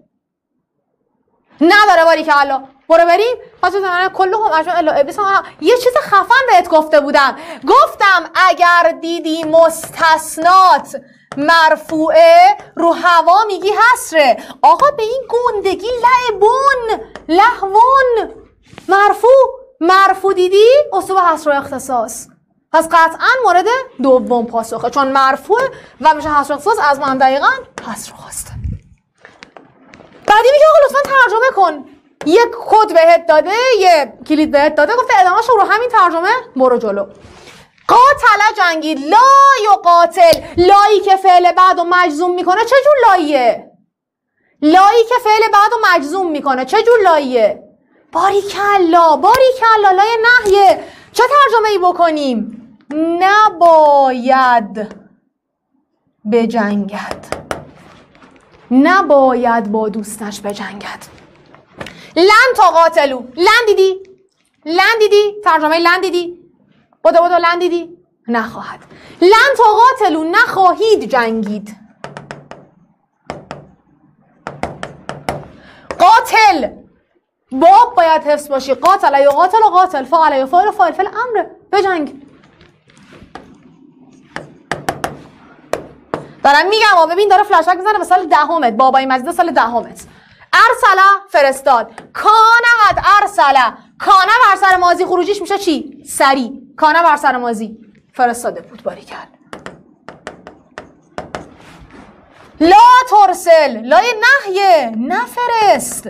نداره باری که الله برو بریم. پس من کلهم الا ابلیس یه چیز خفن بهت گفته بودم. گفتم اگر دیدی مستثنات مرفوعه رو هوا میگی حسره آقا به این گندگی لعبون لهون مرفوع. مرفوع دیدی؟ اصول حسر و اختصاص. پس قطعا مورد دوم پاسخه. چون مرفوع و میشه حسر اختصاص از من دقیقا حسر خواسته بعدی میگه آقا لطفا ترجمه کن. یک کد بهت داده یه کلید بهت داده. گفته ادامهش رو همین ترجمه برو جلو. قاتل جنگید لا یا قاتل لایی که فعل بعد و مجزوم می‌کنه چه جور لاییه؟ لایی که فعل بعد و مجزوم می‌کنه چه جور لاییه؟ باری کلا باری کلا لای نحیه چه ترجمه ای بکنیم؟ نباید بجنگد نباید با دوستش بجنگد. لن تا قاتلو. لن دیدی لن دیدی ترجمه لن دیدی بودو بودو لن دیدی نخواهد. لن تا قاتلو نخواهید جنگید. قاتل. باب باید حفظ باشی. قاتل یا قاتل و قاتل فعل یا فعل فعل فعل امره بجنگ. دارم میگم و ببین داره فلش بک می‌زنه به سال دهمت. بابای مجید سال دهمت. ارسلا فرستاد. کانه قد ارسلا. کانه بر سر مازی خروجیش میشه چی؟ سری. کانه بر سر مازی فرستاده بود باریکل لا ترسل. لای نهیه نفرست.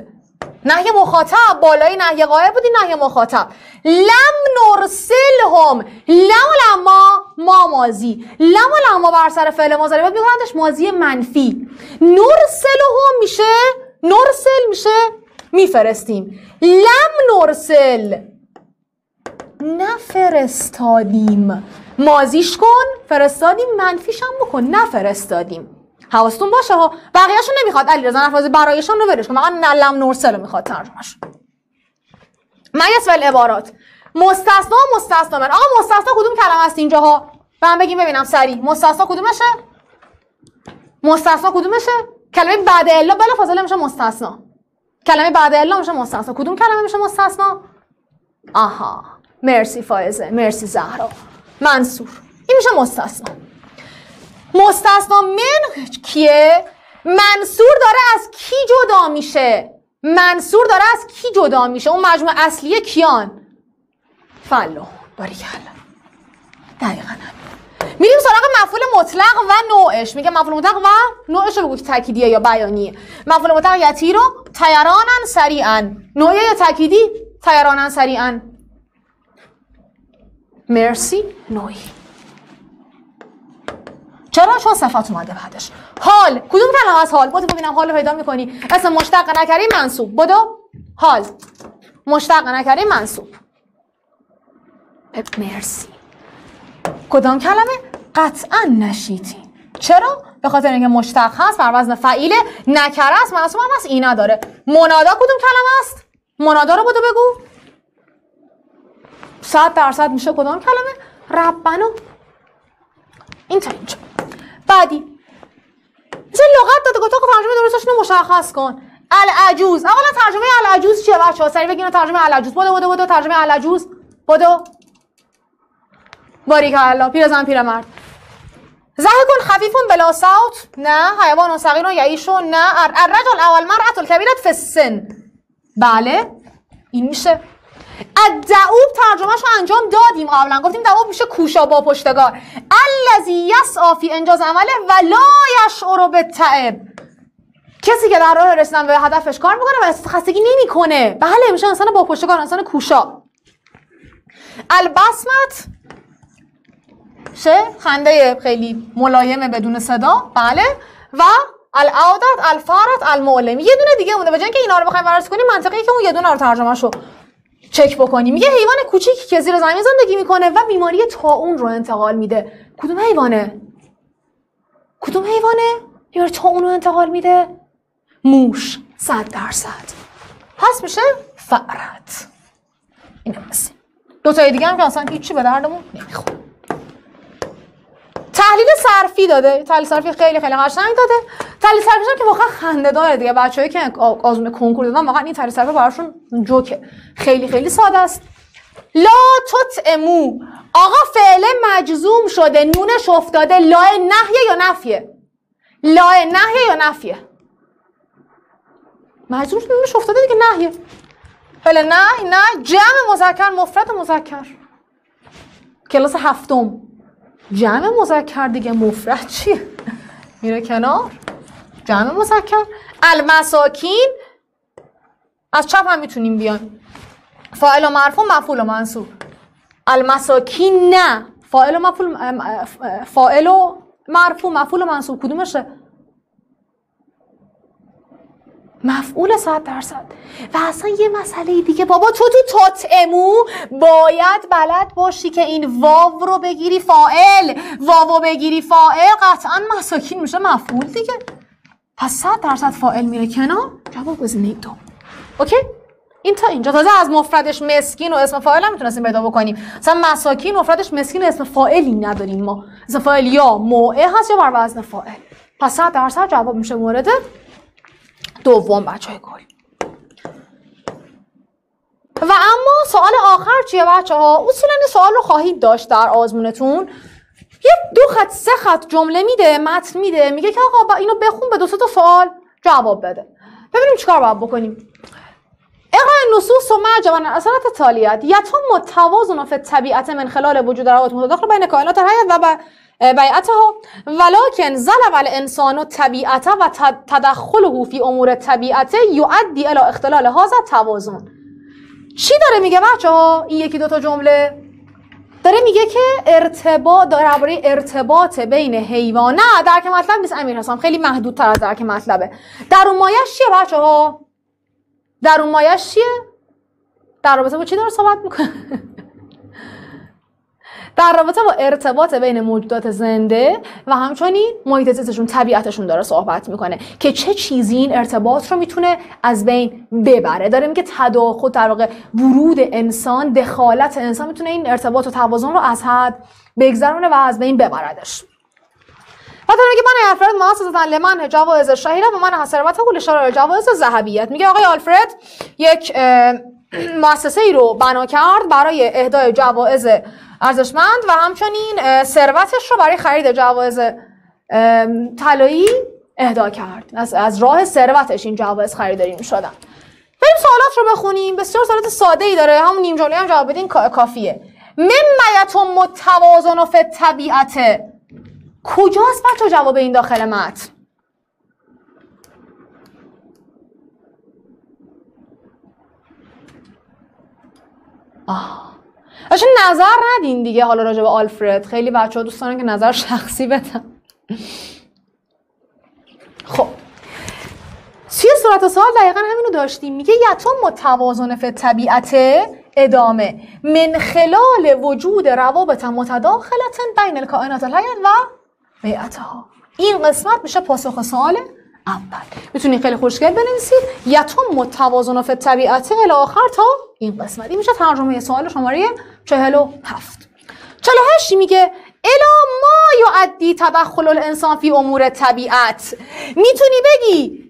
نهی مخاطب بالای نهی قایب بودی نهی مخاطب. لم نرسلهم لم لما ما مازی. لم لما بر سر فعل ماضی بعد میگوندش ماضی منفی. نرسلهم میشه؟ نرسل میشه؟ میفرستیم. لم نرسل نفرستادیم. مازیش کن فرستادیم منفیش هم بکن. نفرستادیم. حواستون باشه ها. بقیه‌شون نمی‌خواد. علیرضا نفاذی برایشون رو ولش کن. فقط نلم نورسل می‌خواد ترجمهش. میس ول عبارات. مستثنا و مستثنا من آقا مستثنا کدوم کلمه است اینجاها هم بگیم ببینم سریع. مستثنا کدومشه؟ مستثنا کدومشه؟ کلمه بعد الا بلا فاصله میشه مستثنا کلمه بعد الا میشه مستثنا کدوم کلمه میشه مستثنا آها. مرسی فائزه. مرسی زهرا. منصور. این میشه مستثنا مستثنا من کیه؟ منصور داره از کی جدا میشه؟ منصور داره از کی جدا میشه؟ اون مجموع اصلی کیان؟ فلو باریکلا. دقیقا میریم سراغ مفعول مطلق و نوعش. میگه مفعول مطلق و نوعش رو بگو که تکیدیه یا بیانیه. مفعول مطلق یتی رو تیرانن سریعا. نوعی یا تکیدی تیرانن سریعا. مرسی نوعی. چرا چون صفت اومده بعدش؟ حال. کدوم کلمه از حال؟ بودو ببینم حال پیدا می‌کنی. اسم مشتق نکری منصوب. بدو. حال. مشتق نکری منصوب. مرسی. کدام کلمه؟ قطعا نشیتی. چرا؟ به خاطر اینکه مشتق هست بر وزن فعیل. نکره است منصوب هم هست اینا داره. منادا کدوم کلمه است؟ منادا رو بودو بگو. صد درصد میشه کدام کلمه؟ ربنا این تا اینجا. بعدی. چه لغت داده؟ گفت ترجمه درستش رو مشخص کن. العجوز. اولا ترجمه العجوز چیه بچه‌ها؟ سری بگین ترجمه العجوز. بودو بودو بودو ترجمه العجوز. بودو باریک الله. پیرزن پیرمرد. کن خفیفون بلا صوت. نه حیوان صغیر و یعیشو نه. الرجل اول مرأة الکبیرت فی السن. بله. این میشه. الدعوب ترجمهش رو انجام دادیم قبلا گفتیم دعوب میشه کوشا با پشتگار الذی یسعا فی انجاز عمله و لا یشعر بالتعب. کسی که در راه رسیدن به هدفش کار می‌کنه و خستگی نمی‌کنه. بله میشه انسان با پشتگار انسان کوشا. البسمت. شه خنده خیلی ملایم بدون صدا. بله. و العادت الفارت المعلم یه دونه دیگه مونده. به که اینا رو بخوایم بررسی کنیم منطقیه که اون یه دونه رو ترجمه شو چک بکنیم میگه حیوان کوچیکی که زیر زمین زندگی می‌کنه و بیماری اون رو انتقال میده. کدوم حیوانه؟ کدوم حیوانه؟ بیماری اون رو انتقال میده؟ موش. صد درصد. پس میشه فعرت اینو بسیم دو تای دیگه هم که اصلا هیچی به دردمون نمی‌خوره. تحلیل صرفی داده. تحلیل صرفی خیلی خیلی قشنگ داده. تحلیل صرفی که واقعا خنده داره دیگه. بچه‌ای که آزمون کنکور دادن واقعا این تحلیل صرفی براشون جوکه. خیلی خیلی ساده است. لا تطعمو. آقا فعل مجزوم شده. نونش افتاده. لا نهیه یا نفیه؟ لا نهیه یا نفیه؟ مجزوم شده. نونش افتاده دیگه. نهیه فعل نه نه جمع مذکر مفرد مذکر. کلاس هفتم. جمع مذکر دیگه مفرد چیه؟ میره کنار؟ جمع مذکر. المساکین؟ از چپ هم می‌تونیم بیان فاعل و مرفوع مفعول و منصوب. المساکین نه. فاعل و مفعول فاعل و مرفوع مفعول و منصوب. کدومشه؟ مفعول صد درصد. و اصلا یه مسئله دیگه بابا تو تو تطعمو باید بلد باشی که این واو رو بگیری فائل واو بگیری فائل قطعا مساکین میشه مفعول دیگه. پس صد درصد فائل میره کنار؟ جواب گزینه دو. اوکی؟ این تا اینجا. تازه از مفردش مسکین و اسم فاعل هم می‌تونستیم پیدا بکنیم. مثلا مساکین مفردش مسکین و اسم فاعلی نداریم ما. اسم فاعل یا موعه هست یا بر وزن فاعل. پس صد درصد جواب میشه مورد. دوم بچه های گل و اما سوال آخر چیه بچه ها اصولا این سوال رو خواهید داشت در آزمونتون. یه دو خط سه خط جمله میده متن میده میگه که آقا اینو بخون به دو تا سوال جواب بده. ببینیم چیکار باید بکنیم. اقرا نصوص و معجبا اثرات تالیت. یتم توازن فی طبیعت من خلال وجود روابط متداخل بین کائنات الحیات و بیعتها ولکن ظلم الانسان طبیعته و تدخله فی امور طبیعته یؤدی الى اختلال هذا توازن. چی داره میگه بچه ها این یکی دوتا جمله. داره میگه که ارتباط درباره ارتباط بین حیوان نه درک مطلب نیست امیر حسام. خیلی محدودتر از درک مطلبه. در اون مایش چیه بچه ها در اون مایش چیه؟ در رابطه با چی داره صحبت می‌کنه؟ در رابطه با ارتباط بین موجودات زنده و همچنین محیط زیستشون طبیعتشون داره صحبت می‌کنه که چه چیزی این ارتباط رو می‌تونه از بین ببره. داره میگه تداخل در واقع ورود انسان دخالت انسان می‌تونه این ارتباط و توازن رو از حد بگذرونه و از بین ببردش. داره میگه من آلفرد مؤسسه لمن جوایز شهیره و من حسربت قول جوایز ذهبیت. میگه آقای آلفرد یک مؤسسه ای رو بنا کرد برای اهدای جوایز ارزشمند و همچنین ثروتش رو برای خرید جوایز طلایی اهدا کرد. از, از راه ثروتش این جوایز خریداری می شدن بریم سوالات رو بخونیم. بسیار سوالات ساده ای داره. همون نیم جمله هم جواب بدین کافیه. من و متوازن فی طبیعت کجاست بچه جواب این داخل متن؟ آه. اصلا نظر ندین دیگه. حالا راجع به آلفرد. خیلی بچه ها دوست دارن که نظر شخصی بدن. خب. توی صورت سوال دقیقا همینو داشتیم. میگه یتم متوازن فی طبیعت ادامه. من خلال وجود روابط متداخلت بین الکائنات الحیات و بیعتها. این قسمت میشه پاسخ سوال اول. می‌تونید خیلی خوشگل بنویسید یتم متوازن فی طبیعت الی آخر تا این قسمت. این میشه ترجمه سوال شماره 47 48 میگه؟ الا ما یعدی تدخل الانسان فی امور طبیعت. می‌تونی بگی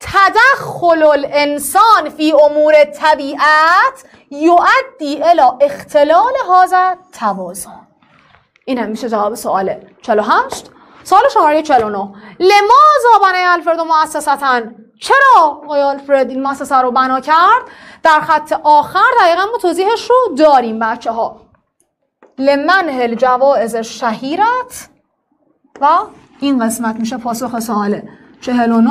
تدخل الانسان فی امور طبیعت یعدی الا اختلال هذا توازن. این هم میشه جواب سوال 48 سوال شماره 49 لماذا بنای الفرد مؤسستا؟ چرا آقای آلفرد این مؤسسه رو بنا کرد؟ در خط آخر دقیقا ما توضیحش رو داریم بچه ها لمنهل جوائز شهیرت و این قسمت میشه پاسخ سوال 49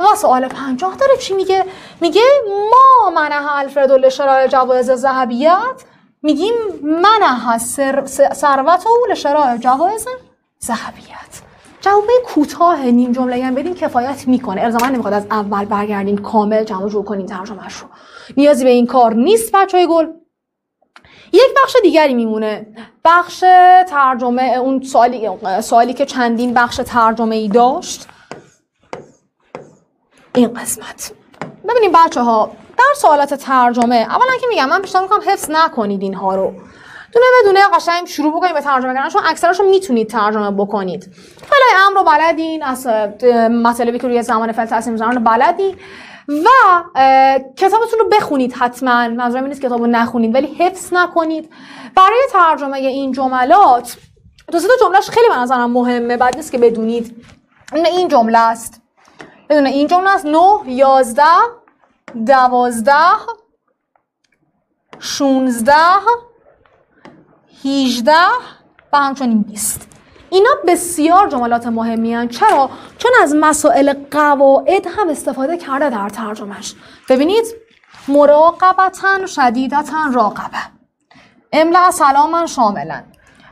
و سوال 50 داره چی میگه؟ میگه ما منح الفرد و لشرای جوایز ذهبیت. میگیم منح ثروت و لشرای جوایز ذهبیت. جواب کوتاه نیم جمله هم بدین کفایت می‌کنه. ارزاما نمی‌خواد از اول برگردین کامل جمع جور کنین ترجمهش رو نیازی به این کار نیست بچهای گل. یک بخش دیگری میمونه. بخش ترجمه اون سوالی سوالی که چندین بخش ترجمه ای داشت. این قسمت. ببینیم بچه ها در سوالات ترجمه اولا که میگم من پیشنهاد می‌کنم حفظ نکنید اینها رو. دونه بدونه قشنگ شروع بکنید به ترجمه کردن چون اکثرشون می‌تونید ترجمه بکنید. فعلا امر رو بلدین از مطالبی که روی زمان فعل تاثیر می‌ذارن رو بلدین و کتابتون رو بخونید حتما. منظورم نیست کتاب رو نخونید ولی حفظ نکنید. برای ترجمه این جملات دو تا جملهش خیلی به نظرم مهمه. بعد نیست که بدونید. این جمله است. بدون این جمله است. 9 11 12 16 18 و همچنین 20 اینا بسیار جملات مهمی هن. چرا؟ چون از مسائل قواعد هم استفاده کرده در ترجمهش. ببینید مراقبتا شدیدتا راقبه. املا سلاما شاملا.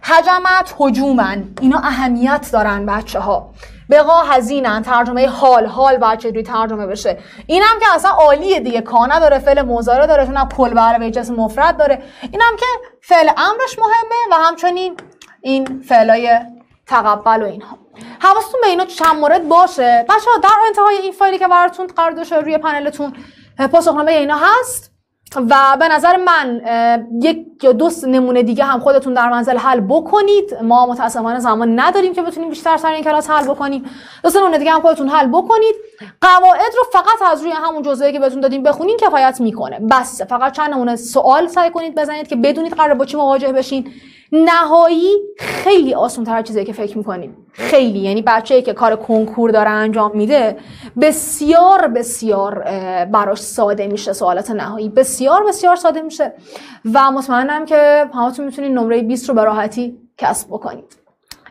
حجمت حجومن اینا اهمیت دارن بچه ها بقا هزینن ترجمه حال حال باید چجوری ترجمه بشه. اینم که اصلا عالیه دیگه. کانه داره فعل مضارع داره تونم کل به جسم مفرد داره. اینم که فعل امرش مهمه و همچنین این فعلای تقبل و اینها. حواستون به اینا چند مورد باشه. بچه ها در انتهای این فایلی که براتون قرار داشته روی پنلتون پاسخنامه اینا هست. و به نظر من یک یا دو نمونه دیگه هم خودتون در منزل حل بکنید. ما متاسفانه زمان نداریم که بتونیم بیشتر سر این کلاس حل بکنیم. دو نمونه دیگه هم خودتون حل بکنید. قواعد رو فقط از روی همون جزئیاتی که بهتون دادیم بخونین کفایت می‌کنه. بس. فقط چند نمونه سوال سعی کنید بزنید که بدونید قرار با چی مواجه بشین. نهایی خیلی آسان تر چیزی که فکر می‌کنیم. خیلی یعنی بچه‌ای که کار کنکور داره انجام میده بسیار بسیار براش ساده میشه سوالات نهایی. بسیار بسیار ساده میشه. و مطمئنم که همتون می‌تونید نمره 20 رو به راحتی کسب بکنید.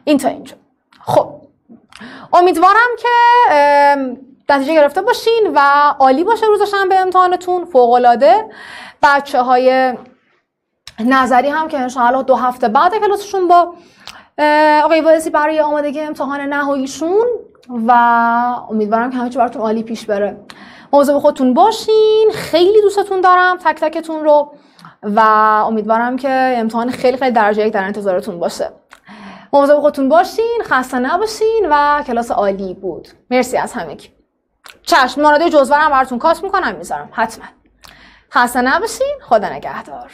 این تا اینجا. خب. امیدوارم که نتیجه گرفته باشین و عالی باشه روز شنبه امتحانتون. فوق العاده بچه نظری هم که انشاءالله دو هفته بعد کلاسشون با آقای وایسی برای آمادگی امتحان نهاییشون و امیدوارم که همه چی براتون عالی پیش بره. مواظب خودتون باشین. خیلی دوستتون دارم تک تکتون رو و امیدوارم که امتحان خیلی خیلی درجه یک در انتظارتون باشه. مواظب خودتون باشین خسته نباشین و کلاس عالی بود. مرسی از همگی چشم ماناده جزوه براتون کاس می‌کنم می‌ذارم. حتما. خسته نباشین. خدا نگهدار.